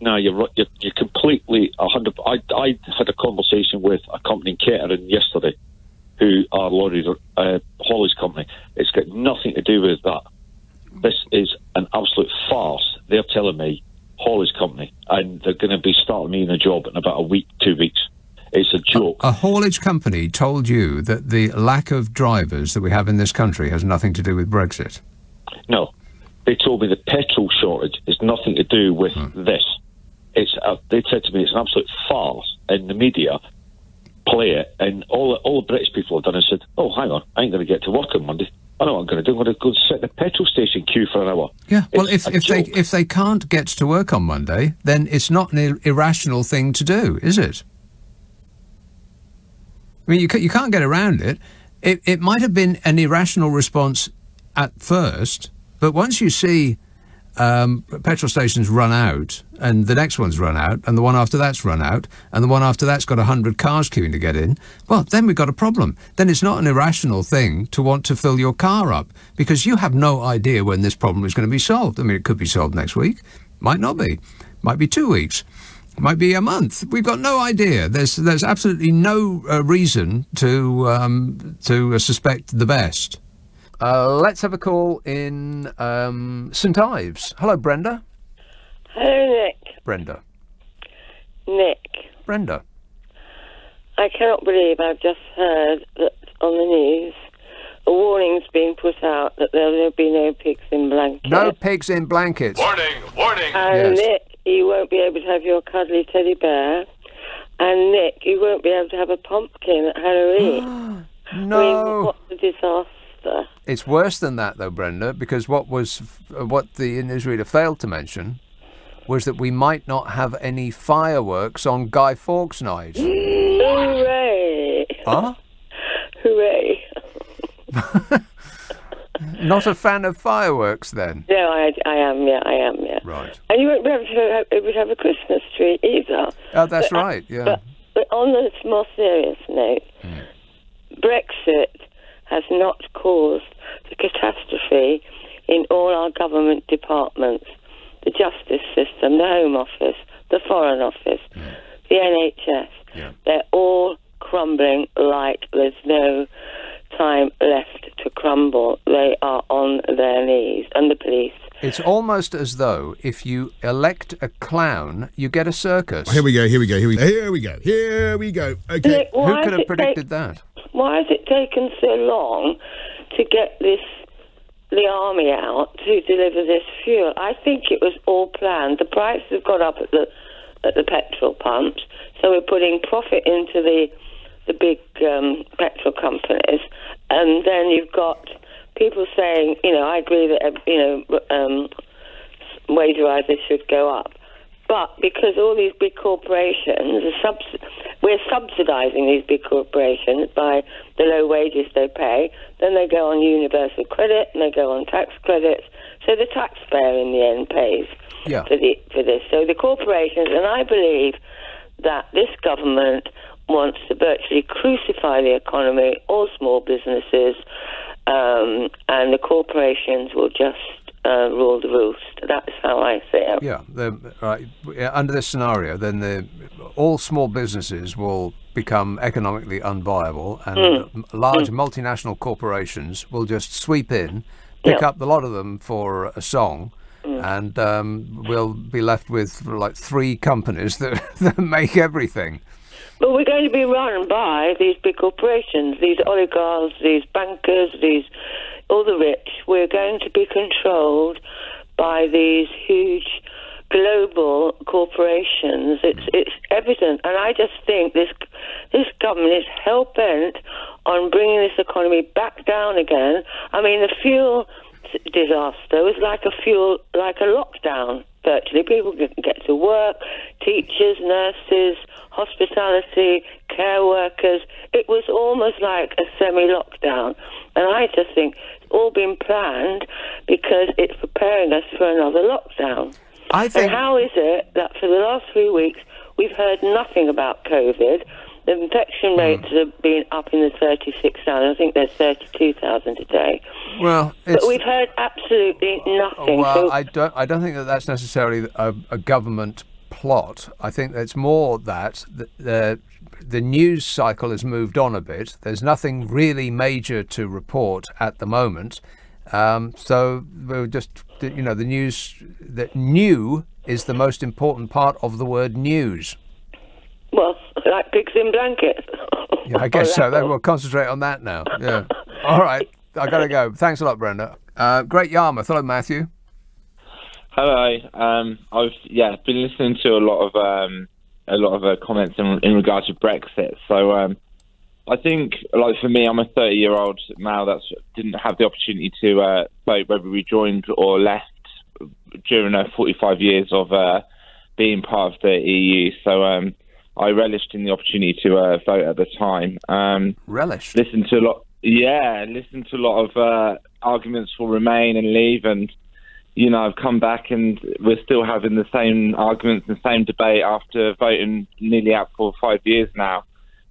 No, you're right. You're, you're completely hundred. I, I had a conversation with a company in Kettering yesterday, who are lorry uh, haulage company. It's got nothing to do with that. This is an absolute farce. They're telling me haulage company, and they're going to be starting me in a job in about a week, two weeks. It's a joke. A haulage company told you that the lack of drivers that we have in this country has nothing to do with Brexit. No, they told me the petrol shortage is nothing to do with this. It's uh, they said to me it's an absolute farce, and the media play it, and all all the British people have done is said, "Oh, hang on, I ain't going to get to work on Monday. I know what I'm going to do. I'm going to go sit in a petrol station queue for an hour." Yeah. Well, It's if, if they if they can't get to work on Monday, then it's not an ir- irrational thing to do, is it? I mean, you ca- you can't get around it. It it might have been an irrational response at first, but once you see um, petrol stations run out, and the next one's run out, and the one after that's run out, and the one after that's got 100 cars queuing to get in, well, then we've got a problem. Then it's not an irrational thing to want to fill your car up because you have no idea when this problem is going to be solved. I mean, it could be solved next week, might not be, might be two weeks. Might be a month. We've got no idea. There's there's absolutely no uh, reason to um, to uh, suspect the best. Uh, let's have a call in um, St Ives. Hello, Brenda. Hello, Nick. Brenda. Nick, Brenda. I I cannot believe I've just heard that on the news a warning's been put out that there will be no pigs in blankets. No pigs in blankets. Warning, warning. And Yes. Nick, you won't be able to have your cuddly teddy bear. And Nick, you won't be able to have a pumpkin at Halloween. [GASPS] No. I mean, what a disaster. It's worse than that, though, Brenda, because what was what the newsreader failed to mention was that we might not have any fireworks on Guy Fawkes night. [LAUGHS] Hooray! huh? Hooray! [LAUGHS] Not a fan of fireworks, then? No, I, I am, yeah, I am, yeah. Right. And you won't be able to have, have a Christmas tree either. Oh, that's But, uh, right. Yeah. But, but on a more serious note, Brexit has not caused the catastrophe in all our government departments the justice system, the Home Office, the Foreign Office, the NHS. They're all crumbling like there's no time left to crumble. They are on their knees. And the police. It's almost as though if you elect a clown, you get a circus. Here we go. Here we go. Here we go. Here we go. Here we go. Okay. Nick, why Who could have predicted take- that? Why has it taken so long to get this the army out to deliver this fuel? I think it was all planned. The prices have got up at the at the petrol pumps, so we're putting profit into the the big um, petrol companies, and then you've got people saying, you know, I agree that you know um, wage rises should go up. But because all these big corporations are subs- we're subsidising these big corporations by the low wages they pay, then they go on universal credit and they go on tax credits. So the taxpayer in the end pays Yeah. for the for this. So the corporations, and I believe that this government wants to virtually crucify the economy, all small businesses, um, and the corporations will just uh, rule the roost. That's how I see it. Yeah, the, right. yeah, Under this scenario, then the all small businesses will become economically unviable, and Mm. large multinational corporations will just sweep in, pick Yeah. up a lot of them for a song, and um, we'll be left with like three companies [LAUGHS] that, that make everything. But we're going to be run by these big corporations, these oligarchs, these bankers, these all the rich. We're going to be controlled by these huge global corporations. It's it's evident, and I just think this this government is hell bent on bringing this economy back down again. I mean, the fuel disaster was like a fuel like a lockdown. Virtually, people didn't get to work. Teachers, nurses, hospitality, care workers. It was almost like a semi-lockdown, and I just think it's all been planned because it's preparing us for another lockdown. I think. And how is it that for the last three weeks we've heard nothing about COVID? The infection Hmm. rates have been up in the 36,000. I think there's 32,000 today. Well, But we've heard absolutely nothing. well, so I don't. I don't think that that's necessarily a, a government plot. I think it's more that the, the the news cycle has moved on a bit. There's nothing really major to report at the moment. Um, so we're just, you know, the news. That new is the most important part of the word news. Well, like pigs in blankets. Yeah, I [LAUGHS] guess so. Then we'll concentrate on that now. Yeah. [LAUGHS] All right. I gotta go. Thanks a lot, Brenda. Uh, great Yarmouth. Hello, Matthew. Hello. Um, I've yeah been listening to a lot of um, a lot of uh, comments in, in regards to Brexit. So um, I think, like for me, I'm a 30 year old male that didn't have the opportunity to uh, vote whether we joined or left during uh, 45 years of uh, being part of the EU. So um, I relished in the opportunity to uh, vote at the time. Um, Relish. Listen to a lot. Yeah, listen to a lot of uh, arguments for remain and leave, and you know, I've come back and we're still having the same arguments and same debate after voting nearly out for five years now.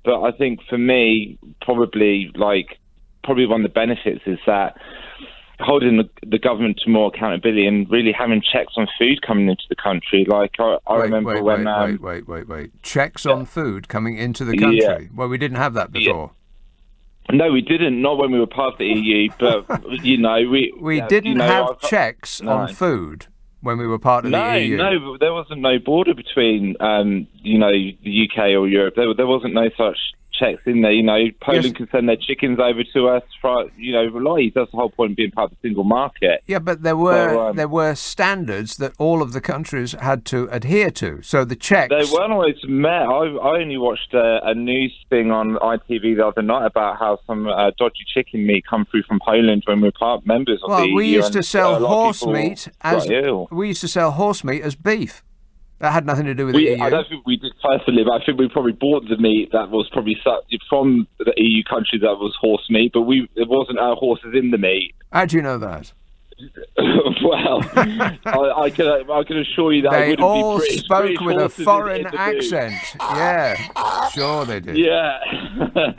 But I think for me, probably like probably one of the benefits is that holding the, the government to more accountability and really having checks on food coming into the country. Like I, I wait, remember wait, when wait, um, wait, wait, wait, wait. Checks on food coming into the country. Yeah. Well, we didn't have that before. No, we didn't. Not when we were part of the EU, but you know, we [LAUGHS] We yeah, didn't you know, have I've- checks No. on food when we were part of No, the EU. no, but there wasn't no border between, um, you know, the UK or Europe. There, there wasn't no such checks in there. You know, Poland Yes. can send their chickens over to us for you know relief. That's the whole point of being part of the single market. Yeah, but there were So, um, there were standards that all of the countries had to adhere to. So the checks. They weren't always met. I, I only watched a, a news thing on ITV the other night about how some uh, dodgy chicken meat come through from Poland when we were part members of well, the we EU, used to sell uh, of horse meat as we used to sell horse meat as beef. That had nothing to do with We, the EU. I don't think we did personally, but I think we probably bought the meat that was probably from the EU country that was horse meat, but we it wasn't our horses in the meat. How do you know that? [LAUGHS] well, I, I can I can assure you that I They wouldn't all be British. spoke British with a foreign accent. Yeah, sure they did. Yeah. [LAUGHS]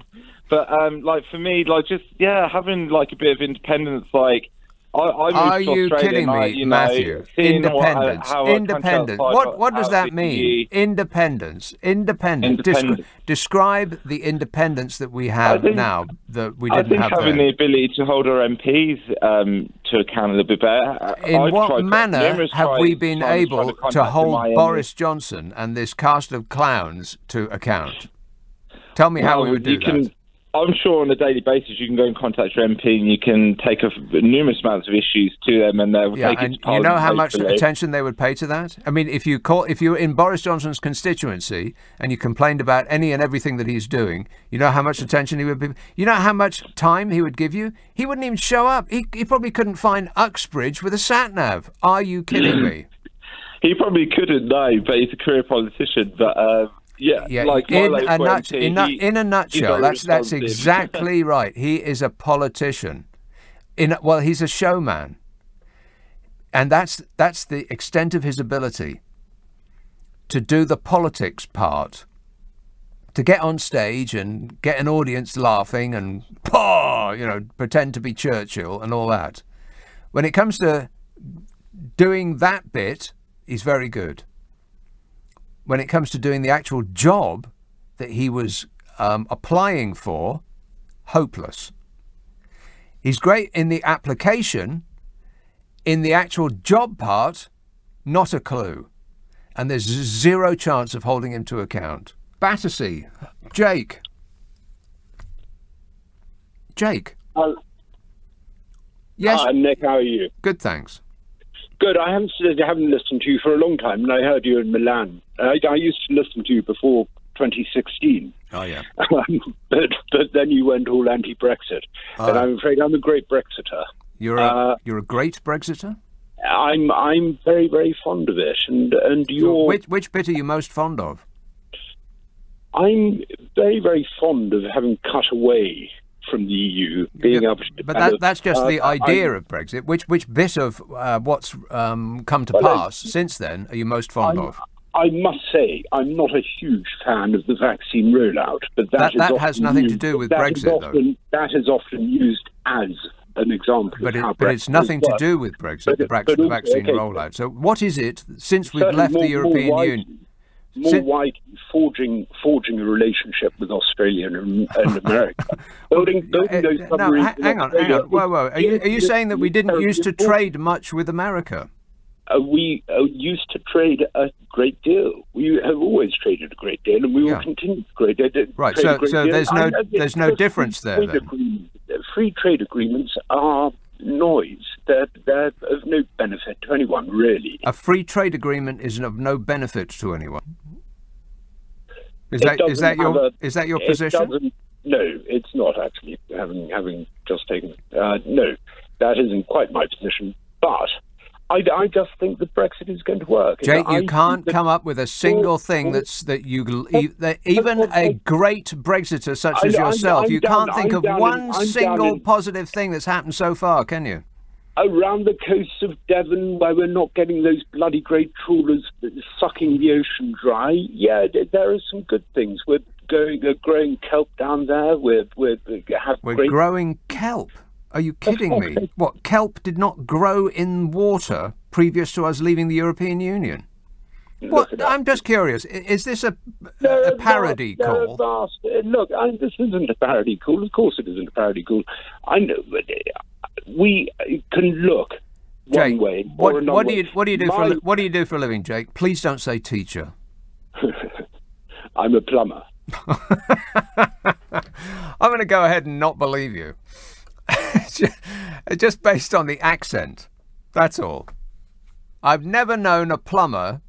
but um, like for me, like just yeah, having like a bit of independence, like. I, I Are to you kidding I, me, you know, Matthew? seeing what- Independence. Independence. What what does that mean? the Independence. Independence. Descri- describe the independence that we have think- now that we didn't have. I think have having then. the ability to hold our MPs um, to account a little bit better. In I've what manner have we been able tried to hold Boris Johnson and this cast of clowns to account? Tell me how we would do you can, that. I'm sure on a daily basis you can go and contact your MP and you can take a, numerous amounts of issues to them and they'll Yeah, take it and you know how much attention they would pay to that. I mean, if you call, if you were in Boris Johnson's constituency and you complained about any and everything that he's doing, you know how much attention he would be. You know how much time he would give you. He wouldn't even show up. He, he probably couldn't find Uxbridge with a sat nav. Are you kidding me? [CLEARS THROAT] He probably couldn't know, but he's a career politician. But uh, yeah, Yeah, like in a, nut, in, a- he- in a nutshell, that's that's exactly [LAUGHS] right. He is a politician. In well, he's a showman, and that's that's the extent of his ability to do the politics part, to get on stage and get an audience laughing and paw, you know, pretend to be Churchill and all that. When it comes to doing that bit, he's very good when it comes to doing the actual job that he was um, applying for, hopeless. He's great in the application, in the actual job part, not a clue. And there's zero chance of holding him to account. Battersea, Jake. Jake. Yes. Hi, Nick. How are you? Good, thanks. Good. I haven't I haven't listened to you for a long time, and I heard you in Milan. I, I used to listen to you before 2016, Oh, yeah. [LAUGHS] but but then you went all anti-Brexit, and Ah. I'm afraid I'm a great Brexiter. You're a, Uh, you're a great Brexiter? I'm I'm very very fond of it, and and you're Which, which bit are you most fond of? I'm very very fond of having cut away from the EU, being able to. But that, that's just uh, the idea I'm- of Brexit. Which which bit of uh, what's um, come to Well, I- pass since then are you most fond I'm- of? I must say, I'm not a huge fan of the vaccine rollout, but That- that that often has nothing to do with that is Brexit, though. often, That is often used as an example But, it, but it's nothing to do with Brexit, But- the, Brexit, also- vaccine okay, rollout. So what is it since we've left more- the European Union? More Sin- widely forging forging a relationship with Australia and, and [LAUGHS] America, building building those Uh, No, submarines. in hang on, hang on. Whoa, whoa. Are you, are you saying that we didn't used to trade much with America? Uh, we uh, used to trade a great deal. We have always traded a great deal, and we will Yeah. continue to trade, uh, Right, trade so- so deal. there's no- there's no free difference there, trade free trade agreements are noise. They're, they're of no benefit to anyone, really. A free trade agreement is of no benefit to anyone. Is It that is that your a- is that your position? No, it's not actually. Having having just taken, uh, no, that isn't quite my position. But I, I just think that Brexit is going to work. Jake, you can't come up with a single thing that's that you that even a great Brexiter such I- as I'm- yourself, I'm you down- can't think I'm of down in- one single in- positive thing that's happened so far, can you? around the coasts of Devon, where we're not getting those bloody great trawlers sucking the ocean dry. Yeah, there are some good things. We're going, uh, growing kelp down there. We're, we're, we have We're great. growing kelp. Are you kidding me? What kelp did not grow in water previous to us leaving the European Union? What? I'm just curious. Is this a, a parody vast, call? vast- uh, look, I, this isn't a parody call. Of course, it isn't a parody call. I know, but uh, we can look one Jake, way or what, another. what do you what do you do for a, My- li- what do you do for a living, Jake? Please don't say teacher. [LAUGHS] I'm a plumber. [LAUGHS] I'm going to go ahead and not believe you. [LAUGHS] Just based on the accent. That's all. I've never known a plumber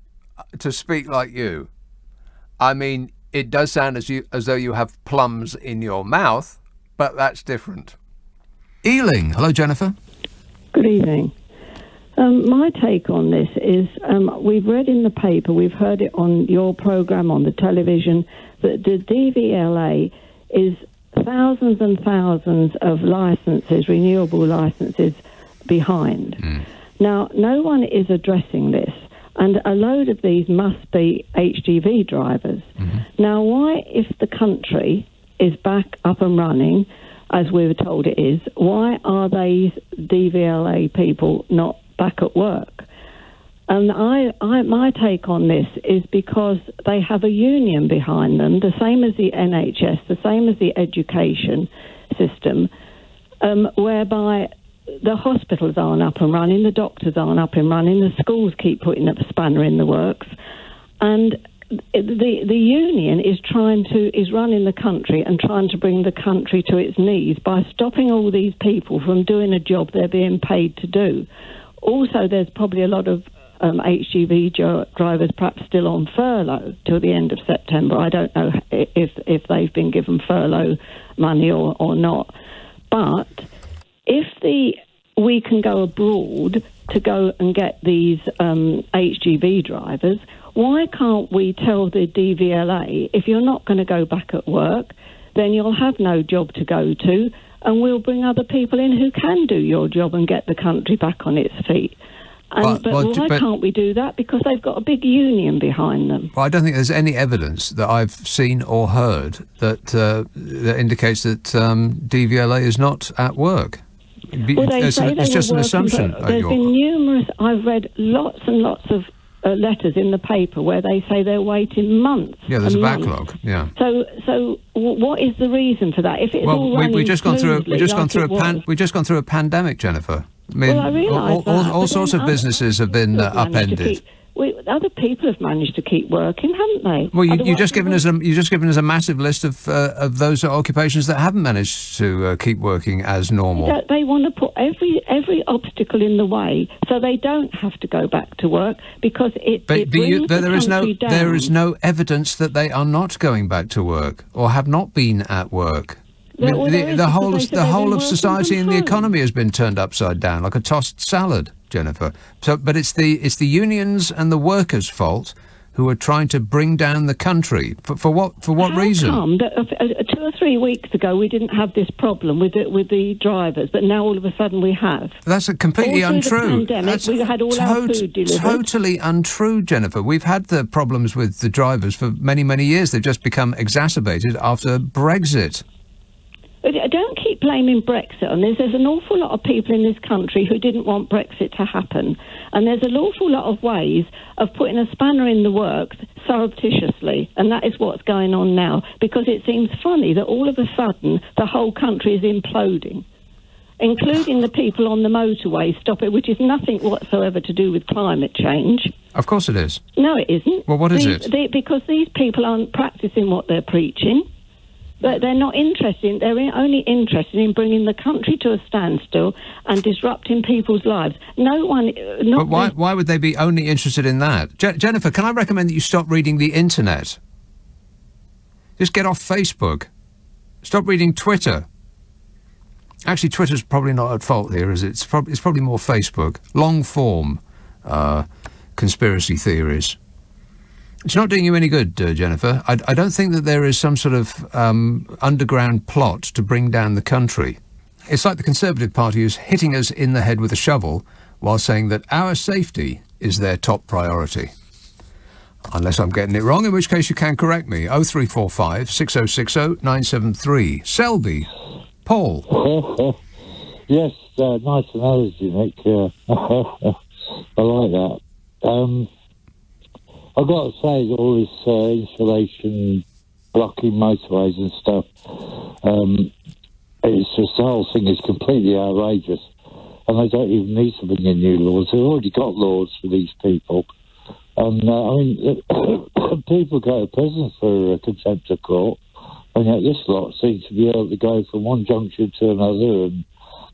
to speak like you. I mean, it does sound as you as though you have plums in your mouth, but that's different. Ealing. Hello, Jennifer. Good evening. Um, my take on this is um, we've read in the paper, we've heard it on your program on the television, that the DVLA is thousands and thousands of licenses, renewable licenses, behind. Mm. Now, no one is addressing this, and a load of these must be HGV drivers. Now, why, if the country is back up and running, as we were told it is, why are these DVLA people not back at work? And I, I, my take on this is because they have a union behind them, the same as the NHS, the same as the education system, um, whereby the hospitals aren't up and running, the doctors aren't up and running, the schools keep putting up a spanner in the works, and the the union is trying to is running the country and trying to bring the country to its knees by stopping all these people from doing a job they're being paid to do. Also, there's probably a lot of um, HGV drivers perhaps still on furlough till the end of September. I don't know if if they've been given furlough money or, or not. But if the we can go abroad to go and get these um, HGV drivers, why can't we tell the DVLA if you're not going to go back at work, then you'll have no job to go to, and we'll bring other people in who can do your job and get the country back on its feet. And, But- why but- can't we do that? Because they've got a big union behind them. Well, I don't think there's any evidence that I've seen or heard that uh, that indicates that um, DVLA is not at work. Be- Well, they it's say an- it's just an assumption. uh, There's been numerous. I've read lots and lots of uh, letters in the paper where they say they're waiting months. yeah, there's a months. backlog. Yeah. So, so w- what is the reason for that? If it's all Well, we, running we've just gone through. We've just gone through a pan, We've just gone through a pandemic, Jennifer. I mean, Well, I all, all, all sorts of businesses have been uh, people have managed to upended. we, other people have managed to keep working, haven't they? Well, you, you've just given us a you just given us a massive list of uh, of those occupations that haven't managed to uh, keep working as normal. They, they want to put every every obstacle in the way so they don't have to go back to work because it, But, it but you, the there is no down. there is no evidence that they are not going back to work or have not been at work. The, the- the whole of the whole of society and the economy has been turned upside down like a tossed salad, Jennifer. So, but it's the it's the unions and the workers' fault who are trying to bring down the country for, for what for what How reason? come that uh, two or three weeks ago we didn't have this problem with the, with the drivers, but now all of a sudden we have? That's a completely All through the untrue. pandemic, That's we had all our food delivered. Totally untrue, Jennifer. We've had the problems with the drivers for many, many years. They've just become exacerbated after Brexit. Don't keep blaming Brexit on this. There's an awful lot of people in this country who didn't want Brexit to happen. And there's an awful lot of ways of putting a spanner in the works surreptitiously. And that is what's going on now because it seems funny that all of a sudden the whole country is imploding. Including the people on the motorway stop it, which is nothing whatsoever to do with climate change. Of course it is. No, it isn't. Well, what is These- it? they- because these people aren't practicing what they're preaching. But they're not interested. They're only interested in bringing the country to a standstill and disrupting people's lives. No one, uh, But why, why would they be only interested in that? Je- Jennifer, can I recommend that you stop reading the internet? Just get off Facebook. Stop reading Twitter. Actually, Twitter's probably not at fault here, is it? It's, prob- it's probably more Facebook. Long form uh, conspiracy theories. It's not doing you any good, uh, Jennifer. I, I don't think that there is some sort of um, underground plot to bring down the country. It's like the Conservative Party is hitting us in the head with a shovel while saying that our safety is their top priority. Unless I'm getting it wrong, in which case you can correct me. 0345 6060 973. Selby. Paul. [LAUGHS] yes, uh, nice analogy, Nick. Uh, [LAUGHS] I like that. Um, I've got to say, all this uh, insulation blocking motorways and stuff, um, it's just the whole thing is completely outrageous. And they don't even need to bring in new laws. They've already got laws for these people. And uh, I mean, [COUGHS] people go to prison for contempt of court. And yet this lot seems to be able to go from one junction to another and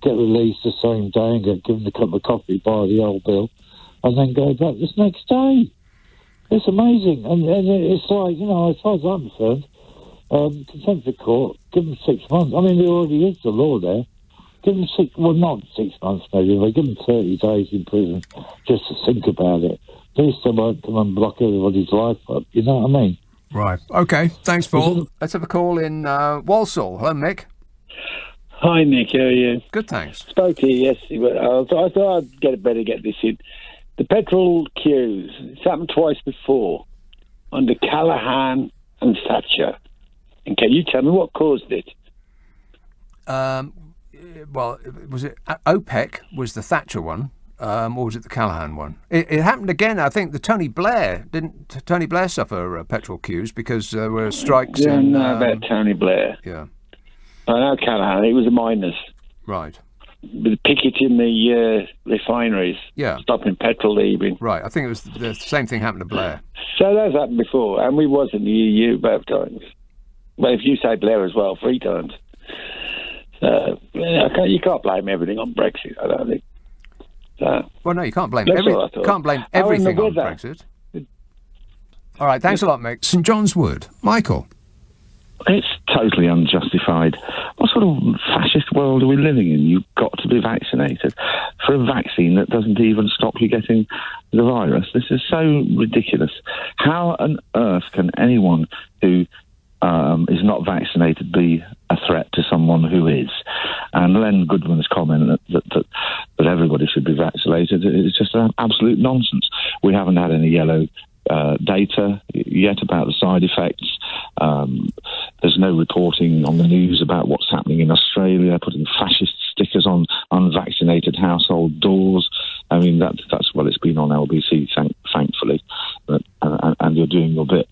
get released the same day and get given a cup of coffee by the old bill and then go back this next day. It's amazing. And, and it's like, you know, as far as I'm concerned, um, contempt of court, give them six months. I mean, there already is the law there. Give them six, well, not six months maybe, but give them 30 days in prison just to think about it. At least they won't come and block everybody's life up. You know what I mean? Right. Okay. Thanks, Paul. Let's have a call in uh, Walsall. Hello, Mick. Hi, Nick. How are you? Good, thanks. Spoke to you yesterday, but I thought I'd get better get this in. The petrol queues, it's happened twice before under Callaghan and Thatcher. And can you tell me what caused it? Um, well, was it OPEC was the Thatcher one, um, or was it the Callaghan one? It, it, happened again. I think the Tony Blair didn't Tony Blair suffer uh, petrol queues because there were strikes. Yeah, in, know um, about Tony Blair. Yeah, I know Callaghan. It was a miners. Right. With picketing the uh, refineries. Yeah. Stopping petrol leaving. Right. I think it was the same thing happened to Blair. So that's happened before, and we was in the EU both times. Well, if you say Blair as well, three times. So yeah, can't, you can't blame everything on Brexit. I don't think. So, Well, no, you can't blame That's every, what I thought. can't blame How in the everything on? Brexit. All right. Thanks a lot, Mick. St John's Wood. Michael. It's totally unjustified. What sort of fascist world are we living in? You've got to be vaccinated for a vaccine that doesn't even stop you getting the virus. This is so ridiculous. How on earth can anyone who um, is not vaccinated be a threat to someone who is? And Len Goodman's comment that, that, that, that everybody should be vaccinated is just absolute nonsense. We haven't had any yellow uh, data yet about the side effects. Um, there's no reporting on the news about what's happening in Australia, putting fascist stickers on unvaccinated household doors. I mean, that, that's well, it's been on LBC, thank, thankfully, but, and, and you're doing your bit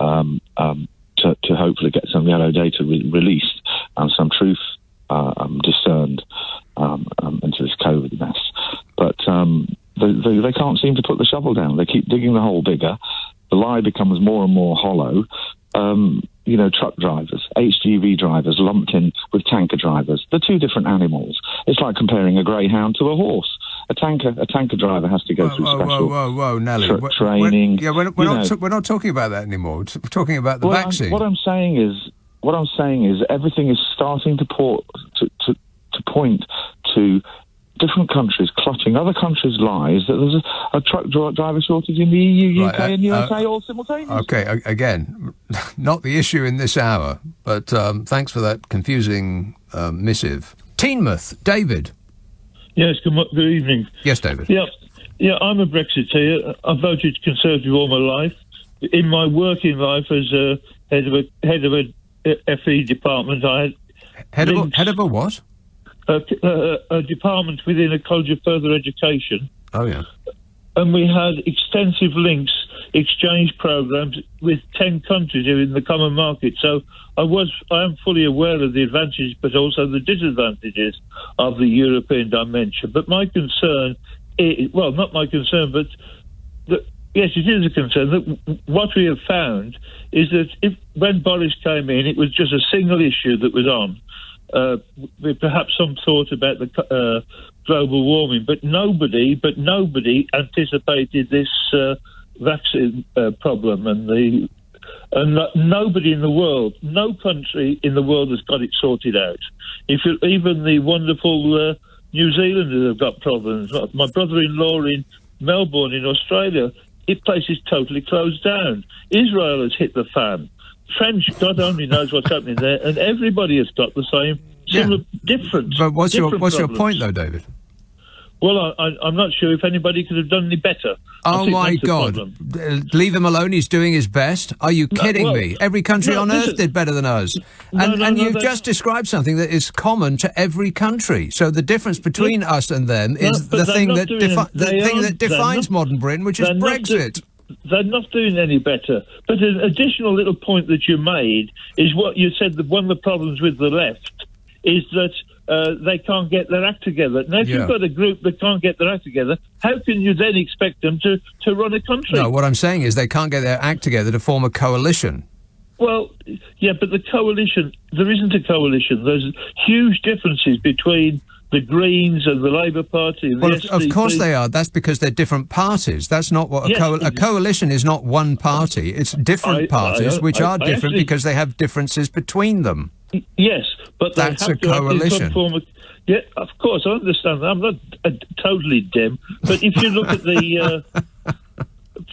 um, um, to, to hopefully get some yellow data re- released and some truth uh, um, discerned um, um, into this COVID mess. But they, they, they can't seem to put the shovel down. They keep digging the hole bigger. The lie becomes more and more hollow. Um, you know, truck drivers, HGV drivers lumped in with tanker drivers. They're two different animals. It's like comparing a greyhound to a horse. A tanker, a tanker driver has to go through Whoa, special whoa, whoa, whoa, Nelly. tra- training. We're, yeah, we're, we're not. know. we're not talking about that anymore. We're talking about the Well, I'm- vaccine. what I'm saying is, what I'm saying is, everything is starting to, port, to, to, to point to different countries clutching other countries' lies. That there's a, a truck dri- driver shortage in the EU, UK, Right, uh, and USA uh, all simultaneously. Okay, again, [LAUGHS] not the issue in this hour, but um, thanks for that confusing um, missive. Tynemouth, David. Yes, good, good evening. Yes, David. Yeah, yeah, I'm a Brexiteer. I've voted Conservative all my life. In my working life as a head of a head of a FE department, I had Head of, a, head of a what? A, a, a department within a college of further education, Oh, yeah. and we had extensive links, exchange programs with ten countries in the common market. So I was, I am fully aware of the advantages, but also the disadvantages of the European dimension. But my concern, is, well, not my concern, but the, yes, it is a concern that what we have found is that if when Boris came in, it was just a single issue that was on. Uh, perhaps some thought about the uh, global warming, but nobody, but nobody anticipated this uh, vaccine uh, problem and the and nobody in the world, no country in the world has got it sorted out. If you, even the wonderful uh, New Zealanders have got problems. My brother-in-law in Melbourne, in Australia, it place is totally closed down. Israel has hit the fan. French, God only knows what's happening there, and everybody has got the same, similar, different. But what's your different what's your point, though, David? Well, I, I, I'm not sure if anybody could have done any better. Oh my God! Uh, Leave him alone. He's doing his best. Are you No, kidding well, me? Every country no, on earth did better than us, No, and, no, and no, you've just described something that is common to every country. So the difference between us and them is the thing that defi- the thing that defines modern Britain, which is Brexit. They're not doing any better. But an additional little point that you made is what you said that one of the problems with the left is that uh, they can't get their act together. Now, if Yeah. you've got a group that can't get their act together, how can you then expect them to, to run a country? No, what I'm saying is they can't get their act together to form a coalition. Well, yeah, but the coalition, there isn't a coalition. There's huge differences between the Greens and the Labour Party. And Well, of, of course they are. That's because they're different parties. That's not what a, Yes, co- a coalition is. Not one party. It's different I- I- parties, which I- are I different actually- because they have differences between them. Yes, but That's a to act in some coalition. yeah, of course, I understand that. I'm not uh, totally dim, but if you look at the uh, [LAUGHS]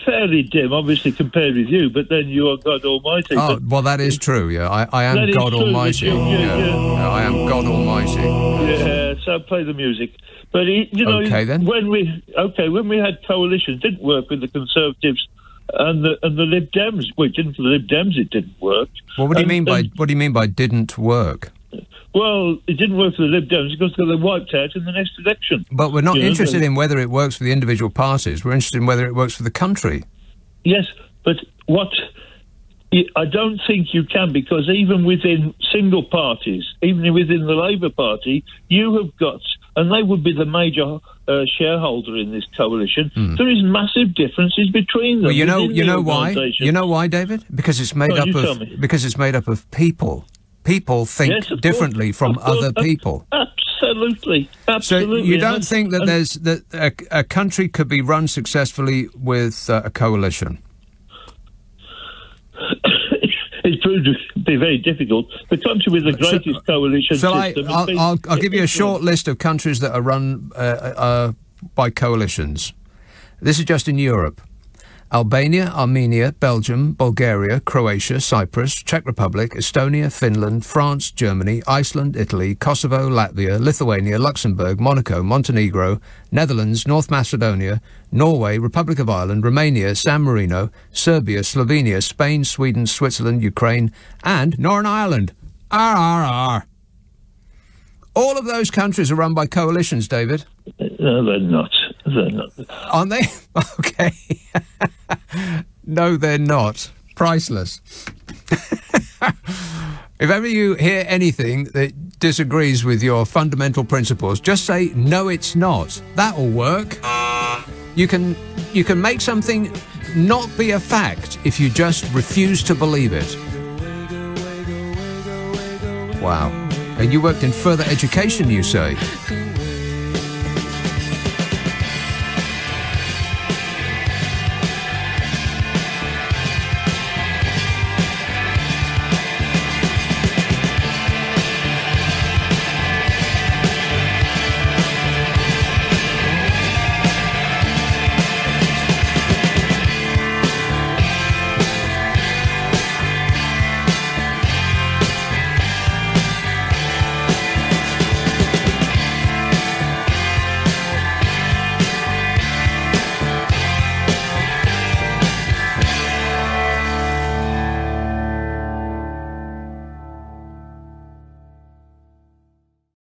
fairly dim, obviously compared with you, but then you are God Almighty. Oh, well, that is true. Yeah, I, I am That God Almighty. you- you- yeah. Yeah, I am God Almighty. Yeah, so play the music. But it, you know, Okay, then. when we okay when we had coalitions, it didn't work with the Conservatives and the and the Lib Dems. Well, didn't for the Lib Dems. It didn't work. Well, what do you And- mean by what do you mean by didn't work? Well, it didn't work for the Lib Dems because they were wiped out in the next election. But we're not You know, interested they- in whether it works for the individual parties. We're interested in whether it works for the country. Yes, but what I don't think you can because even within single parties, even within the Labour Party, you have got, and they would be the major uh, shareholder in this coalition. There is massive differences between them. Well, you know, you know why? You know why, David? Because it's made on, up of because it's made up of people. People think Yes, of course. differently from other people. Absolutely, absolutely. So you don't that's- think that there's that a, a country could be run successfully with uh, a coalition? [COUGHS] it's proved to be very difficult. The country with the greatest coalition So I, system. has I'll, I'll, I'll give you a short list of countries that are run uh, uh, by coalitions. This is just in Europe. Albania, Armenia, Belgium, Bulgaria, Croatia, Cyprus, Czech Republic, Estonia, Finland, France, Germany, Iceland, Italy, Kosovo, Latvia, Lithuania, Luxembourg, Monaco, Montenegro, Netherlands, North Macedonia, Norway, Republic of Ireland, Romania, San Marino, Serbia, Slovenia, Spain, Sweden, Switzerland, Ukraine, and Northern Ireland. RRR. All of those countries are run by coalitions, David. No, they're not. Aren't they? [LAUGHS] Okay. [LAUGHS] no, they're not. Priceless. [LAUGHS] if ever you hear anything that disagrees with your fundamental principles, just say, no, it's not. That'll work. You can, you can make something not be a fact if you just refuse to believe it. Wow. And you worked in further education, you say?